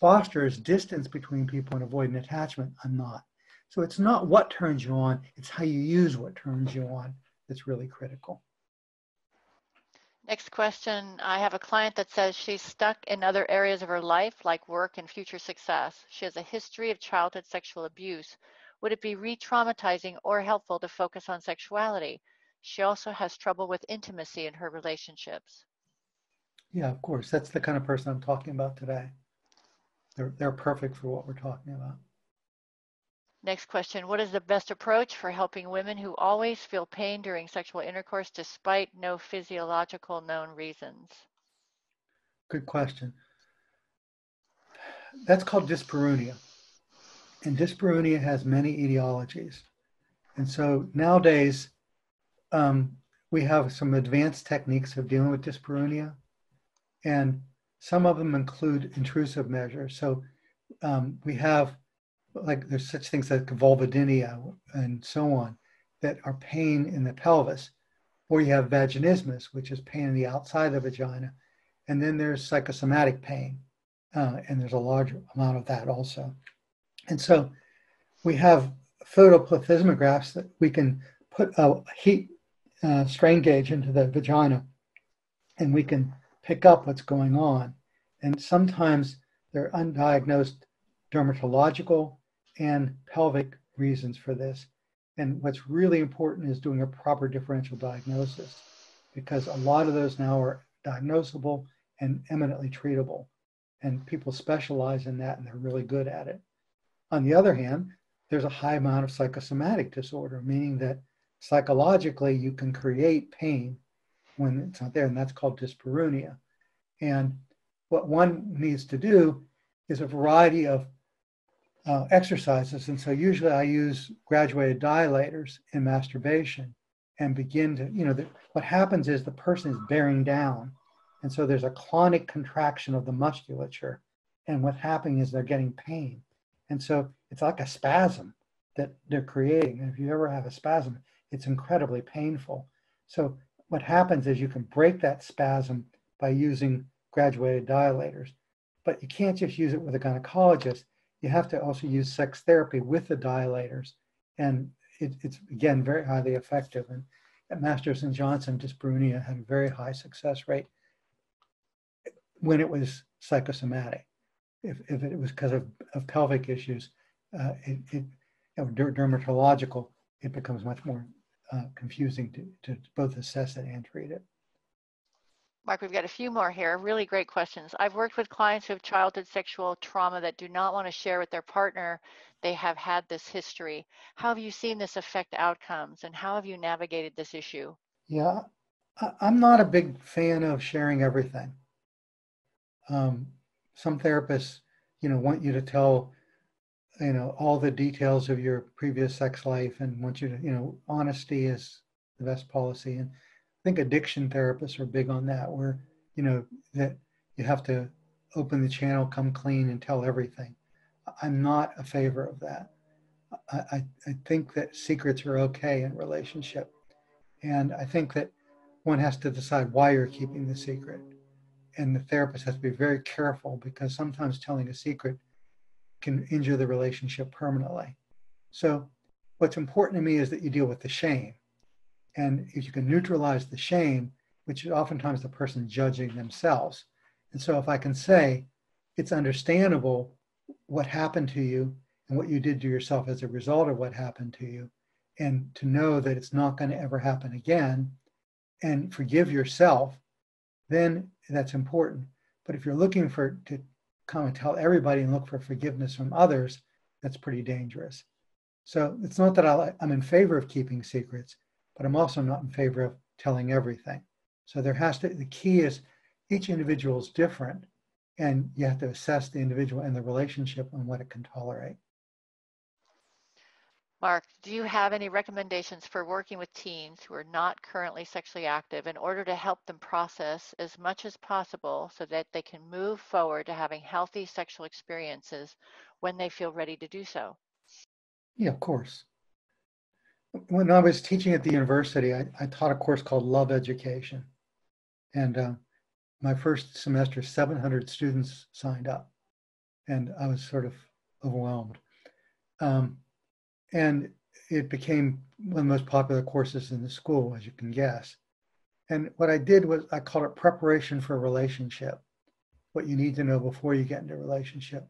fosters distance between people and avoidant attachment, I'm not. So it's not what turns you on, it's how you use what turns you on that's really critical. Next question. I have a client that says she's stuck in other areas of her life, like work and future success. She has a history of childhood sexual abuse. Would it be re traumatizing or helpful to focus on sexuality? She also has trouble with intimacy in her relationships. Yeah, of course. That's the kind of person I'm talking about today. They're, they're perfect for what we're talking about. Next question. What is the best approach for helping women who always feel pain during sexual intercourse despite no physiological known reasons? Good question. That's called dyspareunia. And dyspareunia has many etiologies. And so nowadays, um, we have some advanced techniques of dealing with dyspareunia. And some of them include intrusive measures. So um, we have like there's such things like vulvodynia and so on that are pain in the pelvis, or you have vaginismus, which is pain in the outside of the vagina, and then there's psychosomatic pain, uh, and there's a large amount of that also. And so we have photoplethysmographs that we can put a heat uh, strain gauge into the vagina, and we can pick up what's going on. And sometimes they're undiagnosed dermatological and pelvic reasons for this. And what's really important is doing a proper differential diagnosis because a lot of those now are diagnosable and eminently treatable. And people specialize in that and they're really good at it. On the other hand, there's a high amount of psychosomatic disorder, meaning that psychologically you can create pain when it's not there, and that's called dyspareunia. And what one needs to do is a variety of uh, exercises. And so usually I use graduated dilators in masturbation and begin to, you know, the, what happens is the person is bearing down. And so there's a clonic contraction of the musculature. And what's happening is they're getting pain. And so it's like a spasm that they're creating. And if you ever have a spasm, it's incredibly painful. So what happens is you can break that spasm by using graduated dilators. But you can't just use it with a gynecologist you have to also use sex therapy with the dilators. And it, it's, again, very highly effective. And at Masters and Johnson, dyspareunia had a very high success rate when it was psychosomatic. If, if it was because of, of pelvic issues, uh, it, it dermatological, it becomes much more uh, confusing to, to both assess it and treat it. Mark, we've got a few more here. Really great questions. I've worked with clients who have childhood sexual trauma that do not want to share with their partner they have had this history. How have you seen this affect outcomes and how have you navigated this issue? Yeah, I'm not a big fan of sharing everything. Um, some therapists, you know, want you to tell, you know, all the details of your previous sex life and want you to, you know, honesty is the best policy. And I think addiction therapists are big on that, where you know that you have to open the channel, come clean, and tell everything. I'm not a favor of that. I, I, think that secrets are okay in relationship, and I think that one has to decide why you're keeping the secret, and the therapist has to be very careful because sometimes telling a secret can injure the relationship permanently. So, what's important to me is that you deal with the shame And if you can neutralize the shame, which is oftentimes the person judging themselves. And so if I can say, it's understandable what happened to you and what you did to yourself as a result of what happened to you, and to know that it's not going to ever happen again, and forgive yourself, then that's important. But if you're looking for to come and tell everybody and look for forgiveness from others, that's pretty dangerous. So it's not that I, I'm in favor of keeping secrets, but I'm also not in favor of telling everything. So there has to, the key is each individual is different and you have to assess the individual and the relationship and what it can tolerate. Mark, do you have any recommendations for working with teens who are not currently sexually active in order to help them process as much as possible so that they can move forward to having healthy sexual experiences when they feel ready to do so? Yeah, of course. When I was teaching at the university, I, I taught a course called Love Education. And uh, my first semester, 700 students signed up. And I was sort of overwhelmed. Um, and it became one of the most popular courses in the school, as you can guess. And what I did was I called it preparation for a relationship, what you need to know before you get into a relationship.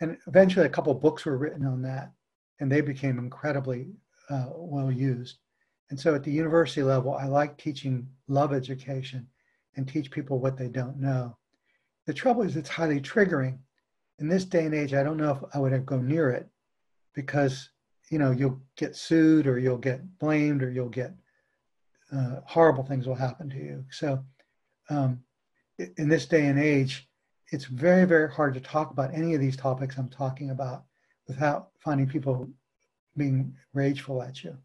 And eventually, a couple books were written on that, and they became incredibly uh, well used. And so, at the university level, I like teaching love education and teach people what they don't know. The trouble is, it's highly triggering. In this day and age, I don't know if I would go near it because you know you'll get sued or you'll get blamed or you'll get uh, horrible things will happen to you so um, in this day and age it's very very hard to talk about any of these topics i'm talking about without finding people being rageful at you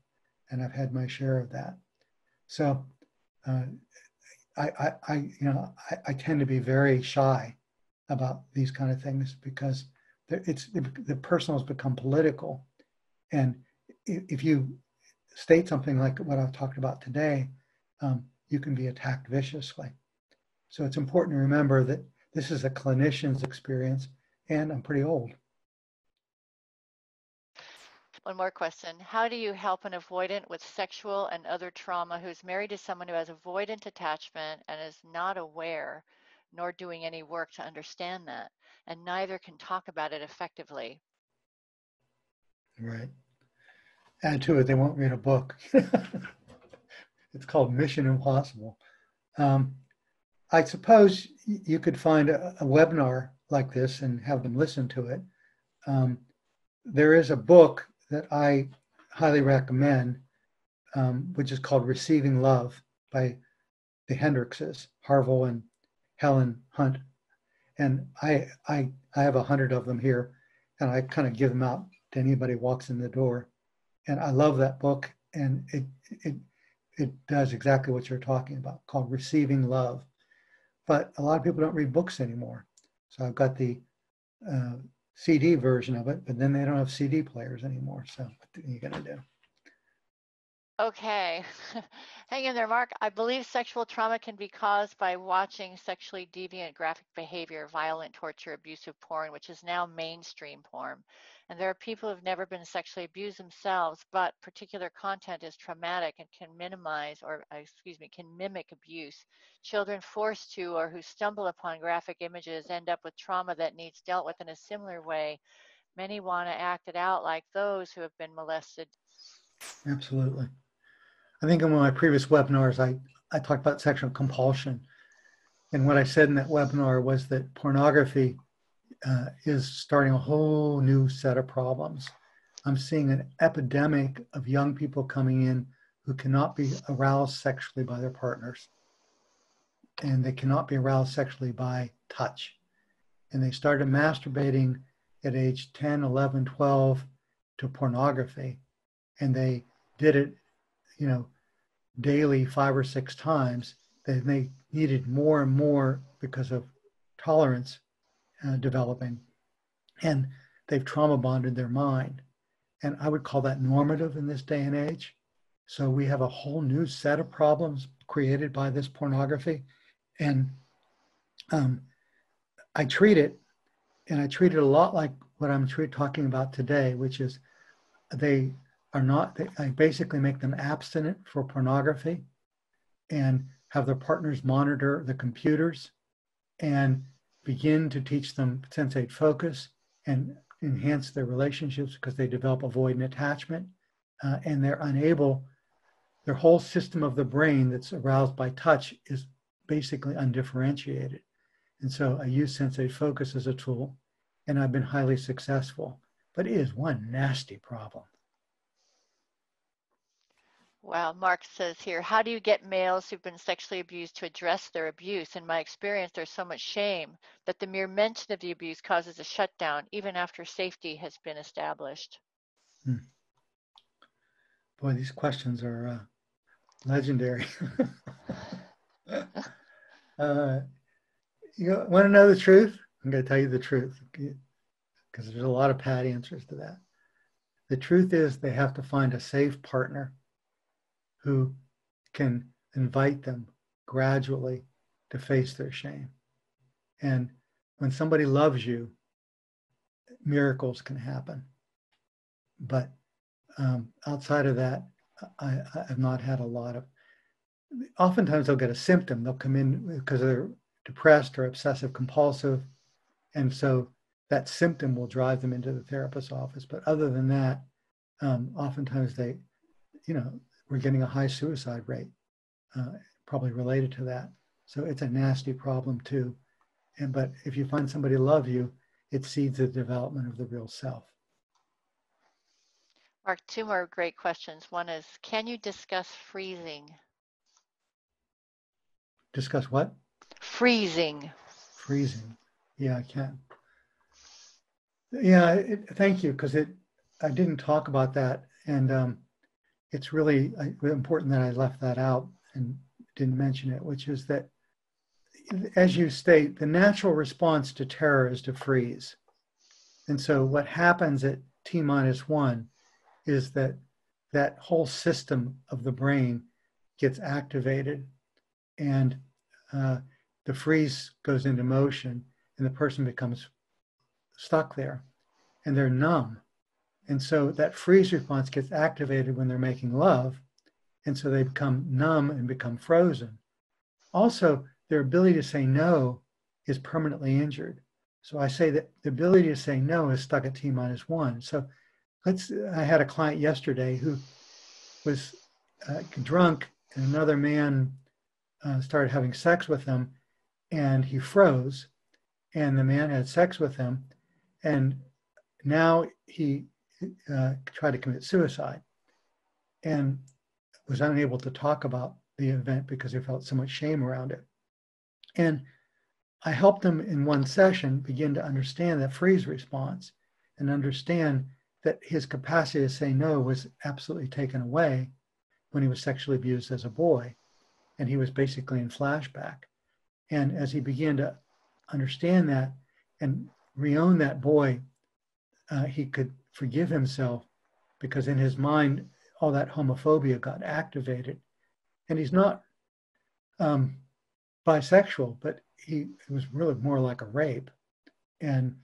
and i've had my share of that so uh, I, I, I, you know I, I, tend to be very shy about these kind of things because it's the personal has become political and if you state something like what I've talked about today, um, you can be attacked viciously. So it's important to remember that this is a clinician's experience, and I'm pretty old. One more question. How do you help an avoidant with sexual and other trauma who's married to someone who has avoidant attachment and is not aware nor doing any work to understand that, and neither can talk about it effectively? Right. Add to it, they won't read a book. it's called Mission Impossible. Um, I suppose you could find a, a, webinar like this and have them listen to it. Um, there is a book that I highly recommend, um, which is called Receiving Love by the Hendrixes, Harville and Helen Hunt. And I, I, I have a hundred of them here, and I kind of give them out to anybody walks in the door. And I love that book, and it it it does exactly what you're talking about, called Receiving Love. But a lot of people don't read books anymore, so I've got the uh, CD version of it, but then they don't have CD players anymore. So what are you gonna do? Okay, hang in there, Mark. I believe sexual trauma can be caused by watching sexually deviant graphic behavior, violent torture, abusive porn, which is now mainstream porn. And there are people who've never been sexually abused themselves, but particular content is traumatic and can minimize or, uh, excuse me, can mimic abuse. Children forced to or who stumble upon graphic images end up with trauma that needs dealt with in a similar way. Many want to act it out like those who have been molested. Absolutely. I think in one of my previous webinars, I, I talked about sexual compulsion. And what I said in that webinar was that pornography uh, is starting a whole new set of problems. I'm seeing an epidemic of young people coming in who cannot be aroused sexually by their partners. And they cannot be aroused sexually by touch. And they started masturbating at age 10, 11, 12 to pornography. And they did it, you know, daily five or six times. Then they needed more and more because of tolerance uh, developing, and they've trauma bonded their mind. And I would call that normative in this day and age. So we have a whole new set of problems created by this pornography. And um, I treat it, and I treat it a lot like what I'm talking about today, which is they are not, they, I basically make them abstinent for pornography and have their partners monitor the computers and begin to teach them sensate focus and enhance their relationships because they develop avoidant attachment uh, and they're unable, their whole system of the brain that's aroused by touch is basically undifferentiated. And so I use Sensate Focus as a tool, and I've been highly successful. But it is one nasty problem. Wow, Mark says here, how do you get males who've been sexually abused to address their abuse? In my experience, there's so much shame that the mere mention of the abuse causes a shutdown, even after safety has been established. Hmm. Boy, these questions are uh, legendary. uh, you want to know the truth? I'm going to tell you the truth because there's a lot of pat answers to that. The truth is, they have to find a safe partner who can invite them gradually to face their shame. And when somebody loves you, miracles can happen. But um, outside of that, I, have not had a lot of. Oftentimes, they'll get a symptom. They'll come in because they're depressed or obsessive compulsive. And so that symptom will drive them into the therapist's office. But other than that, um, oftentimes they, you know, we're getting a high suicide rate, uh, probably related to that. So it's a nasty problem too. And but if you find somebody love you, it seeds the development of the real self. Mark, two more great questions. One is, can you discuss freezing? Discuss what? Freezing. Freezing. Yeah, I can. Yeah, it, thank you, because it I didn't talk about that, and um, it's really uh, important that I left that out and didn't mention it, which is that, as you state, the natural response to terror is to freeze, and so what happens at t minus one is that that whole system of the brain gets activated, and uh, the freeze goes into motion and the person becomes stuck there and they're numb. And so that freeze response gets activated when they're making love. And so they become numb and become frozen. Also, their ability to say no is permanently injured. So I say that the ability to say no is stuck at T minus one. So let's, I had a client yesterday who was uh, drunk and another man uh, started having sex with him and he froze and the man had sex with him and now he uh, to commit suicide and was unable to talk about the event because he felt so much shame around it. And i helped him in one session begin to understand that freeze response and understand that his capacity to say no was absolutely taken away when he was sexually abused as a boy. And he was basically in flashback. And as he began to understand that and reown that boy, uh, he could forgive himself because in his mind, all that homophobia got activated. And he's not um, bisexual, but he it was really more like a rape. And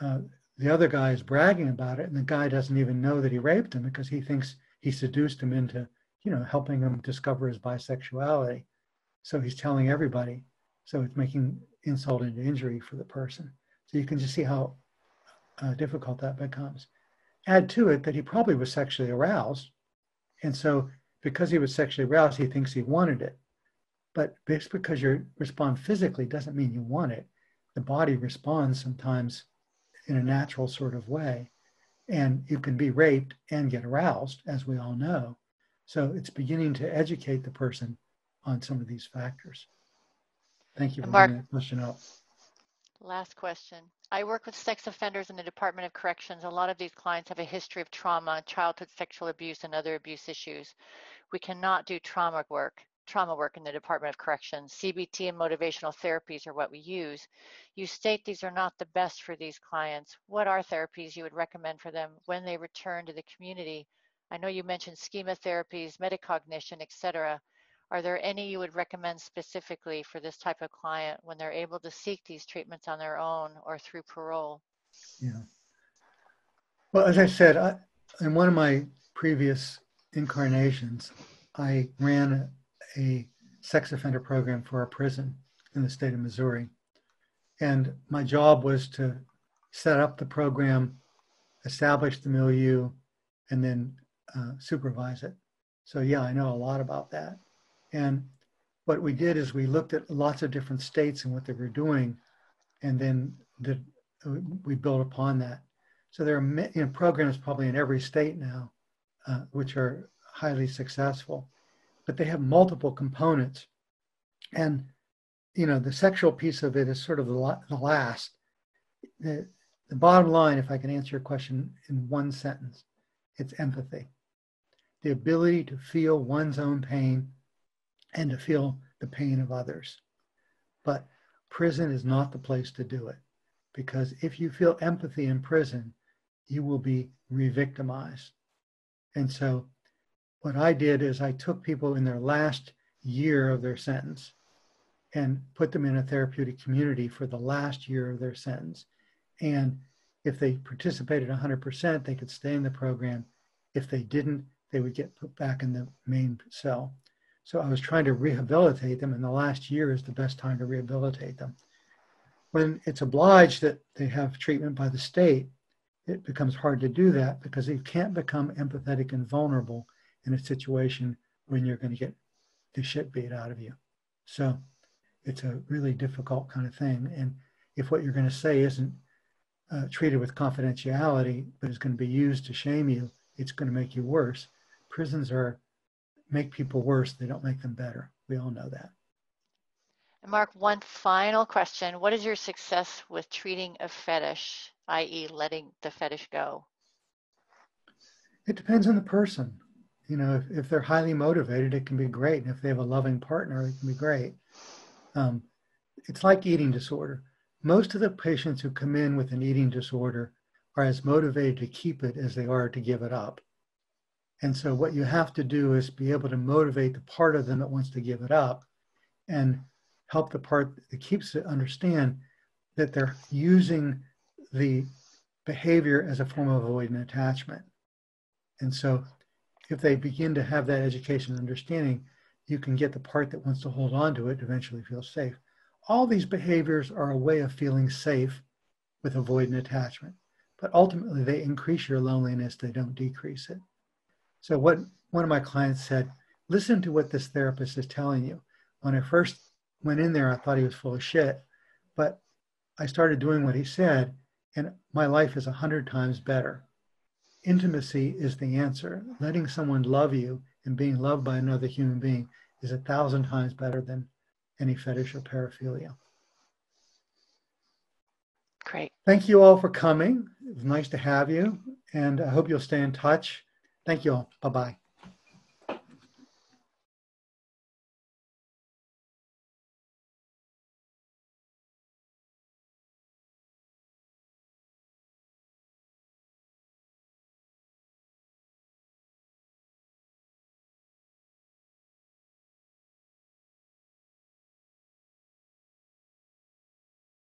uh, the other guy is bragging about it, and the guy doesn't even know that he raped him because he thinks he seduced him into, you know, helping him discover his bisexuality. So he's telling everybody. So it's making insult into injury for the person. So you can just see how uh, difficult that becomes. Add to it that he probably was sexually aroused. And so because he was sexually aroused, he thinks he wanted it. But just because you respond physically doesn't mean you want it. The body responds sometimes in a natural sort of way. And you can be raped and get aroused, as we all know. So it's beginning to educate the person on some of these factors. Thank you for Mark, bringing that question up. Last question. I work with sex offenders in the Department of Corrections. A lot of these clients have a history of trauma, childhood sexual abuse, and other abuse issues. We cannot do trauma work, trauma work in the Department of Corrections. CBT and motivational therapies are what we use. You state these are not the best for these clients. What are therapies you would recommend for them when they return to the community? I know you mentioned schema therapies, metacognition, etc. Are there any you would recommend specifically for this type of client when they're able to seek these treatments on their own or through parole? Yeah. Well, as I said, I, in one of my previous incarnations, I ran a sex offender program for a prison in the state of Missouri. And my job was to set up the program, establish the milieu, and then uh, supervise it. So, yeah, I know a lot about that. And what we did is we looked at lots of different states and what they were doing, and then did, we built upon that. So there are you know, programs probably in every state now, uh, which are highly successful, but they have multiple components. And you know, the sexual piece of it is sort of the, the last. The, the bottom line, if I can answer your question in one sentence, it's empathy. The ability to feel one's own pain and to feel the pain of others. But prison is not the place to do it because if you feel empathy in prison, you will be re victimized. And so, what I did is I took people in their last year of their sentence and put them in a therapeutic community for the last year of their sentence. And if they participated 100%, they could stay in the program. If they didn't, they would get put back in the main cell. So I was trying to rehabilitate them, and the last year is the best time to rehabilitate them. When it's obliged that they have treatment by the state, it becomes hard to do that because you can't become empathetic and vulnerable in a situation when you're going to get the shit beat out of you. So it's a really difficult kind of thing. And if what you're going to say isn't uh, treated with confidentiality, but is going to be used to shame you, it's going to make you worse. Prisons are make people worse; they don't make them better. We all know that. And Mark, one final question: What is your success with treating a fetish, i.e., letting the fetish go? It depends on the person. You know, if, if they're highly motivated, it can be great. And if they have a loving partner, it can be great. Um, it's like eating disorder. Most of the patients who come in with an eating disorder are as motivated to keep it as they are to give it up. And so, what you have to do is be able to motivate the part of them that wants to give it up and help the part that keeps it understand that they're using the behavior as a form of avoidant attachment. And so, if they begin to have that education and understanding, you can get the part that wants to hold on to it to eventually feel safe. All these behaviors are a way of feeling safe with avoidant attachment, but ultimately they increase your loneliness, they don't decrease it. So, what one of my clients said, listen to what this therapist is telling you. When I first went in there, I thought he was full of shit, but I started doing what he said, and my life is a hundred times better. Intimacy is the answer. Letting someone love you and being loved by another human being is a thousand times better than any fetish or paraphilia. Great. Thank you all for coming. It was nice to have you, and I hope you'll stay in touch. Thank you all. Bye bye.